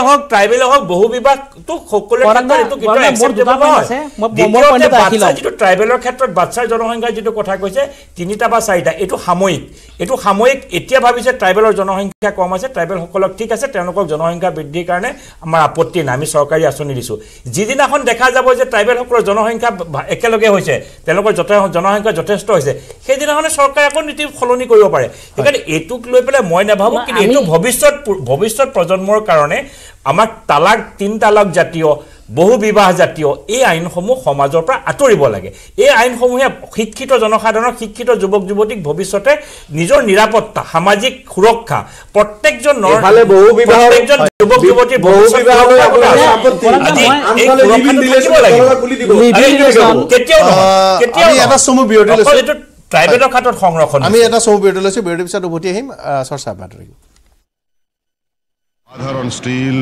হওক ট্ৰাইবেলে হওক বহু বিবাহটো সকলোৰে। যিটো ট্ৰাইবেলৰ বাচ্ছাৰ জনসংখ্যাৰ যিটো কথা কৈছে তিনিটা বা চাৰিটা এইটো সাময়িক। এইটো সাময়িক এতিয়া ভাবিছে ট্ৰাইবেলৰ জনসংখ্যা কম আছে ট্ৰাইবেলসকলক ঠিক আছে তেওঁলোকক জনসংখ্যা বৃদ্ধিৰ কাৰণে আমাৰ আপত্তি নাই আমি চৰকাৰী আঁচনি দিছোঁ। যিদিনাখন দেখা যাব যে ট্ৰাইবেলসকলৰ জনসংখ্যা একেলগে হৈছে তেওঁলোকৰ জনসংখ্যা যথেষ্ট হৈছে সেইদিনাখনে চৰকাৰে আকৌ নীতি সলনি কৰিব পাৰে। সেইকাৰণে এইটোক লৈ পেলাই মই নাভাবোঁ না, কিন্তু এইটো ভৱিষ্যত ভৱিষ্যত প্ৰজন্মৰ কাৰণে আমাক তালাক তিন তালাক জাতীয় বহু বিবাহ জাতীয় এই আইনসমূহ সমাজৰ পৰা আঁতৰিব লাগে। এই আইনসমূহে শিক্ষিত জনসাধাৰণক শিক্ষিত যুৱক যুৱতীক ভৱিষ্যতে নিজৰ নিৰাপত্তা সামাজিক সুৰক্ষা প্ৰত্যেকজন প্ৰত্যেকজন যুৱক যুৱতীৰ। কেতিয়াও কেতিয়াও এটা এইটো ট্ৰাইবেলৰ ক্ষেত্ৰত সংৰক্ষণ আমি। এটা চমু বিৰতি লৈছোঁ বিৰতিৰ পিছত উভতি আহিম আহ, চৰ্চা অব্যাহত থাকিব সাধাৰণ ষ্টীল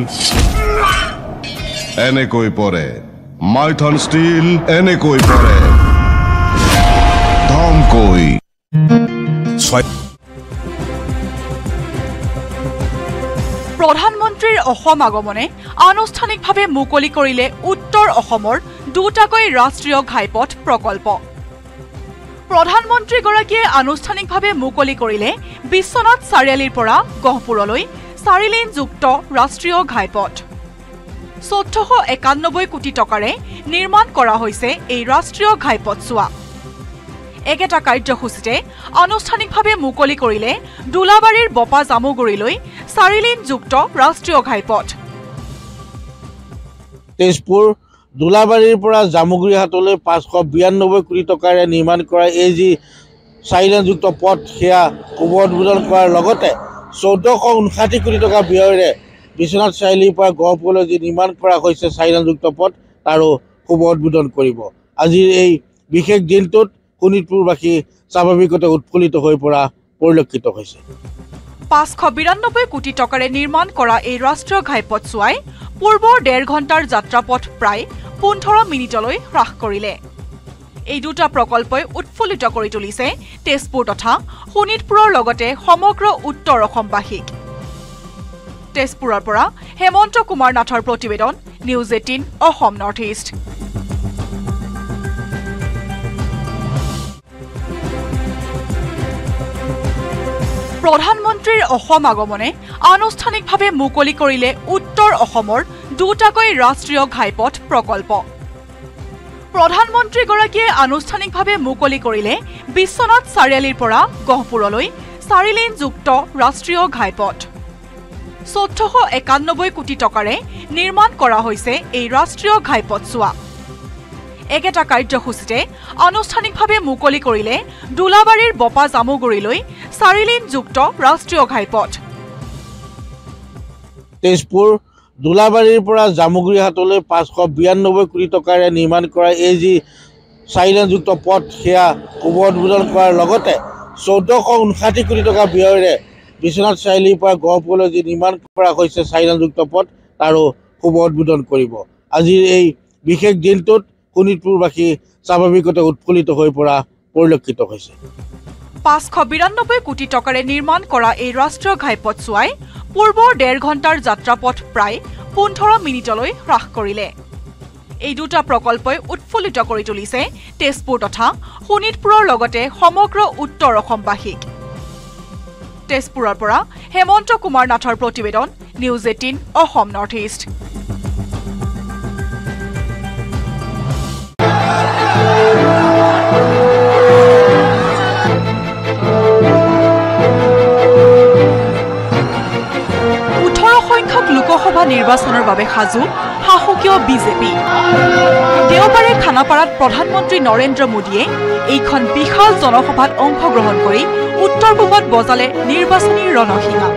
এনেকৈ পৰে। মাইথন ষ্টীল এনেকৈ পৰে। ধমকৈ। প্ৰধানমন্ত্ৰীৰ অসম আগমনে আনুষ্ঠানিকভাৱে মুকলি কৰিলে উত্তৰ অসমৰ দুটাকৈ ৰাষ্ট্ৰীয় ঘাইপথ প্ৰকল্প। প্ৰধানমন্ত্ৰীগৰাকীয়ে আনুষ্ঠানিকভাৱে মুকলি কৰিলে বিশ্বনাথ চাৰিআলিৰ পৰা গহপুৰলৈ চাৰিলেনযুক্ত ৰাষ্ট্ৰীয় ঘাইপথ। চৈধ্যশ একানব্বৈ কোটি টকাৰে নিৰ্মাণ কৰা হৈছে এই ৰাষ্ট্ৰীয় ঘাইপথছোৱা। একেটা কাৰ্যসূচীতে আনুষ্ঠানিকভাৱে মুকলি কৰিলে দোলাবাৰীৰ বপা জামুগুৰিলৈ চাৰিলেনযুক্ত ৰাষ্ট্ৰীয় ঘাইপথ। তেজপুৰ দোলাবাৰীৰ পৰা জামুগুৰিহাটলৈ পাঁচশ বিৰান্নব্বৈ কোটি টকাৰে নিৰ্মাণ কৰা এই যি চাৰিলেনযুক্ত পথ সেয়া শুভ উদ্বোধন কৰাৰ লগতে চৈধ্যশ ঊনষাঠি কোটি টকা ব্যয়েৰে বিশ্বনাথ চাৰিআলিৰ পৰা গহপুৰলৈ যি নিৰ্মাণ কৰা হৈছে চাৰিলেনযুক্ত পথ তাৰো শুভ উদ্বোধন কৰিব। আজিৰ এই বিশেষ দিনটোত শোণিতপুৰবাসী স্বাভাৱিকতে উৎফুল্লিত হৈ পৰা পৰিলক্ষিত হৈছে। পাঁচশ বিৰান্নব্বৈ কোটি টকাৰে নিৰ্মাণ কৰা এই ৰাষ্ট্ৰীয় ঘাইপথছোৱাই পূৰ্বৰ ডেৰ ঘণ্টাৰ যাত্ৰাপথ প্ৰায় পোন্ধৰ মিনিটলৈ হ্ৰাস কৰিলে। এই দুটা প্ৰকল্পই উৎফুল্লিত কৰি তুলিছে তেজপুৰ তথা শোণিতপুৰৰ লগতে সমগ্ৰ উত্তৰ অসমবাসীক। তেজপুৰৰ পৰা হেমন্ত কুমাৰ নাথৰ প্ৰতিবেদন News Eighteen Assam North East. প্ৰধানমন্ত্ৰীৰ অসম আগমনে আনুষ্ঠানিকভাৱে মুকলি কৰিলে উত্তৰ অসমৰ দুটাকৈ ৰাষ্ট্ৰীয় ঘাইপথ প্ৰকল্প। প্ৰধানমন্ত্ৰীগৰাকীয়ে আনুষ্ঠানিকভাৱে মুকলি কৰিলে বিশ্বনাথ চাৰিআলিৰ পৰা গহপুৰলৈ চাৰিলেনযুক্ত ৰাষ্ট্ৰীয় ঘাইপথ। চৈধ্যশ একানব্বৈ কোটি টকাৰে নিৰ্মাণ কৰা হৈছে এই ৰাষ্ট্ৰীয় ঘাইপথছোৱা একেটা কাৰ্যসূচীতে আনুষ্ঠানিকভাৱে মুকলি কৰিলে দোলাবাৰীৰ বপা জামুগুৰিলৈ চাৰিলেনযুক্ত ৰাষ্ট্ৰীয় ঘাইপথ। তেজপুৰ দোলাবাৰীৰ পৰা জামুগুৰিহাটলৈ পাঁচশ বিৰান্নব্বৈ কোটি টকাৰে নিৰ্মাণ কৰা এই যি চাৰিলেনযুক্ত পথ সেয়া শুভ উদ্বোধন কৰাৰ লগতে চৈধ্যশ ঊনষাঠি কোটি টকা ব্যয়েৰে বিশ্বনাথ চাৰিআলিৰ পৰা গহপুৰলৈ যি নিৰ্মাণ কৰা হৈছে চাৰিলেনযুক্ত পথ তাৰো শুভ উদ্বোধন কৰিব। আজিৰ এই বিশেষ দিনটোত শোণিতপুৰবাসী স্বাভাৱিকতে উৎফুল্লিত হৈ পৰা পৰিলক্ষিত হৈছে। পাঁচশ বিৰান্নব্বৈ কোটি টকাৰে নিৰ্মাণ কৰা এই ৰাষ্ট্ৰীয় ঘাইপথছোৱাই পূৰ্বৰ ডেৰ ঘণ্টাৰ যাত্ৰাপথ প্ৰায় পোন্ধৰ মিনিটলৈ হ্ৰাস কৰিলে। এই দুটা প্ৰকল্পই উৎফুল্লিত কৰি তুলিছে তেজপুৰ তথা শোণিতপুৰৰ লগতে সমগ্ৰ উত্তৰ অসমবাসীক। তেজপুৰৰ পৰা হেমন্ত কুমাৰ নাথৰ প্ৰতিবেদন News Eighteen Assam North East. ওঠৰ সংখ্যক লোকসভা নিৰ্বাচনৰ বাবে সাজু সাহসীয় বিজেপি। দেওবাৰে খানাপাৰাত প্ৰধানমন্ত্ৰী নৰেন্দ্ৰ মোদীয়ে এইখন বিশাল জনসভাত অংশগ্ৰহণ কৰি উত্তৰ পূবত বজালে নিৰ্বাচনী ৰণসিঙা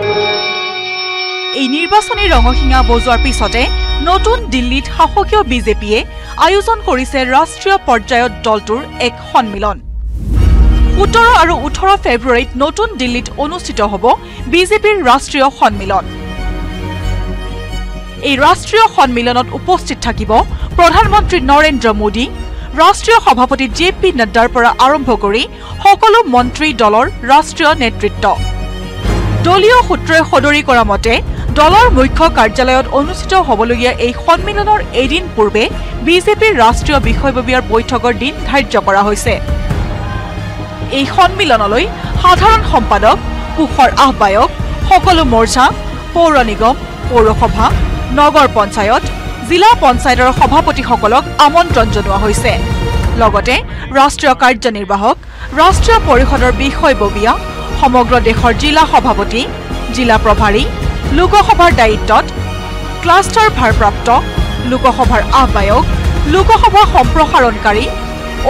এই নিৰ্বাচনী ৰঙসিঙা বজোৱাৰ পিছতে নতুন দিল্লীত শাসকীয় বিজেপিয়ে আয়োজন কৰিছে ৰাষ্ট্ৰীয় পৰ্যায়ত দলটোৰ এক সন্মিলন। সোতৰ আৰু ওঠৰ ফেব্ৰুৱাৰীত নতুন দিল্লীত অনুষ্ঠিত হ'ব বিজেপিৰ ৰাষ্ট্ৰীয় সন্মিলন। এই ৰাষ্ট্ৰীয় সন্মিলনত উপস্থিত থাকিব প্ৰধানমন্ত্ৰী নৰেন্দ্ৰ মোদী ৰাষ্ট্ৰীয় সভাপতি জে পি নাড্ডাৰ পৰা আৰম্ভ কৰি সকলো মন্ত্ৰী দলৰ ৰাষ্ট্ৰীয় নেতৃত্ব। দলীয় সূত্ৰই সদৰি কৰা মতে দলৰ মুখ্য কাৰ্যালয়ত অনুষ্ঠিত হ'বলগীয়া এই সন্মিলনৰ এদিন পূৰ্বে বিজেপিৰ ৰাষ্ট্ৰীয় বিষয়ববীয়াৰ বৈঠকৰ দিন ধাৰ্য কৰা হৈছে। এই সন্মিলনলৈ সাধাৰণ সম্পাদক কোষৰ আহ্বায়ক সকলো মৰ্চা পৌৰ নিগম পৌৰসভা নগৰ পঞ্চায়ত জিলা পঞ্চায়তৰ সভাপতিসকলক আমন্ত্ৰণ জনোৱা হৈছে। লগতে ৰাষ্ট্ৰীয় কাৰ্যনিৰ্বাহক ৰাষ্ট্ৰীয় পৰিষদৰ বিষয়ববীয়া সমগ্ৰ দেশৰ জিলা সভাপতি জিলা প্ৰভাৰী লোকসভাৰ দায়িত্বত ক্লাষ্টাৰ ভাৰপ্ৰাপ্ত লোকসভাৰ আহ্বায়ক লোকসভা সম্প্ৰসাৰণকাৰী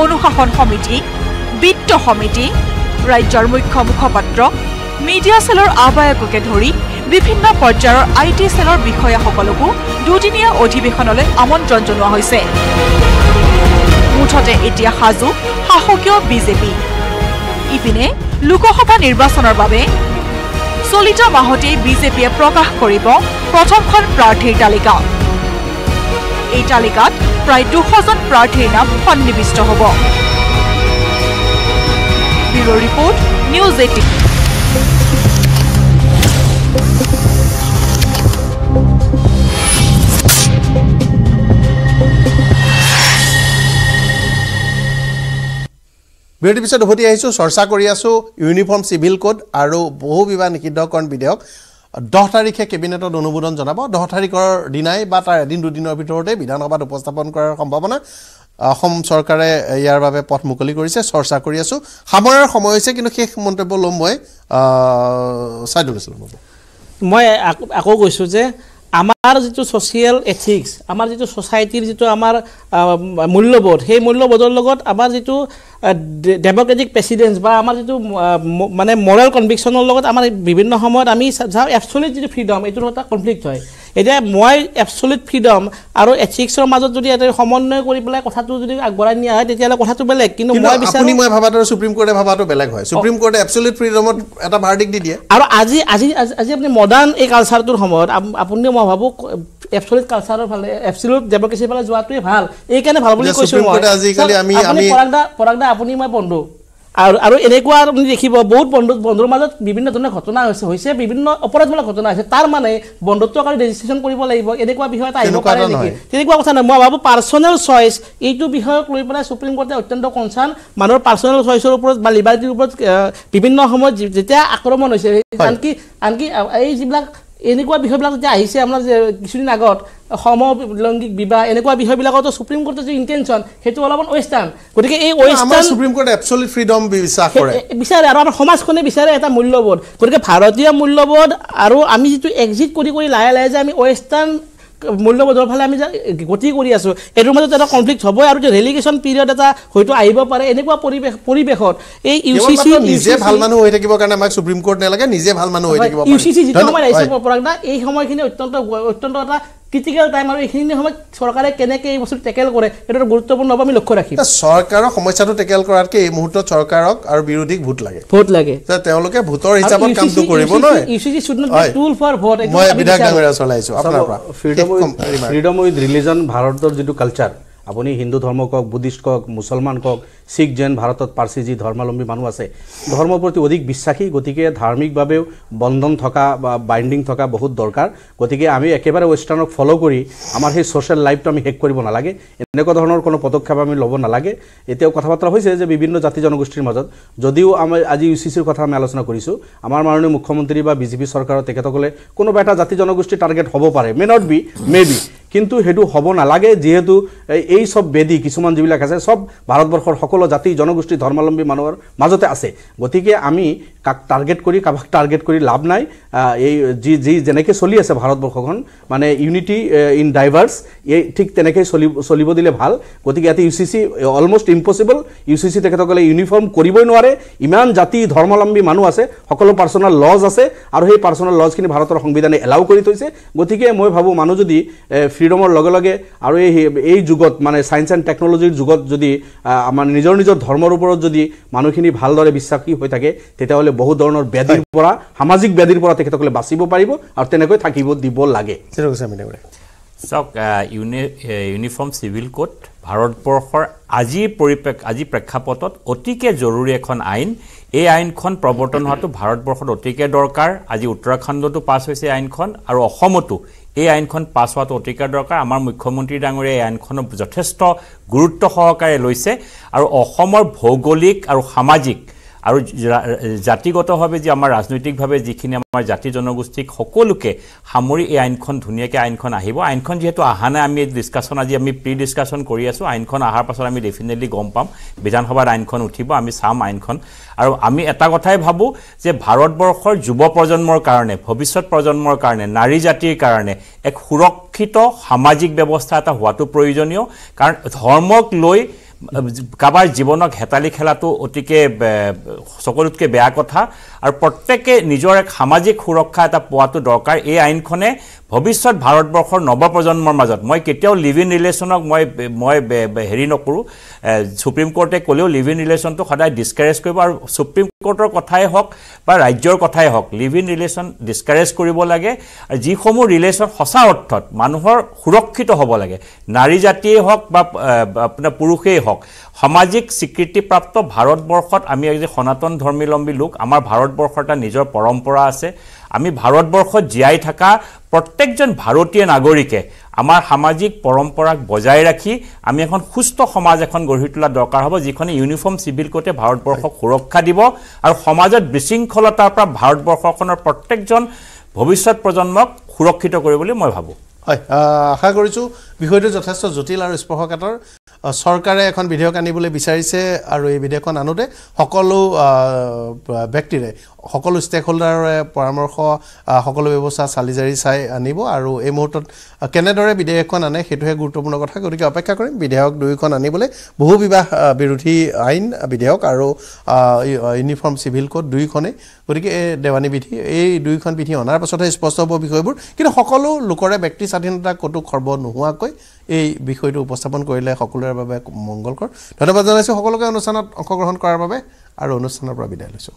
অনুশাসন সমিতি বিত্ত সমিতি ৰাজ্যৰ মুখ্য মুখপাত্ৰ মিডিয়া চেলৰ আহ্বায়ককে ধৰি বিভিন্ন পৰ্যায়ৰ আই টি চেলৰ বিষয়াসকলকো দুদিনীয়া অধিৱেশনলৈ আমন্ত্ৰণ জনোৱা হৈছে। মুঠতে এতিয়া সাজু শাসকীয় বিজেপি। ইপিনে লোকসভা নিৰ্বাচনৰ বাবে চলিত মাহতেই বিজেপিয়ে প্ৰকাশ কৰিব প্ৰথমখন প্ৰাৰ্থীৰ তালিকা। এই তালিকাত প্ৰায় দুশজন প্ৰাৰ্থীৰ নাম সন্নিৱিষ্ট হ'ব। Bureau' report News Eighteen. বিৰতিৰ পিছত উভতি আহিছোঁ চৰ্চা কৰি আছোঁ ইউনিফৰ্ম চিভিল কোড আৰু বহু বিবাহ নিষিদ্ধকৰণ বিধেয়ক। দহ তাৰিখে কেবিনেটত অনুমোদন জনাব। দহ তাৰিখৰ দিনাই বা তাৰ এদিন দুদিনৰ ভিতৰতে বিধানসভাত উপস্থাপন কৰাৰ সম্ভাৱনা অসম চৰকাৰে ইয়াৰ বাবে পথ মুকলি কৰিছে চৰ্চা কৰি আছোঁ। সামৰাৰ সময় হৈছে কিন্তু শেষ মন্তব্য ল'ম মই ছাইদুল ইছলাম মই আকৌ কৈছোঁ যে আমাৰ যিটো ছ'চিয়েল এথিক্স আমাৰ যিটো ছ'চাইটিৰ যিটো আমাৰ মূল্যবোধ সেই মূল্যবোধৰ লগত আমাৰ যিটো ডেম'ক্ৰেটিক প্ৰেচিডেঞ্চ বা আমাৰ যিটো মানে মৰেল কনভিকশ্যনৰ লগত আমাৰ বিভিন্ন সময়ত আমি চাওঁ এবচলিউট যিটো ফ্ৰীডম এইটোৰ এটা কনফ্লিক্ট হয়। এতিয়া মই এবচলিউট ফ্ৰীডম আৰু এথিক্সৰ মাজত যদি এটা সমন্বয় কৰি পেলাই কথাটো যদি আগবঢ়াই নিয়া হয় তেতিয়াহ'লে কথাটো বেলেগ। কিন্তু মই বিচাৰোঁ মই ভবাটো আৰু ছুপ্ৰিম কোৰ্টে ভবাটো বেলেগ হয়। ছুপ্ৰিম কোৰ্টে এবচলিউট ফ্ৰীডমত এটা ভাৰ্ডিক দি দিয়ে। আৰু আজি আজি আজি- আপুনি মডাৰ্ণ এই কালচাৰটোৰ সময়ত আপ- আপুনি মই ভাবোঁ এবচলিউট কালচাৰৰ ফালে এবচলিউট ডেমক্ৰেচিৰ ফালে যোৱাটোৱে ভাল। এইকাৰণে ভাল বুলি কৈছোঁ সুপ্ৰিম মই। আজিকালি আমি- চাওক, আপুনি আপুনি মই বন্ধু। আৰু আৰু এনেকুৱা আপুনি দেখিব বহুত বন্ধু বন্ধুৰ মাজত বিভিন্ন ধৰণৰ ঘটনা হৈছে হৈছে বিভিন্ন অপৰাধমূলক ঘটনা হৈছে। তাৰ মানে বন্ধুত্বক আৰু ৰেজিষ্ট্ৰেশ্যন কৰিব লাগিব এনেকুৱা বিষয় এটা আহিব পাৰে নেকি। তেনেকুৱা কথা নহয় মই ভাবোঁ পাৰ্চনেল চইচ এইটো বিষয়ক লৈ পেলাই সুপ্ৰিম কোৰ্টে অত্যন্ত কনচাৰ্ণ মানুহৰ পাৰ্চনেল চইচৰ ওপৰত বা লিবাৰ্টিৰ ওপৰত বিভিন্ন সময়ত যেতিয়া আক্ৰমণ হৈছে আনকি আনকি এই যিবিলাক এনেকুৱা বিষয়বিলাক যেতিয়া আহিছে আমাৰ যে কিছুদিন আগত সমলৈংগিক বিবাহ এনেকুৱা বিষয়বিলাকতো সুপ্ৰিম কোৰ্টৰ যি ইণ্টেনশ্যন সেইটো অলপমান ৱেষ্টাৰ্ণ গতিকে এই ৱেষ্টাৰ্ণ ছুপ্ৰিম কোৰ্টে এবচলিউট ফ্ৰীডম বিশ্বাস কৰে। বিচাৰে আৰু আমাৰ সমাজখনে বিচাৰে এটা মূল্যবোধ। গতিকে ভাৰতীয় মূল্যবোধ আৰু আমি যিটো এক্সিট কৰি কৰি লাহে লাহে যে আমি ৱেষ্টাৰ্ণ মূল্যবোধৰ ফালে আমি গতি কৰি আছোঁ এইটোৰ মাজত এটা কনফ্লিক্ট হ'বই আৰু ৰেলিগেশ্যন পিৰিয়ড এটা হয়তো আহিব পাৰে এনেকুৱা পৰিৱেশ পৰিৱেশত এই ইউ চি চি নিজে ভাল মানুহ হৈ থাকিবৰ কাৰণে আমাক ছুপ্ৰিম কোৰ্ট নালাগে নিজে ভাল মানুহ হৈ থাকিব ইউ চি চি যিটো। সময়ত আহিছে। পৰাগ দা এই সময়খিনি অত্যন্ত অত্যন্ত এটা ক্ৰিটিকেল টাইম আৰু এইখিনি সময়ত চৰকাৰে কেনেকৈ এই বস্তুটো টেকেল কৰে সেইটো এটা গুৰুত্বপূৰ্ণ হ'ব আমি লক্ষ্য ৰাখিম। চৰকাৰৰ সমস্যাটো টেকেল কৰাতকে এই মুহূৰ্তত চৰকাৰক আৰু বিৰোধীক ভোট লাগে। ভোট লাগে। তেওঁলোকে ভোটৰ হিচাপত কামটো কৰিব নহয়। ফ্ৰীডম উইথ ৰিলিজন ভাৰতৰ যিটো কালচাৰ আপুনি হিন্দু ধৰ্ম কওক বুদ্ধিষ্ট কওক মুছলমান কওক শিখ জৈন ভাৰতত পাৰ্চী যি ধৰ্মাৱলম্বী মানুহ আছে ধৰ্মৰ প্ৰতি অধিক বিশ্বাসী গতিকে ধাৰ্মিকভাৱেও বন্ধন থকা বা বাইণ্ডিং থকা বহুত দৰকাৰ। গতিকে আমি একেবাৰে ৱেষ্টাৰ্ণক ফ'ল' কৰি আমাৰ সেই ছ'চিয়েল লাইফটো আমি শেষ কৰিব নালাগে। এনেকুৱা ধৰণৰ কোনো পদক্ষেপ আমি ল'ব নালাগে। এতিয়াও কথা বতৰা হৈছে যে বিভিন্ন জাতি জনগোষ্ঠীৰ মাজত যদিও আমি আজি ইউ চি চিৰ কথা আমি আলোচনা কৰিছোঁ আমাৰ মাননীয় মুখ্যমন্ত্ৰী বা বিজেপি চৰকাৰৰ তেখেতসকলে কোনোবা এটা জাতি জনগোষ্ঠীৰ টাৰ্গেট হ'ব পাৰে may not be may be কিন্তু সেইটো হ'ব নালাগে যিহেতু এই- চব বেদী কিছুমান যিবিলাক আছে চব ভাৰতবৰ্ষৰ সকলো জাতি জনগোষ্ঠী ধৰ্মাৱলম্বী মানুহৰ মাজতে আছে। গতিকে আমি কাক টাৰ্গেট কৰি কাৰোবাক টাৰ্গেট কৰি লাভ নাই। এই যি যি যেনেকৈ চলি আছে ভাৰতবৰ্ষখন মানে ইউনিটি ইন ডাইভাৰ্ছ এই ঠিক তেনেকৈ চলিব চলিব দিলে ভাল। গতিকে ইয়াতে U C C almost impossible U C C তেখেতসকলে ইউনিফৰ্ম কৰিবই নোৱাৰে। ইমান জাতি ধৰ্মাৱলম্বী মানুহ আছে সকলো পাৰ্চনেল লজ আছে আৰু সেই পাৰ্চনেল লজখিনি ভাৰতৰ সংবিধানে এলাউ কৰি থৈছে। গতিকে মই ভাবোঁ মানুহ যদি ফ্ৰীডমৰ লগে লগে আৰু এই এই যুগত মানে ছায়েন্স এণ্ড টেকন'লজিৰ যুগত যদি আমাৰ নিজৰ নিজৰ ধৰ্মৰ ওপৰত যদি মানুহখিনি ভালদৰে বিশ্বাসী হৈ থাকে তেতিয়াহ'লে বহু ধৰণৰ ব্যাধিৰ পৰা সামাজিক ব্যাধিৰ পৰা তেখেতসকলে বাচিব পাৰিব আৰু তেনেকৈ থাকিব দিব লাগে। চাওক ইউনি ইউনিফৰ্ম চিভিল কোড ভাৰতবৰ্ষৰ আজিৰ পৰিপ্ৰেক্ষ আজি প্ৰেক্ষাপটত অতিকে জৰুৰী এখন আইন এই আইনখন প্ৰৱৰ্তন হোৱাটো ভাৰতবৰ্ষত অতিকে দৰকাৰ আজি উত্তৰাখণ্ডতো পাছ হৈছে আইনখন আৰু অসমতো এই আইনখন পাছ হোৱাটো অতিকে দৰকাৰ। আমাৰ মুখ্যমন্ত্ৰী ডাঙৰীয়াই এই আইনখনক যথেষ্ট গুৰুত্ব সহকাৰে লৈছে আৰু অসমৰ ভৌগোলিক আৰু সামাজিক আৰু জাতিগতভাৱে যি আমাৰ ৰাজনৈতিকভাৱে যিখিনি আমাৰ জাতি জনগোষ্ঠীক সকলোকে সামৰি এই আইনখন ধুনীয়াকৈ আইনখন আহিব। আইনখন যিহেতু অহা নাই আমি ডিছকাশ্যন আজি আমি প্ৰি ডিছকাশ্যন কৰি আছোঁ। আইনখন অহাৰ পাছত আমি ডেফিনেটলি গম পাম। বিধানসভাত আইনখন উঠিব আমি চাম আইনখন। আৰু আমি এটা কথাই ভাবোঁ যে ভাৰতবৰ্ষৰ যুৱ প্ৰজন্মৰ কাৰণে ভৱিষ্যত প্ৰজন্মৰ কাৰণে নাৰী জাতিৰ কাৰণে এক সুৰক্ষিত সামাজিক ব্যৱস্থা এটা হোৱাটো প্ৰয়োজনীয়। কাৰণ ধৰ্মক লৈ কাৰোবাৰ জীৱনক হেতালি খেলাটো অতিকে সকলোতকৈ বেয়া কথা। আৰু প্ৰত্যেকে নিজৰ এক সামাজিক সুৰক্ষা এটা পোৱাটো দৰকাৰ। এই আইনখনে ভৱিষ্যত ভাৰতবৰ্ষৰ নৱপ্ৰজন্মৰ মাজত মই কেতিয়াও লিভ ইন ৰিলেশ্যনক মই মই হেৰি নকৰোঁ ছুপ্ৰিম কোৰ্টে ক'লেও লিভ ইন ৰিলেশ্যনটো সদায় ডিছকাৰেজ কৰিব আৰু ছুপ্ৰিম কোৰ্টৰ কথাই হওক বা ৰাজ্যৰ কথাই হওক লিভ ইন ৰিলেশ্যন ডিছকাৰেজ কৰিব লাগে আৰু যিসমূহ ৰিলেশ্যন সঁচা অৰ্থত মানুহৰ সুৰক্ষিত হ'ব লাগে নাৰী জাতিয়েই হওক বা আপোনাৰ পুৰুষেই হওক সামাজিক স্বীকৃতিপ্ৰাপ্ত ভাৰতবৰ্ষত আমি আজি সনাতন ধৰ্মীলম্বী লোক আমাৰ ভাৰতবৰ্ষৰ এটা নিজৰ পৰম্পৰা আছে আমি ভাৰতবৰ্ষত জীয়াই থকা প্ৰত্যেকজন ভাৰতীয় নাগৰিকে আমাৰ সামাজিক পৰম্পৰাক বজাই ৰাখি আমি এখন সুস্থ সমাজ এখন গঢ়ি তোলা দৰকাৰ হ'ব যিখনে ইউনিফৰ্ম চিভিল কোৰ্টে ভাৰতবৰ্ষক সুৰক্ষা দিব আৰু সমাজত বিশৃংখলতাৰ পৰা ভাৰতবৰ্ষখনৰ প্ৰত্যেকজন ভৱিষ্যত প্ৰজন্মক সুৰক্ষিত কৰিব বুলি মই ভাবোঁ। হয় আশা কৰিছোঁ বিষয়টো যথেষ্ট জটিল আৰু স্পৰ্শকাতৰ। চৰকাৰে এখন বিধেয়ক আনিবলৈ বিচাৰিছে আৰু এই বিধেয়কখন আনোতে সকলো ব্যক্তিৰে সকলো ষ্টেক হোল্ডাৰৰে পৰামৰ্শ সকলো ব্যৱস্থা চালি জাৰি চাই আনিব আৰু এই মুহূৰ্তত কেনেদৰে বিধেয়কখন আনে সেইটোহে গুৰুত্বপূৰ্ণ কথা। গতিকে অপেক্ষা কৰিম বিধেয়ক দুয়োখন আনিবলৈ বহু বিবাহ বিৰোধী আইন বিধেয়ক আৰু ইউনিফৰ্ম চিভিল কোড দুয়োখনেই। গতিকে এই দেৱানী বিধি এই দুয়োখন বিধি অনাৰ পাছতহে স্পষ্ট হ'ব বিষয়বোৰ। কিন্তু সকলো লোকৰে ব্যক্তি স্বাধীনতা ক'তো খৰ্ব নোহোৱাকৈ এই বিষয়টো উপস্থাপন কৰিলে সকলোৰে বাবে মংগলকৰ। ধন্যবাদ জনাইছোঁ সকলোকে অনুষ্ঠানত অংশগ্ৰহণ কৰাৰ বাবে আৰু অনুষ্ঠানৰ পৰা বিদায় লৈছোঁ।